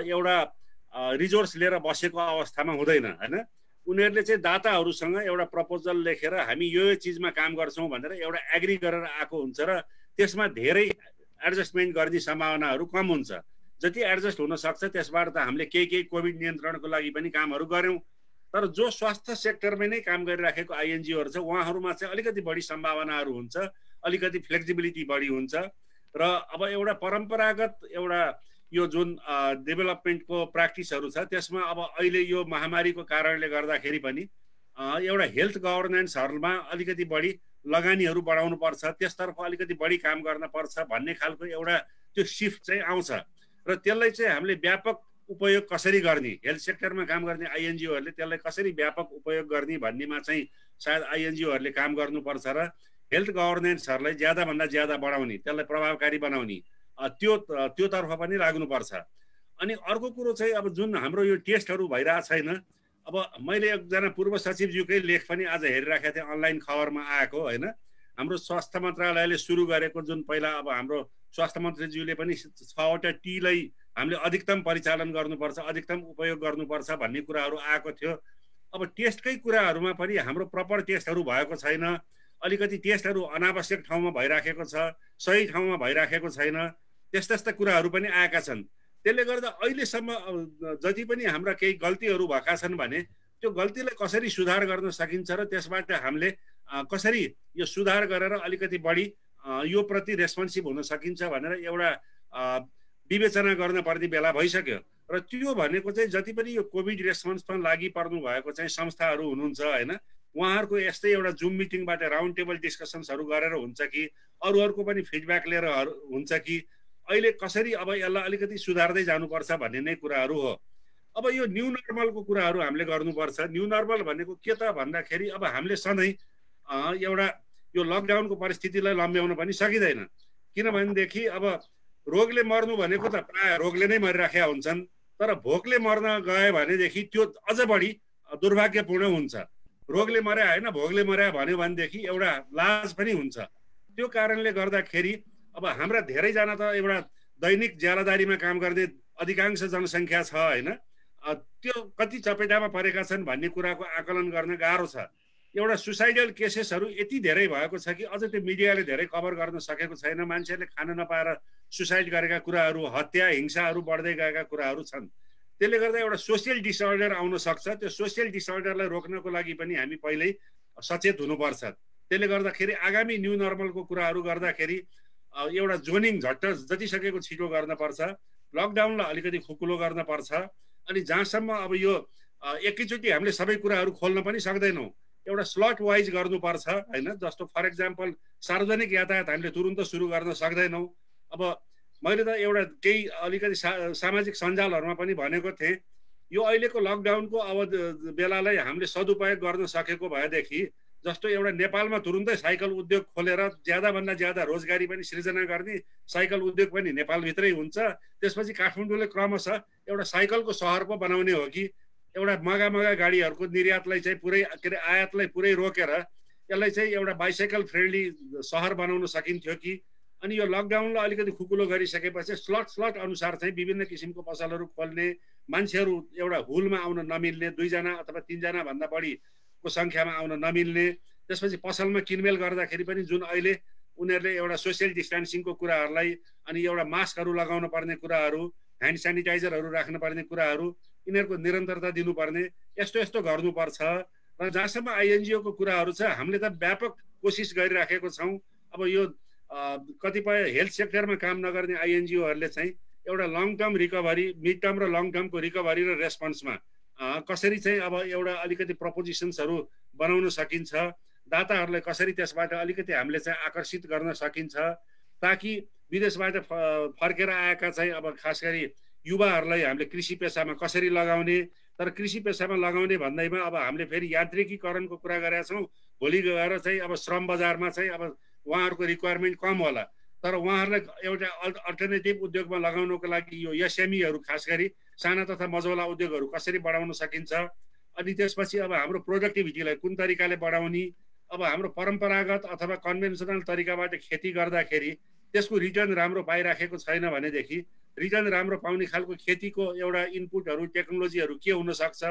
एउटा रिजोर्स लिएर बसेको अवस्थामा हुँदैन होइन? उनीहरूले चाहिँ दाताहरूसँग एउटा प्रपोजल लेखेर हामी यो चिजमा काम गर्छौँ भनेर एउटा एग्री गरेर आएको हुन्छ र त्यसमा धेरै एडजस्टमेन्ट गर्ने सम्भावनाहरू कम हुन्छ। जति एडजस्ट हुन सक्छ त्यसबाट त हामीले केही केही कोभिड नियन्त्रणको लागि पनि कामहरू गऱ्यौँ। तर जो स्वास्थ्य सेक्टरमै नै काम गरिराखेको आइएनजिओहरू छ उहाँहरूमा चाहिँ अलिकति बढी सम्भावनाहरू हुन्छ अलिकति फ्लेक्सिबिलिटी बढी हुन्छ र अब एउटा परम्परागत एउटा यो जुन डेभलपमेन्टको प्र्याक्टिसहरू छ त्यसमा अब अहिले यो महामारीको कारणले गर्दाखेरि पनि एउटा हेल्थ गभर्नेन्सहरूमा अलिकति बढी लगानीहरू बढाउनु पर्छ त्यसतर्फ अलिकति बढी काम गर्न पर्छ भन्ने खालको एउटा त्यो सिफ्ट चाहिँ आउँछ र त्यसलाई चाहिँ हामीले व्यापक उपयोग कसरी गर्ने? हेल्थ सेक्टरमा काम गर्ने आइएनजिओहरूले त्यसलाई कसरी व्यापक उपयोग गर्ने भन्नेमा चाहिँ सायद आइएनजिओहरूले काम गर्नुपर्छ र हेल्थ गभर्नेन्सहरूलाई ज्यादाभन्दा ज्यादा बढाउने त्यसलाई प्रभावकारी बनाउने त्यो त्योतर्फ पनि लाग्नुपर्छ। अनि अर्को कुरो चाहिँ अब जुन हाम्रो यो टेस्टहरू भइरहेको छैन अब मैले एकजना पूर्व सचिवज्यूकै लेख पनि आज हेरिराखेको थिएँ अनलाइन खबरमा आएको होइन? हाम्रो स्वास्थ्य मन्त्रालयले सुरु गरेको जुन पहिला अब हाम्रो स्वास्थ्य मन्त्रीज्यूले पनि छवटा टीलाई हामीले अधिकतम परिचालन गर्नुपर्छ अधिकतम उपयोग गर्नुपर्छ भन्ने कुराहरू आएको थियो। अब टेस्टकै कुराहरूमा पनि हाम्रो प्रपर टेस्टहरू भएको छैन। अलिकति टेस्टहरू अनावश्यक ठाउँमा भइराखेको छ सही ठाउँमा भइराखेको छैन। त्यस्ता त्यस्ता कुराहरू पनि आएका छन्। त्यसले गर्दा अहिलेसम्म जति पनि हाम्रा केही गल्तीहरू भएका छन् भने त्यो गल्तीलाई कसरी सुधार गर्न सकिन्छ र त्यसबाट हामीले कसरी यो सुधार गरेर अलिकति बढी यो प्रति रेस्पोन्सिभ हुन सकिन्छ भनेर एउटा विवेचना गर्न पर्ने बेला भइसक्यो। र त्यो भनेको चाहिँ जति पनि यो कोभिड रेस्पोन्समा लागि पर्नु भएको चाहिँ संस्थाहरू हुनुहुन्छ होइन उहाँहरूको यस्तै एउटा जुम मिटिङबाट राउन्ड टेबल डिस्कसन्सहरू गरेर हुन्छ कि अरू अरूको पनि फिडब्याक लिएर हुन्छ कि अहिले कसरी अब यसलाई अलिकति सुधार्दै जानुपर्छ भन्ने नै कुराहरू हो। अब यो न्यू नर्मलको कुराहरू हामीले गर्नुपर्छ। न्यू नर्मल भनेको के त भन्दाखेरि अब हामीले सधैँ एउटा यो लकडाउनको परिस्थितिलाई लम्ब्याउन पनि सकिँदैन। किनभनेदेखि अब रोगले मर्नु भनेको त प्रायः रोगले नै मरिराखेका हुन्छन् तर भोकले मर्न गयो भनेदेखि त्यो अझ बढी दुर्भाग्यपूर्ण हुन्छ। रोगले मर्या होइन भोगले मर्या भन्यो भनेदेखि एउटा लाज पनि हुन्छ। त्यो कारणले गर्दाखेरि अब हाम्रा धेरैजना त एउटा दैनिक ज्यालादारीमा काम गर्ने अधिकांश जनसङ्ख्या छ होइन? त्यो कति चपेटामा परेका छन् भन्ने कुराको आकलन गर्न गाह्रो छ। एउटा सुसाइडल केसेसहरू यति धेरै भएको छ कि अझ त्यो मिडियाले धेरै कभर गर्न सकेको छैन। मान्छेहरूले खान नपाएर सुसाइड गरेका कुराहरू हत्या हिंसाहरू बढ्दै गएका कुराहरू छन्। त्यसले गर्दा एउटा सोसियल डिसअर्डर आउन सक्छ। त्यो सोसियल डिसअर्डरलाई रोक्नको लागि पनि हामी पहिल्यै सचेत हुनुपर्छ। त्यसले गर्दाखेरि आगामी न्यू नर्मलको कुराहरू गर्दाखेरि एउटा जोनिङ झट्ट जति सकेको छिटो गर्नुपर्छ लकडाउनलाई अलिकति खुकुलो गर्नुपर्छ अनि जहाँसम्म अब यो एकैचोटि हामीले सबै कुराहरू खोल्न पनि सक्दैनौँ। एउटा स्लट वाइज गर्नुपर्छ होइन? जस्तो फर इक्जाम्पल सार्वजनिक यातायात हामीले तुरुन्त सुरु गर्न सक्दैनौँ। अब मैले त एउटा केही अलिकति सा सामाजिक सञ्जालहरूमा पनि भनेको थिएँ यो अहिलेको लकडाउनको अवध बेलालाई हामीले सदुपयोग गर्न सकेको भएदेखि जस्तो एउटा नेपालमा तुरुन्तै साइकल उद्योग खोलेर ज्यादाभन्दा ज्यादा रोजगारी पनि सृजना गर्ने साइकल उद्योग पनि नेपालभित्रै हुन्छ। त्यसपछि काठमाडौँले क्रमशः एउटा साइकलको सहर पो बनाउने हो कि एउटा मगा मगा गाडीहरूको निर्यातलाई चाहिँ पुरै के अरे आयातलाई पुरै रोकेर यसलाई चाहिँ एउटा बाइसाइकल फ्रेन्डली सहर बनाउन सकिन्थ्यो कि? अनि यो लकडाउनलाई अलिकति खुकुलो गरिसकेपछि स्लट स्लट अनुसार चाहिँ विभिन्न किसिमको पसलहरू खोल्ने मान्छेहरू एउटा हुलमा आउन नमिल्ने दुईजना अथवा तिनजना भन्दा बढीको सङ्ख्यामा आउन नमिल्ने त्यसपछि पसलमा किनमेल गर्दाखेरि पनि जुन अहिले उनीहरूले एउटा सोसियल डिस्टेन्सिङको कुराहरूलाई अनि एउटा मास्कहरू लगाउन पर्ने कुराहरू ह्यान्ड सेनिटाइजरहरू राख्न पर्ने कुराहरू यिनीहरूको निरन्तरता दिनुपर्ने यस्तो यस्तो गर्नुपर्छ। र जहाँसम्म आइएनजिओको कुराहरू छ हामीले त व्यापक कोसिस गरिराखेको छौँ। अब यो कतिपय हेल्थ सेक्टरमा काम नगर्ने आइएनजिओहरूले चाहिँ एउटा long term recovery mid term र लङ टर्मको रिकभरी र रेस्पोन्समा कसरी चाहिँ अब एउटा अलिकति प्रपोजिसन्सहरू बनाउन सकिन्छ दाताहरूलाई कसरी त्यसबाट अलिकति हामीले चाहिँ आकर्षित गर्न सकिन्छ ताकि विदेशबाट फर्केर आएका चाहिँ अब खास गरी युवाहरूलाई हामीले कृषि पेसामा कसरी लगाउने तर कृषि पेसामा लगाउने भन्दैमा अब हामीले फेरि यान्त्रिकीकरणको कुरा गरेका छौँ। भोलि गएर चाहिँ अब श्रम बजारमा चाहिँ अब उहाँहरूको रिक्वायरमेन्ट कम होला। तर उहाँहरूलाई एउटा अल्टरनेटिभ उद्योगमा लगाउनको लागि यो एसएमईहरू खास गरी साना तथा मझौला उद्योगहरू कसरी बढाउन सकिन्छ? अनि त्यसपछि अब हाम्रो प्रोडक्टिभिटीलाई कुन तरिकाले बढाउने? अब हाम्रो परम्परागत अथवा कन्भेन्सनल तरिकाबाट खेती गर्दाखेरि त्यसको रिटर्न राम्रो पाइराखेको छैन भनेदेखि रिटर्न राम्रो पाउने खालको खेतीको एउटा इनपुटहरू टेक्नोलोजीहरू के हुनसक्छ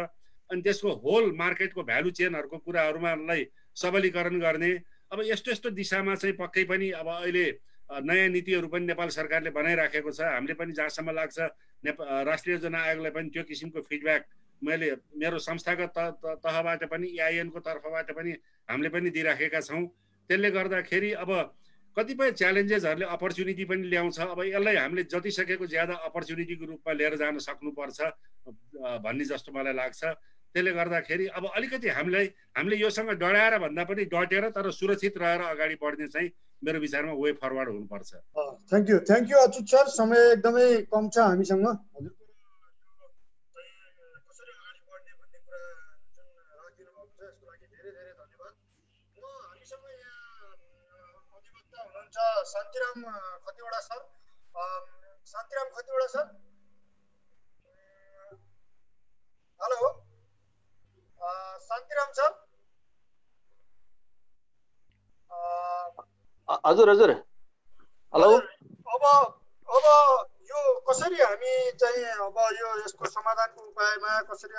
अनि त्यसको होल मार्केटको भ्यालु चेनहरूको कुराहरूमालाई सबलीकरण गर्ने। अब यस्तो यस्तो दिशामा चाहिँ पक्कै पनि अब अहिले नयाँ नीतिहरू पनि नेपाल सरकारले बनाइराखेको छ। हामीले पनि जहाँसम्म लाग्छ नेपाल राष्ट्रिय योजना आयोगलाई पनि त्यो किसिमको फिडब्याक मैले मेरो संस्थागत तहबाट पनि एआइएनको तर्फबाट पनि हामीले पनि दिइराखेका छौँ। त्यसले गर्दाखेरि अब कतिपय च्यालेन्जेसहरूले अपर्च्युनिटी पनि ल्याउँछ। अब यसलाई हामीले जति सकेको ज्यादा अपर्च्युनिटीको रूपमा लिएर जान सक्नुपर्छ भन्ने जस्तो मलाई लाग्छ। त्यसले गर्दाखेरि अब अलिकति हामीलाई हामीले योसँग डराएर भन्दा पनि डटेर तर सुरक्षित रहेर अगाडि बढ्ने चाहिँ मेरो विचारमा वे फरवर्ड हुनुपर्छ। Thank you thank you Achyut sir. समय एकदमै कम छ हामीसँग। Shantiram Khatiwada sir. Shantiram Khatiwada sir. Hello. Shantiram sir. हजुर हजुर। हेलो। अब अब यो कसरी हामी चाहिँ अब यो यसको समाधानको उपायमा कसरी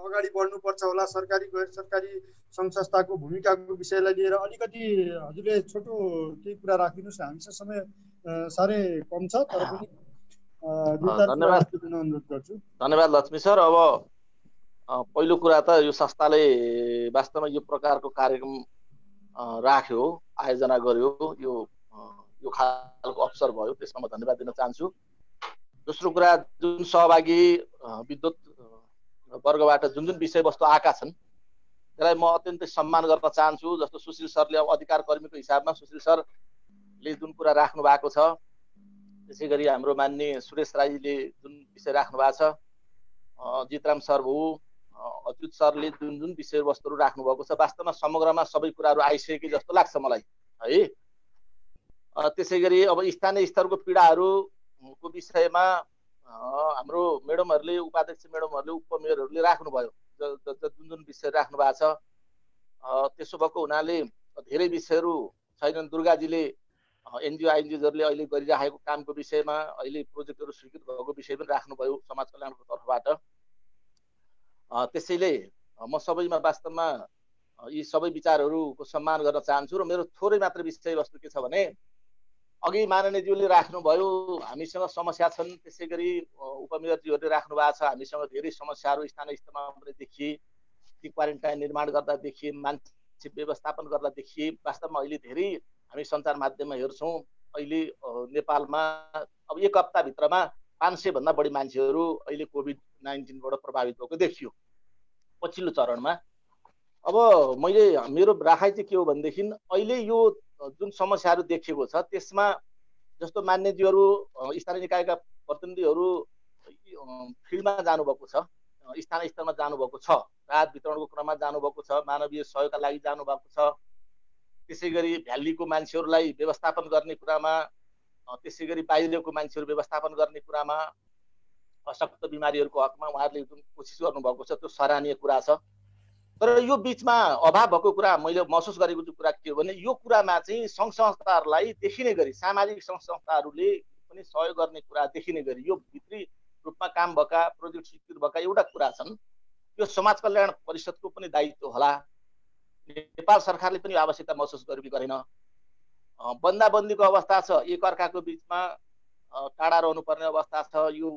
अगाडि बढ्नुपर्छ होला? सरकारी गैर सरकारी सङ्घ संस्थाको भूमिकाको विषयलाई लिएर अलिकति हजुरले छोटो केही कुरा राखिदिनुहोस् हामीसँग समय साह्रै कम छ तर पनि धन्यवाद। अनुरोध गर्छु। धन्यवाद लक्ष्मी सर। अब पहिलो कुरा त यो संस्थाले वास्तवमा यो प्रकारको कार्यक्रम राख्यो आयोजना गर्यो। यो यो खालको अवसर भयो। त्यसमा म धन्यवाद दिन चाहन्छु। दोस्रो कुरा जुन सहभागी विद्युत वर्गबाट जुन जुन विषयवस्तु आएका छन् त्यसलाई म अत्यन्तै सम्मान गर्न चाहन्छु जस्तो सुशील सरले अब अधिकार कर्मीको हिसाबमा सुशील सरले जुन कुरा राख्नु भएको छ त्यसै गरी हाम्रो मान्य सुरेश राईले जुन विषय राख्नु भएको छ जितराम सर भयो अच्युत सरले जुन जुन विषयवस्तुहरू राख्नुभएको छ वास्तवमा समग्रमा सबै कुराहरू आइसकेको जस्तो लाग्छ मलाई है? त्यसै गरी अब स्थानीय स्तरको पीडाहरूको विषयमा हाम्रो मेडमहरूले उपाध्यक्ष मेडमहरूले उपमेयरहरूले राख्नुभयो। जुन जुन विषय राख्नु भएको छ त्यसो भएको हुनाले धेरै विषयहरू छैनन्। दुर्गाजीले एनजिओ आइएनजिओहरूले अहिले गरिराखेको कामको विषयमा अहिले प्रोजेक्टहरू स्वीकृत भएको विषय पनि राख्नुभयो समाज कल्याणको तर्फबाट। त्यसैले म सबैमा वास्तवमा यी सबै विचारहरूको सम्मान गर्न चाहन्छु र मेरो थोरै मात्र विषयवस्तु के छ भने अघि माननीयज्यूले राख्नुभयो हामीसँग समस्या छन्। त्यसै गरी उपमेयरज्यूहरूले राख्नु भएको छ हामीसँग धेरै समस्याहरू स्थानीय स्तरमा देखिए ती क्वारेन्टाइन निर्माण गर्दा देखिए मान्छे व्यवस्थापन गर्दा देखिए वास्तवमा अहिले धेरै हामी सञ्चार माध्यममा हेर्छौँ। अहिले नेपालमा अब एक हप्ताभित्रमा पाँच सयभन्दा बढी मान्छेहरू अहिले कोभिड नाइन्टिनबाट प्रभावित भएको देखियो पछिल्लो चरणमा। अब मैले मेरो राखाइ चाहिँ के हो भनेदेखि अहिले यो जुन समस्याहरू देखिएको छ त्यसमा जस्तो मान्यजीहरू स्थानीय निकायका प्रतिनिधिहरू फिल्डमा जानुभएको छ स्थानीय स्तरमा जानुभएको छ राहत वितरणको क्रममा जानुभएको छ मानवीय सहयोगका लागि जानुभएको छ त्यसै गरी भ्यालीको मान्छेहरूलाई व्यवस्थापन गर्ने कुरामा त्यसै गरी बाहिरको मान्छेहरू व्यवस्थापन गर्ने कुरामा अशक्त बिमारीहरूको हकमा उहाँहरूले जुन कोसिस गर्नुभएको छ त्यो सराहनीय कुरा छ। तर यो बिचमा अभाव भएको कुरा मैले महसुस गरेको कुरा के हो भने यो कुरामा चाहिँ सङ्घ संस्थाहरूलाई देखिने गरी सामाजिक सङ्घ संस्थाहरूले पनि सहयोग गर्ने कुरा देखिने गरी यो भित्री रूपमा काम भएका प्रोजेक्ट स्वीकृत भएका एउटा कुरा छन्। यो समाज कल्याण परिषदको पनि दायित्व होला। नेपाल सरकारले पनि आवश्यकता महसुस गरे गरेन। बन्दाबन्दीको अवस्था छ एकअर्काको बिचमा टाढा रहनुपर्ने अवस्था छ यो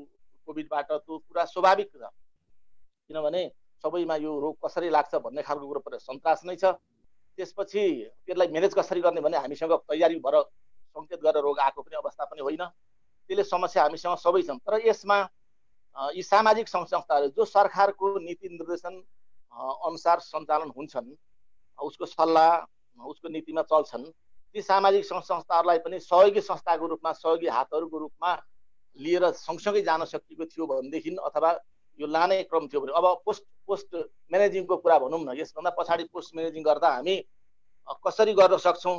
कोभिडबाट त्यो कुरा स्वाभाविक छ। किनभने सबैमा यो रोग कसरी लाग्छ भन्ने खालको कुरो पर सन्तास नै छ। त्यसपछि त्यसलाई म्यानेज कसरी गर्ने भने हामीसँग तयारी भएर सङ्केत गरेर रोग आएको पनि अवस्था पनि होइन। त्यसले समस्या हामीसँग सबै छन्। तर यसमा यी सामाजिक संस्थाहरू जो सरकारको नीति निर्देशन अनुसार सञ्चालन हुन्छन् उसको सल्लाह उसको नीतिमा चल्छन् ती सामाजिक सङ्घ संस्थाहरूलाई पनि सहयोगी संस्थाको रूपमा सहयोगी हातहरूको रूपमा लिएर सँगसँगै जान सकिएको थियो भनेदेखि अथवा यो लाने क्रम थियो भने अब पोस्ट पोस्ट म्यानेजिङको कुरा भनौँ न यसभन्दा पछाडि पोस्ट म्यानेजिङ गर्दा हामी कसरी गर्न सक्छौँ?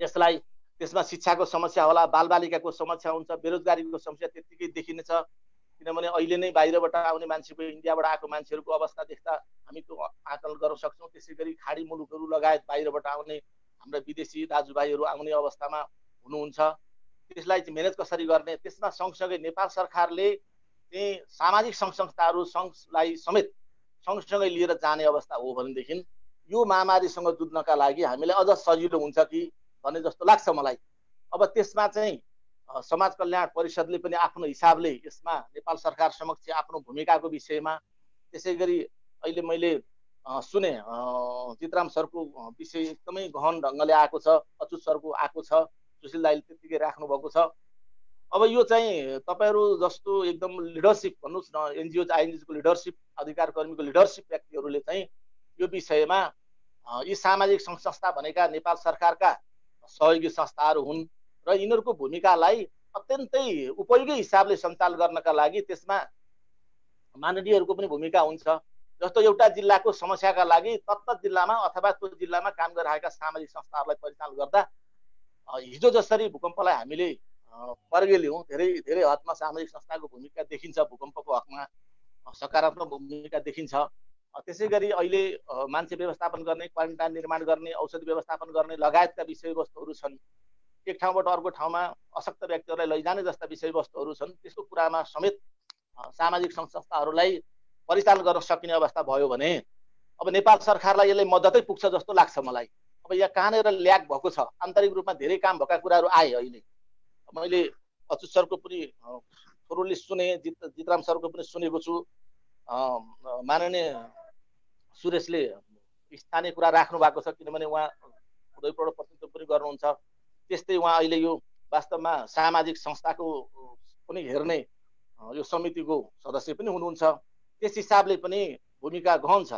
यसलाई त्यसमा शिक्षाको समस्या होला बालबालिकाको समस्या हुन्छ बेरोजगारीको समस्या त्यत्तिकै देखिनेछ। किनभने अहिले नै बाहिरबाट आउने मान्छेको इन्डियाबाट आएको मान्छेहरूको अवस्था देख्दा हामी त्यो आकलन गर्न सक्छौँ। त्यसै गरी खाडी मुलुकहरू लगायत बाहिरबाट आउने हाम्रा विदेशी दाजुभाइहरू आउने अवस्थामा हुनुहुन्छ। त्यसलाई चाहिँ म्यानेज कसरी गर्ने? त्यसमा सँगसँगै नेपाल सरकारले चाहिँ सामाजिक सङ्घ संस्थाहरू सङ्घलाई समेत सँगसँगै लिएर जाने अवस्था हो भनेदेखि यो महामारीसँग जुझ्नका लागि हामीलाई अझ सजिलो हुन्छ कि भन्ने जस्तो लाग्छ मलाई। अब त्यसमा चाहिँ समाज कल्याण परिषदले पनि आफ्नो हिसाबले यसमा नेपाल सरकार समक्ष आफ्नो भूमिकाको विषयमा त्यसै गरी अहिले मैले सुने चितराम सरको विषय एकदमै गहन ढङ्गले आएको छ अचुत सरको आएको छ सुशील दाईले त्यत्तिकै राख्नुभएको छ। अब यो चाहिँ तपाईँहरू जस्तो एकदम लिडरसिप भन्नुहोस् न एनजिओ आइएनजिओको लिडरसिप अधिकार कर्मीको लिडरसिप व्यक्तिहरूले चाहिँ यो विषयमा यी सामाजिक सङ्घ संस्था भनेका नेपाल सरकारका सहयोगी संस्थाहरू हुन् र यिनीहरूको भूमिकालाई अत्यन्तै उपयोगी हिसाबले सञ्चालन गर्नका लागि त्यसमा मानवीयहरूको पनि भूमिका हुन्छ। जस्तो एउटा जिल्लाको समस्याका लागि तत्त जिल्लामा अथवा त्यो जिल्लामा काम गरिरहेका सामाजिक संस्थाहरूलाई परिचालन गर्दा हिजो जसरी भूकम्पलाई हामीले पर्गेल्यौँ धेरै धेरै हदमा सामाजिक संस्थाको भूमिका देखिन्छ भूकम्पको हकमा सकारात्मक भूमिका देखिन्छ। त्यसै गरी अहिले मान्छे व्यवस्थापन गर्ने क्वारेन्टाइन निर्माण गर्ने औषधि व्यवस्थापन गर्ने लगायतका विषयवस्तुहरू छन्। एक ठाउँबाट अर्को ठाउँमा अशक्त व्यक्तिहरूलाई लैजाने जस्ता विषयवस्तुहरू छन् त्यसको कुरामा समेत सामाजिक संस्थाहरूलाई परिचालन गर्न सकिने अवस्था भयो भने अब नेपाल सरकारलाई यसले मद्दतै पुग्छ जस्तो लाग्छ मलाई। अब यहाँ कहाँनिर ल्याक भएको छ? आन्तरिक रूपमा धेरै काम भएका कुराहरू आए अहिले। मैले अचुत सरको पनि थोरली सुने जित जितराम सरको पनि सुनेको छु। माननीय सुरेशले स्थानीय कुरा राख्नु भएको छ किनभने उहाँ उदयपुरबाट प्रतिनिधित्व पनि गर्नुहुन्छ। त्यस्तै उहाँ अहिले यो वास्तवमा सामाजिक संस्थाको पनि हेर्ने यो समितिको सदस्य पनि हुनुहुन्छ। त्यस हिसाबले पनि भूमिका गहन छ।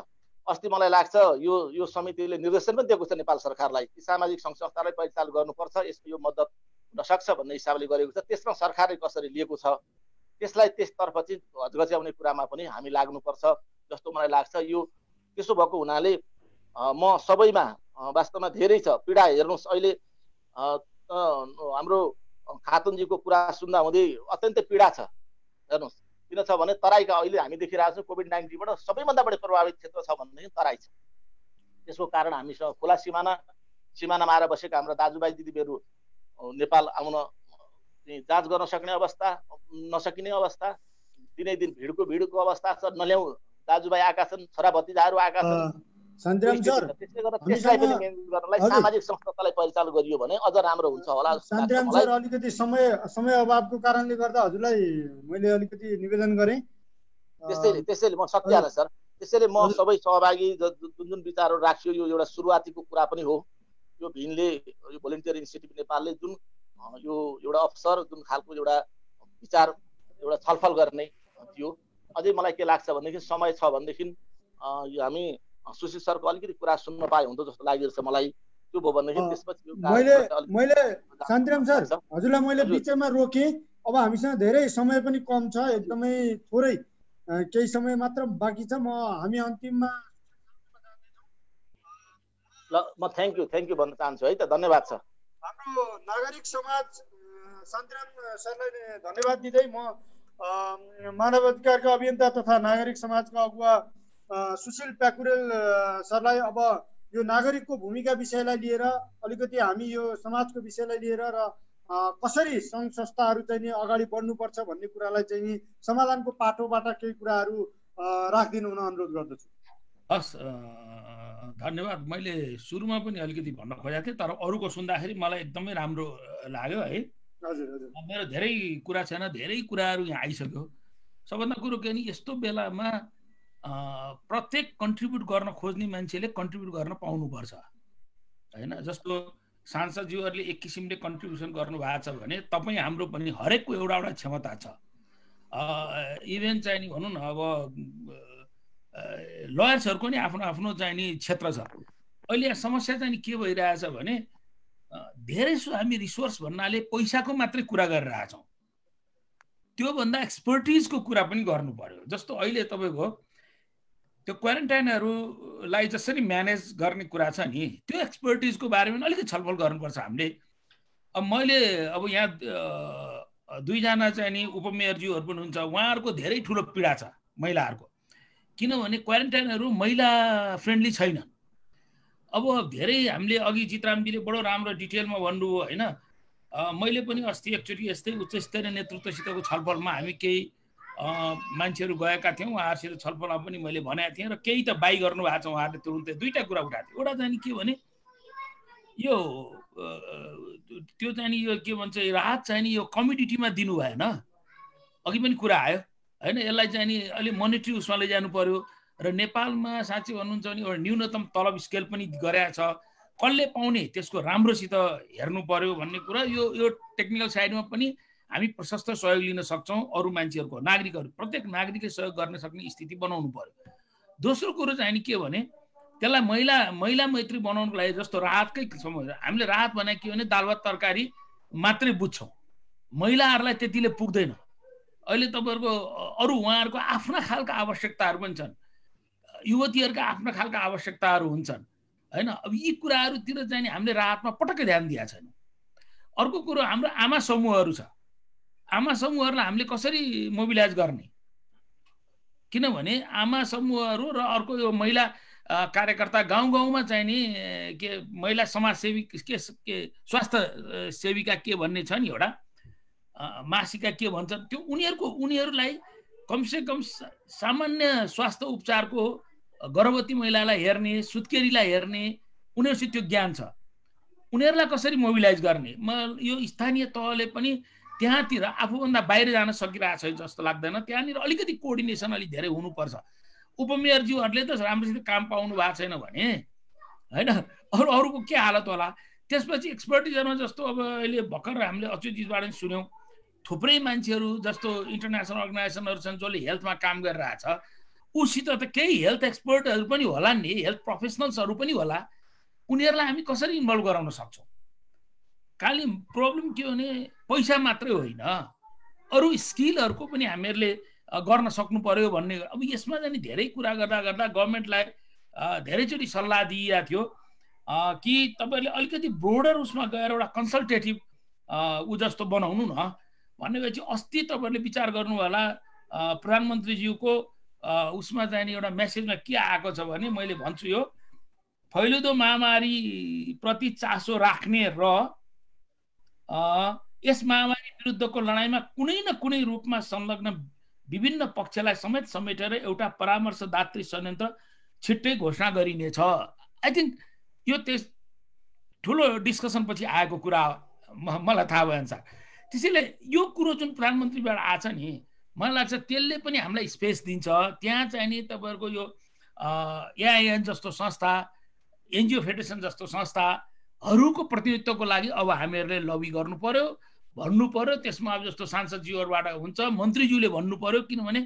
अस्ति मलाई लाग्छ यो यो समितिले निर्देशन पनि दिएको छ नेपाल सरकारलाई ती सामाजिक सङ्घ संस्थालाई परिचालन गर्नुपर्छ यसको यो मद्दत हुन सक्छ भन्ने हिसाबले गरेको छ। त्यसमा सरकारले कसरी लिएको छ? त्यसलाई त्यसतर्फ चाहिँ हजगच्याउने कुरामा पनि हामी लाग्नुपर्छ जस्तो मलाई लाग्छ। यो त्यसो भएको हुनाले म सबैमा वास्तवमा धेरै छ। पीडा हेर्नुहोस् अहिले हाम्रो खातुनजीको कुरा सुन्दा हुँदै अत्यन्तै पीडा छ। हेर्नुहोस् किन छ भने तराईका अहिले हामी देखिरहेको छौँ कोभिड नाइन्टिनबाट सबैभन्दा बढी प्रभावित क्षेत्र छ भनेदेखि तराई छ। त्यसको कारण हामीसँग खुला सिमाना सिमानामा आएर बसेका हाम्रा दाजुभाइ दिदीबहिनीहरू नेपाल आउन जाँच गर्न सक्ने अवस्था नसकिने अवस्था दिनै दिन भिडको भिडको अवस्था छ नल्याउ दाजुभाइ आएका छन् छोरा भतिजाहरू आएका छन्। त्यसले गर्दा त्यसलाई पनि मेन गर्नलाई। सामाजिक संस्थालाई परिचालन गरियो भने अझ राम्रो हुन्छ होला। सर अलिकति समय समय अभावको कारणले गर्दा हजुरलाई मैले अलिकति निवेदन गरेँ। त्यसैले त्यसैले म सकिहालेँ सर। त्यसैले म। सबै सहभागी जुन जुन विचारहरू राखियो यो एउटा सुरुवातीको कुरा पनि हो। यो भिनले यो भोलिन्टियर इनिसिएटिभ नेपालले जुन यो एउटा अवसर जुन खालको एउटा विचार एउटा छलफल गर्ने थियो अझै मलाई के लाग्छ भनेदेखि समय छ भनेदेखि हामी सुशील सरको अलिकति कुरा सुन्न पाए हुन्थ्यो जस्तो लागिरहेछ मलाई त्यो भयो भनेदेखि त्यसपछि मैले मैले शान्तिराम सर हुन्छ। हजुरलाई मैले। बिचमा रोकेँ अब हामीसँग धेरै समय पनि कम छ एकदमै थोरै केही समय मात्र बाँकी छ म हामी अन्तिममा ल म थ्याङ्क यू थ्याङ्क यू भन्न चाहन्छु है त? धन्यवाद छ। हाम्रो नागरिक समाज अ, शान्तिराम सरलाई धन्यवाद दिँदै म मानव अधिकारका अभियन्ता तथा नागरिक समाजका अगुवा सुशील प्याकुरेल सरलाई अब यो नागरिकको भूमिका विषयलाई लिएर अलिकति हामी यो समाजको विषयलाई लिएर र कसरी सङ्घ संस्थाहरू चाहिँ नि अगाडि बढ्नुपर्छ भन्ने कुरालाई चाहिँ नि समाधानको पाटोबाट केही कुराहरू राखिदिनु हुन अनुरोध गर्दछु। हस् धन्यवाद। मैले सुरुमा पनि अलिकति भन्न खोजेको थिएँ तर अरूको सुन्दाखेरि मलाई एकदमै राम्रो लाग्यो है। मेरो धेरै कुरा छैन धेरै कुराहरू यहाँ आइसक्यो। सबभन्दा कुरो के भने यस्तो बेलामा प्रत्येक कन्ट्रिब्युट गर्न खोज्ने मान्छेले कन्ट्रिब्युट गर्न पाउनुपर्छ। होइन? जस्तो सांसदज्यूहरूले एक किसिमले कन्ट्रिब्युसन गर्नुभएको छ भने तपाईँ हाम्रो पनि हरेकको एउटा एउटा क्षमता छ। इभेन चाहिँ नि भनौँ न अब लयर्सहरूको नि आफ्नो आफ्नो चाहिँ नि क्षेत्र छ। अहिले यहाँ समस्या चाहिँ के भइरहेछ भने धेरै हामी रिसोर्स भन्नाले पैसाको मात्रै कुरा गरिरहेछौँ। त्योभन्दा एक्सपर्टिजको कुरा पनि गर्नु पर्यो। जस्तो अहिले तपाईँको त्यो क्वारेन्टाइनहरूलाई जसरी म्यानेज गर्ने कुरा छ नि त्यो एक्सपर्टिजको बारेमा अलिकति छलफल गर्नुपर्छ हामीले। अब मैले अब यहाँ दुईजना चाहिँ नि उपमेयरज्यूहरू पनि हुन्छ उहाँहरूको धेरै ठुलो पीडा छ महिलाहरूको। किनभने क्वारेन्टाइनहरू महिला फ्रेन्डली छैनन् अब धेरै हामीले अघि चित्रामजीले बडो राम्रो डिटेलमा भन्नुभयो होइन? मैले पनि अस्ति एकचोटि यस्तै उच्च स्तरीय नेतृत्वसितको छलफलमा हामी केही मान्छेहरू गएका थियौँ उहाँहरूसित छलफलमा पनि मैले भनेको थिएँ र केही त बाई गर्नुभएको छ उहाँहरूले तुरुन्तै दुईवटा कुरा उठाएको थियो। एउटा चाहिँ के भने यो त्यो चाहिँ यो के भन्छ राहत चाहिँ नि यो कम्युनिटीमा दिनु भएन। अघि पनि कुरा आयो। होइन यसलाई चाहिँ नि अलिक मोनिटरी उसमा लैजानु पर्यो। र नेपालमा साँच्चै भन्नुहुन्छ भने एउटा न्यूनतम तलब स्केल पनि गरेका छ। कसले पाउने? त्यसको राम्रोसित हेर्नु पर्यो भन्ने कुरा। यो यो टेक्निकल साइडमा पनि हामी प्रशस्त सहयोग लिन सक्छौँ अरू मान्छेहरूको नागरिकहरू। प्रत्येक नागरिकले सहयोग गर्न सक्ने स्थिति बनाउनु पर्यो। दोस्रो कुरो चाहिँ नि के भने त्यसलाई महिला महिला मैत्री बनाउनुको लागि जस्तो राहतकै समय हामीले राहत भने के भने दाल भात तरकारी मात्रै बुझ्छौँ। महिलाहरूलाई त्यतिले पुग्दैन। अहिले तपाईँहरूको अरू उहाँहरूको आफ्ना खालका आवश्यकताहरू पनि छन्। युवतीहरूका आफ्ना खालका आवश्यकताहरू हुन्छन्। होइन? अब यी कुराहरूतिर चाहिँ हामीले राहतमा पटक्कै ध्यान दिएको छैनौँ। अर्को कुरो हाम्रो आमा समूहहरू छ। आमा समूहहरूलाई हामीले कसरी मोबिलाइज गर्ने? किनभने आमा समूहहरू र अर्को यो महिला कार्यकर्ता गाउँ गाउँमा चाहिँ नि के महिला समाजसेवी के के स्वास्थ्य सेविका के भन्ने छ नि एउटा? मासिका के भन्छ त्यो उनीहरूको उनीहरूलाई कमसेकम सामान्य स्वास्थ्य उपचारको गर्भवती महिलालाई हेर्ने सुत्केरीलाई हेर्ने उनीहरूसित त्यो ज्ञान छ। उनीहरूलाई कसरी मोबिलाइज गर्ने? म यो स्थानीय तहले पनि त्यहाँतिर आफूभन्दा बाहिर जान सकिरहेको छैन जस्तो लाग्दैन। त्यहाँनिर अलिकति कोअर्डिनेसन अलिक धेरै हुनुपर्छ। उपमेयरज्यूहरूले त राम्रोसित काम पाउनु भएको छैन भने होइन? अरू अरूको के हालत होला? त्यसपछि एक्सपर्टिजमा जस्तो अब अहिले भर्खर हामीले अच्युतजीबाट पनि सुन्यौँ। थुप्रै मान्छेहरू जस्तो इन्टरनेसनल अर्गनाइजेसनहरू छन् जसले हेल्थमा काम गरिरहेछ उसित त केही हेल्थ एक्सपर्टहरू पनि होला नि हेल्थ प्रोफेसनल्सहरू पनि होला। उनीहरूलाई हामी कसरी इन्भल्भ गराउन सक्छौँ? खालि प्रब्लम के हो भने पैसा मात्रै होइन। अरू स्किलहरूको पनि हामीहरूले गर्न सक्नु पर्यो भन्ने। अब यसमा चाहिँ धेरै कुरा गर्दा गर्दा गभर्मेन्टलाई धेरैचोटि सल्लाह दिइरहेको थियो। कि तपाईँहरूले अलिकति ब्रोडर उसमा गएर एउटा कन्सल्टेटिभ ऊ जस्तो बनाउनु न। भनेपछि अस्ति तपाईँहरूले विचार गर्नु होला प्रधानमन्त्रीज्यूको उसमा चाहिँ एउटा मेसेजमा के आएको छ भने मैले भन्छु यो। फैलिँदो महामारीप्रति चासो राख्ने र यस महामारी विरुद्धको लडाइँमा कुनै न कुनै रूपमा संलग्न विभिन्न पक्षलाई समेत समेटेर एउटा परामर्शदात्री संयन्त्र छिट्टै घोषणा गरिनेछ। आई थिङ्क यो त्यस ठुलो डिस्कसनपछि आएको कुरा मलाई थाहा भएअनुसार। त्यसैले यो कुरो जुन प्रधानमन्त्रीबाट आछ नि मलाई लाग्छ त्यसले पनि हामीलाई स्पेस दिन्छ। त्यहाँ चाहिँ नि तपाईँहरूको यो एआइएन जस्तो संस्था एनजिओ फेडरेसन जस्तो संस्थाहरूको प्रतिनिधित्वको लागि अब हामीहरूले लबी गर्नु पर्यो भन्नु पर्यो त्यसमा अब जस्तो सांसदज्यूहरूबाट हुन्छ मन्त्रीज्यूले भन्नु पर्यो किनभने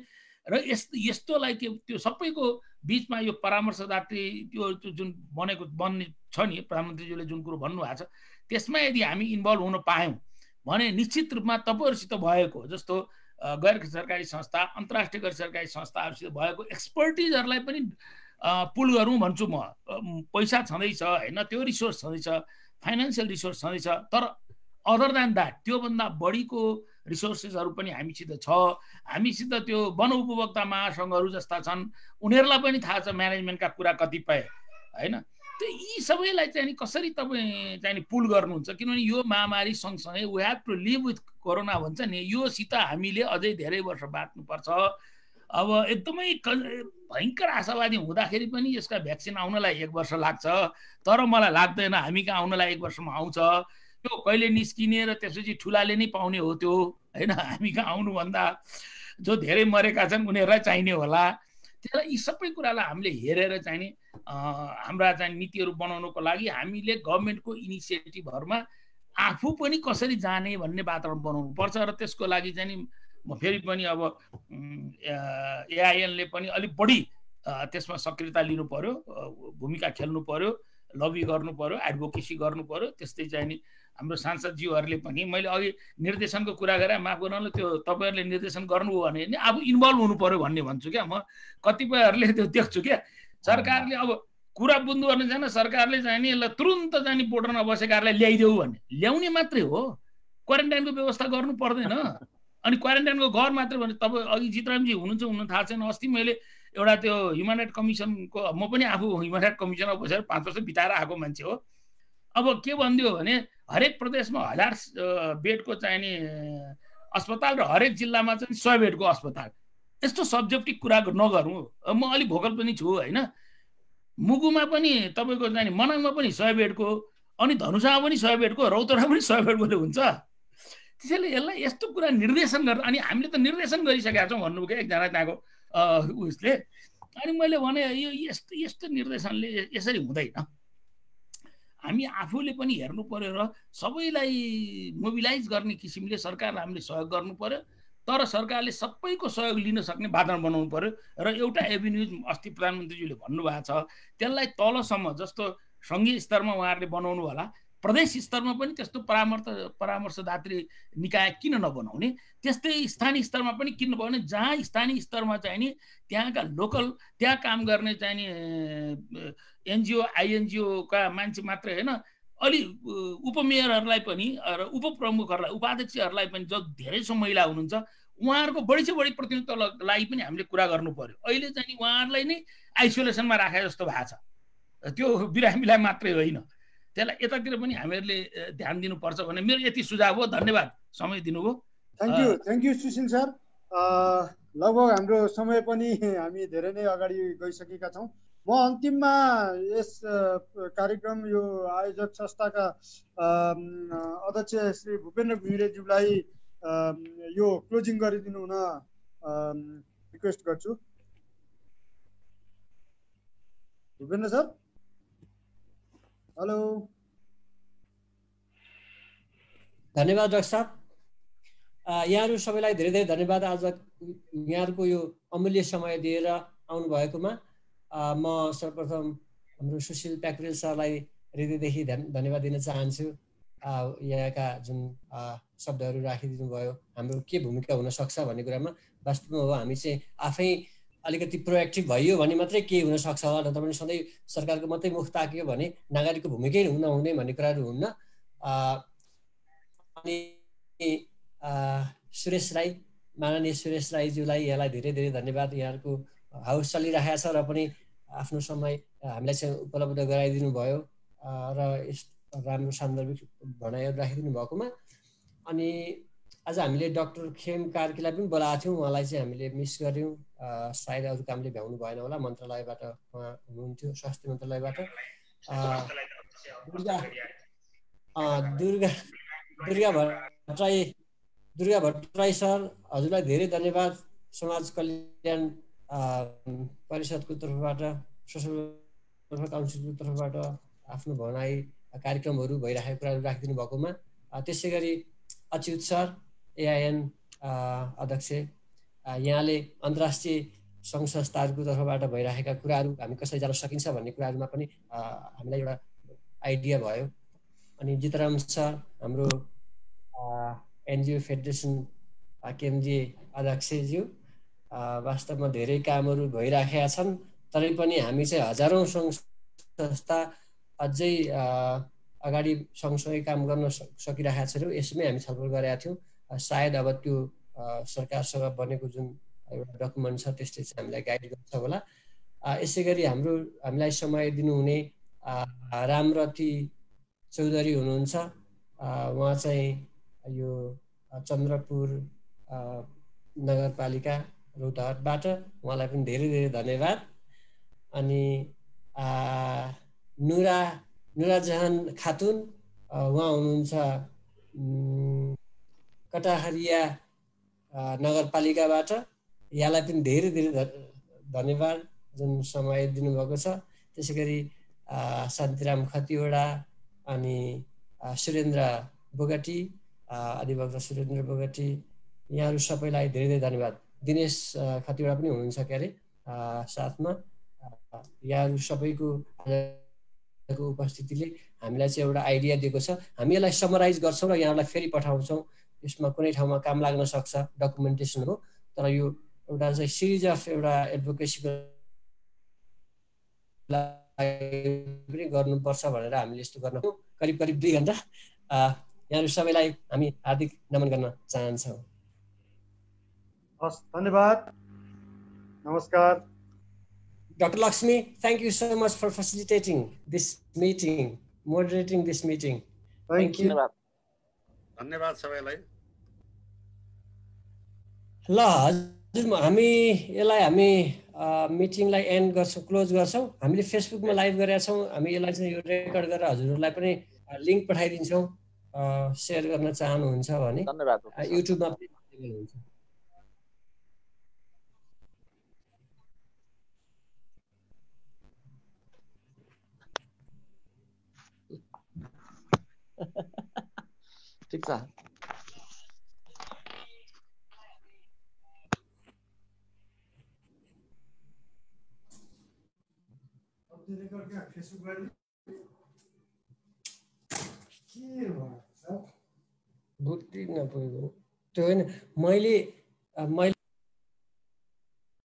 र यस्तो यस्तोलाई के त्यो सबैको बिचमा यो परामर्शदात्री त्यो जुन बनेको बन्ने छ नि प्रधानमन्त्रीज्यूले जुन कुरो भन्नुभएको छ त्यसमा यदि हामी इन्भल्भ हुन पायौँ भने निश्चित रूपमा तपाईँहरूसित भएको जस्तो गैर सरकारी संस्था अन्तर्राष्ट्रिय गैर सरकारी संस्थाहरूसित भएको एक्सपर्टिजहरूलाई पनि पुल गरौँ भन्छु म। पैसा छँदैछ होइन त्यो रिसोर्स छँदैछ फाइनेन्सियल रिसोर्स छँदैछ तर अदर देन द्याट त्योभन्दा बढीको रिसोर्सेसहरू पनि हामीसित छ। हामीसित त्यो वन उपभोक्ता महासङ्घहरू जस्ता छन् उनीहरूलाई पनि थाहा छ म्यानेजमेन्टका कुरा कतिपय होइन? त्यो यी सबैलाई चाहिँ कसरी तपाईँ चाहिँ पुल गर्नुहुन्छ? किनभने यो महामारी सँगसँगै we have to live with corona भन्छ नि। योसित हामीले अझै धेरै वर्ष बाँच्नुपर्छ। अब एकदमै भयङ्कर आशावादी हुँदाखेरि पनि यसका भ्याक्सिन आउनलाई एक वर्ष लाग्छ। तर मलाई लाग्दैन हामी कहाँ आउनलाई एक वर्षमा आउँछ। त्यो कहिले निस्किने र त्यसपछि ठुलाले नै पाउने हो त्यो होइन? हामी कहाँ आउनुभन्दा जो धेरै मरेका छन् उनीहरूलाई चाहिने होला। त्यसलाई यी सबै कुरालाई हामीले हेरेर चाहिने हाम्रा चाहिँ नीतिहरू बनाउनुको लागि हामीले गभर्मेन्टको इनिसिएटिभहरूमा आफू पनि कसरी जाने भन्ने वातावरण बनाउनु पर्छ र त्यसको लागि चाहिँ नि म फेरि पनि अब एआइएनले पनि अलिक बढी त्यसमा सक्रियता लिनु पर्यो भूमिका खेल्नु पर्यो लबी गर्नु पर्यो एडभोकेसी गर्नु पर्यो त्यस्तै चाहिँ नि हाम्रो सांसदज्यूहरूले पनि मैले अघि निर्देशनको कुरा गरेँ माफ गर्नु त्यो तपाईँहरूले निर्देशन गर्नुभयो भने नि अब इन्भल्भ हुनु पऱ्यो भन्ने भन्छु क्या म। कतिपयहरूले त्यो देख्छु क्या। सरकारले अब कुरा बुझ्नु गर्ने छैन सरकारले चाहिँ नि यसलाई तुरुन्त जाने बोर्डरमा बसेकाहरूलाई ल्याइदेऊ भन्ने ल्याउने मात्रै हो। क्वारेन्टाइनको व्यवस्था गर्नु पर्दैन। अनि क्वारेन्टाइनको घर मात्रै भने तपाईँ अघि चित्रामजी हुनुहुन्छ हुनु थाहा छैन। अस्ति मैले एउटा त्यो ह्युमन राइट कमिसनको म पनि आफू ह्युमन राइट कमिसनमा बसेर पाँच वर्ष बिताएर आएको मान्छे हो। अब के भनिदियो भने हरेक प्रदेशमा हजार बेडको चाहिने अस्पताल र हरेक जिल्लामा चाहिँ सय बेडको अस्पताल। यस्तो सब्जेक्टिभ कुरा नगरौँ। म अलिक भोकल पनि छु होइन? मुगुमा पनि तपाईँको चाहिँ मनाङमा पनि सय बेडको अनि धनुषामा पनि सय बेडको रौतडा पनि सय बेडको हुन्छ। त्यसैले यसलाई यस्तो कुरा निर्देशन गरेर अनि हामीले त निर्देशन गरिसकेका छौँ भन्नुभयो एकजना त्यहाँको उसले। अनि मैले भने यो यस्तो यस्तो निर्देशनले यसरी हुँदैन। हामी आफूले पनि हेर्नु पर्यो र सबैलाई मोबिलाइज गर्ने किसिमले सरकारलाई हामीले सहयोग गर्नु पर्यो तर सरकारले सबैको सहयोग लिन सक्ने वातावरण बनाउनु पर्यो र एउटा एभिन्युज अस्ति प्रधानमन्त्रीज्यूले भन्नुभएको छ त्यसलाई तलसम्म जस्तो सङ्घीय स्तरमा उहाँहरूले बनाउनु होला। प्रदेश स्तरमा पनि त्यस्तो परामर्श परामर्शदात्री निकाय किन नबनाउने? त्यस्तै स्थानीय स्तरमा पनि किन नबनाउने जहाँ स्थानीय स्तरमा चाहिँ नि त्यहाँका लोकल त्यहाँ काम गर्ने चाहिँ नि एनजिओ आइएनजिओका मान्छे मात्रै होइन अलि उपमेयरहरूलाई पनि र उपप्रमुखहरूलाई उपाध्यक्षहरूलाई पनि जो धेरै सो महिला हुनुहुन्छ उहाँहरूको बढी से बढी प्रतिनिधित्वको लागि पनि हामीले कुरा गर्नु पर्यो। अहिले चाहिँ उहाँहरूलाई नै आइसोलेसनमा राखे जस्तो भएको छ। त्यो बिरामीलाई मात्रै होइन। त्यसलाई यतातिर पनि हामीहरूले ध्यान दिनुपर्छ भन्ने मेरो यति सुझाव हो धन्यवाद। समय दिनुभयो। Thank you thank you Sushil sir. लगभग हाम्रो समय पनि हामी धेरै नै अगाडि गइसकेका छौँ। म अन्तिममा यस कार्यक्रम यो आयोजक संस्थाका अध्यक्ष श्री भूपेन्द्र घिमिरेज्यूलाई यो क्लोजिङ गरिदिनु हुन रिक्वेस्ट गर्छु। भूपेन्द्र सर? हेलो। धन्यवाद डाक्टर साहब। यहाँहरू सबैलाई धेरै धेरै धन्यवाद। आज यहाँहरूको यो अमूल्य समय दिएर आउनु भएकोमा म सर्वप्रथम हाम्रो सुशील प्याकुरेल सरलाई हृदयदेखि धन्यवाद दिन चाहन्छु। यहाँका जुन शब्दहरू राखिदिनु भयो हाम्रो के भूमिका हुनसक्छ भन्ने कुरामा वास्तवमा हो हामी चाहिँ आफै अलिकति प्रोएक्टिभ भइयो भने मात्रै के हुनसक्छ नत्र भने सधैँ सरकारको मात्रै मुख ताकियो भने नागरिकको भूमिकै हुन हुने भन्ने कुराहरू हुन्न। अनि सुरेश राई माननीय सुरेश राईज्यूलाई यहाँलाई धेरै धेरै धन्यवाद। यहाँहरूको हाउस चलिरहेको छ र पनि आफ्नो समय हामीलाई चाहिँ उपलब्ध गराइदिनु भयो। र यस राम्रो सान्दर्भिक भनाइहरू राखिदिनु भएकोमा। अनि आज हामीले डक्टर खेम कार्कीलाई पनि बोलाएको थियौँ। उहाँलाई चाहिँ हामीले मिस गऱ्यौँ। सायद अरू कामले भ्याउनु भएन होला मन्त्रालयबाट उहाँ हुनुहुन्थ्यो स्वास्थ्य मन्त्रालयबाट। दुर्गा दुर्गा दुर्गा भट्टराई दुर्गा भट्टराई सर हजुरलाई धेरै धन्यवाद। समाज कल्याण परिषदको तर्फबाट सोसल काउन्सिलको तर्फबाट आफ्नो भनाइ कार्यक्रमहरू भइरहेको कुराहरू राखिदिनु भएकोमा। त्यसै गरी अच्युत सर एआइएन अध्यक्ष यहाँले अन्तर्राष्ट्रिय सङ्घ संस्थाहरूको तर्फबाट भइरहेका कुराहरू हामी कसरी जान सकिन्छ भन्ने कुराहरूमा पनि हामीलाई एउटा आइडिया भयो। अनि जितराम सर हाम्रो एनजिओ फेडरेसन केएमजी अध्यक्षज्यू वास्तवमा धेरै कामहरू भइराखेका छन् तरै पनि हामी चाहिँ हजारौँ सङ्घ संस्था अझै अगाडि सँगसँगै काम गर्न सकिरहेका छैनौँ यसमै हामी छलफल गरेका थियौँ। सायद अब त्यो सरकारसँग बनेको जुन एउटा डकुमेन्ट छ त्यसले चाहिँ हामीलाई गाइड गर्छ होला। यसै गरी हाम्रो हामीलाई समय दिनुहुने रामरती चौधरी हुनुहुन्छ। उहाँ चाहिँ यो चन्द्रपुर नगरपालिका रौतहटबाट उहाँलाई पनि धेरै धेरै धन्यवाद। अनि नुरा नुरा जहान खातुन उहाँ हुनुहुन्छ कटाहरिया नगरपालिकाबाट यहाँलाई पनि धेरै धेरै धन्यवाद जुन समय दिनुभएको छ। त्यसै गरी शान्तिराम खतिवडा अनि सुरेन्द्र बोगटी अधिवक्ता सुरेन्द्र बोगटी यहाँहरू सबैलाई धेरै धेरै धन्यवाद। दिनेश खतिवडा पनि हुनुहुन्छ के अरे साथमा। यहाँहरू सबैको उपस्थितिले हामीलाई चाहिँ एउटा आइडिया दिएको छ। हामी यसलाई समराइज गर्छौँ र यहाँलाई फेरि पठाउँछौँ। यसमा कुनै ठाउँमा काम लाग्न सक्छ डकुमेन्टेसन हो तर यो एउटा चाहिँ सिरिज अफ एउटा एडभोकेसीको पनि गर्नुपर्छ भनेर हामीले यस्तो गर्न करिब करिब दुई घन्टा। यहाँहरू सबैलाई हामी हार्दिक नमन गर्न चाहन्छौँ। हस् धन्यवाद। नमस्कार। Dr. Lakshmi, thank you so much for facilitating this meeting, moderating this meeting. Thank, you. धन्यवाद सबैलाई। ल हजुर हामी यसलाई हामी मिटिङलाई एन्ड गर्छौँ क्लोज गर्छौँ। हामीले फेसबुकमा लाइभ गरेका छौँ। हामी यसलाई चाहिँ यो रेकर्ड गरेर हजुरहरूलाई पनि लिङ्क पठाइदिन्छौँ। सेयर गर्न चाहनुहुन्छ भने। युट्युबमा पनि हुन्छ ठिक छ। बुद्धि नपुगेको त्यो होइन मैले मैले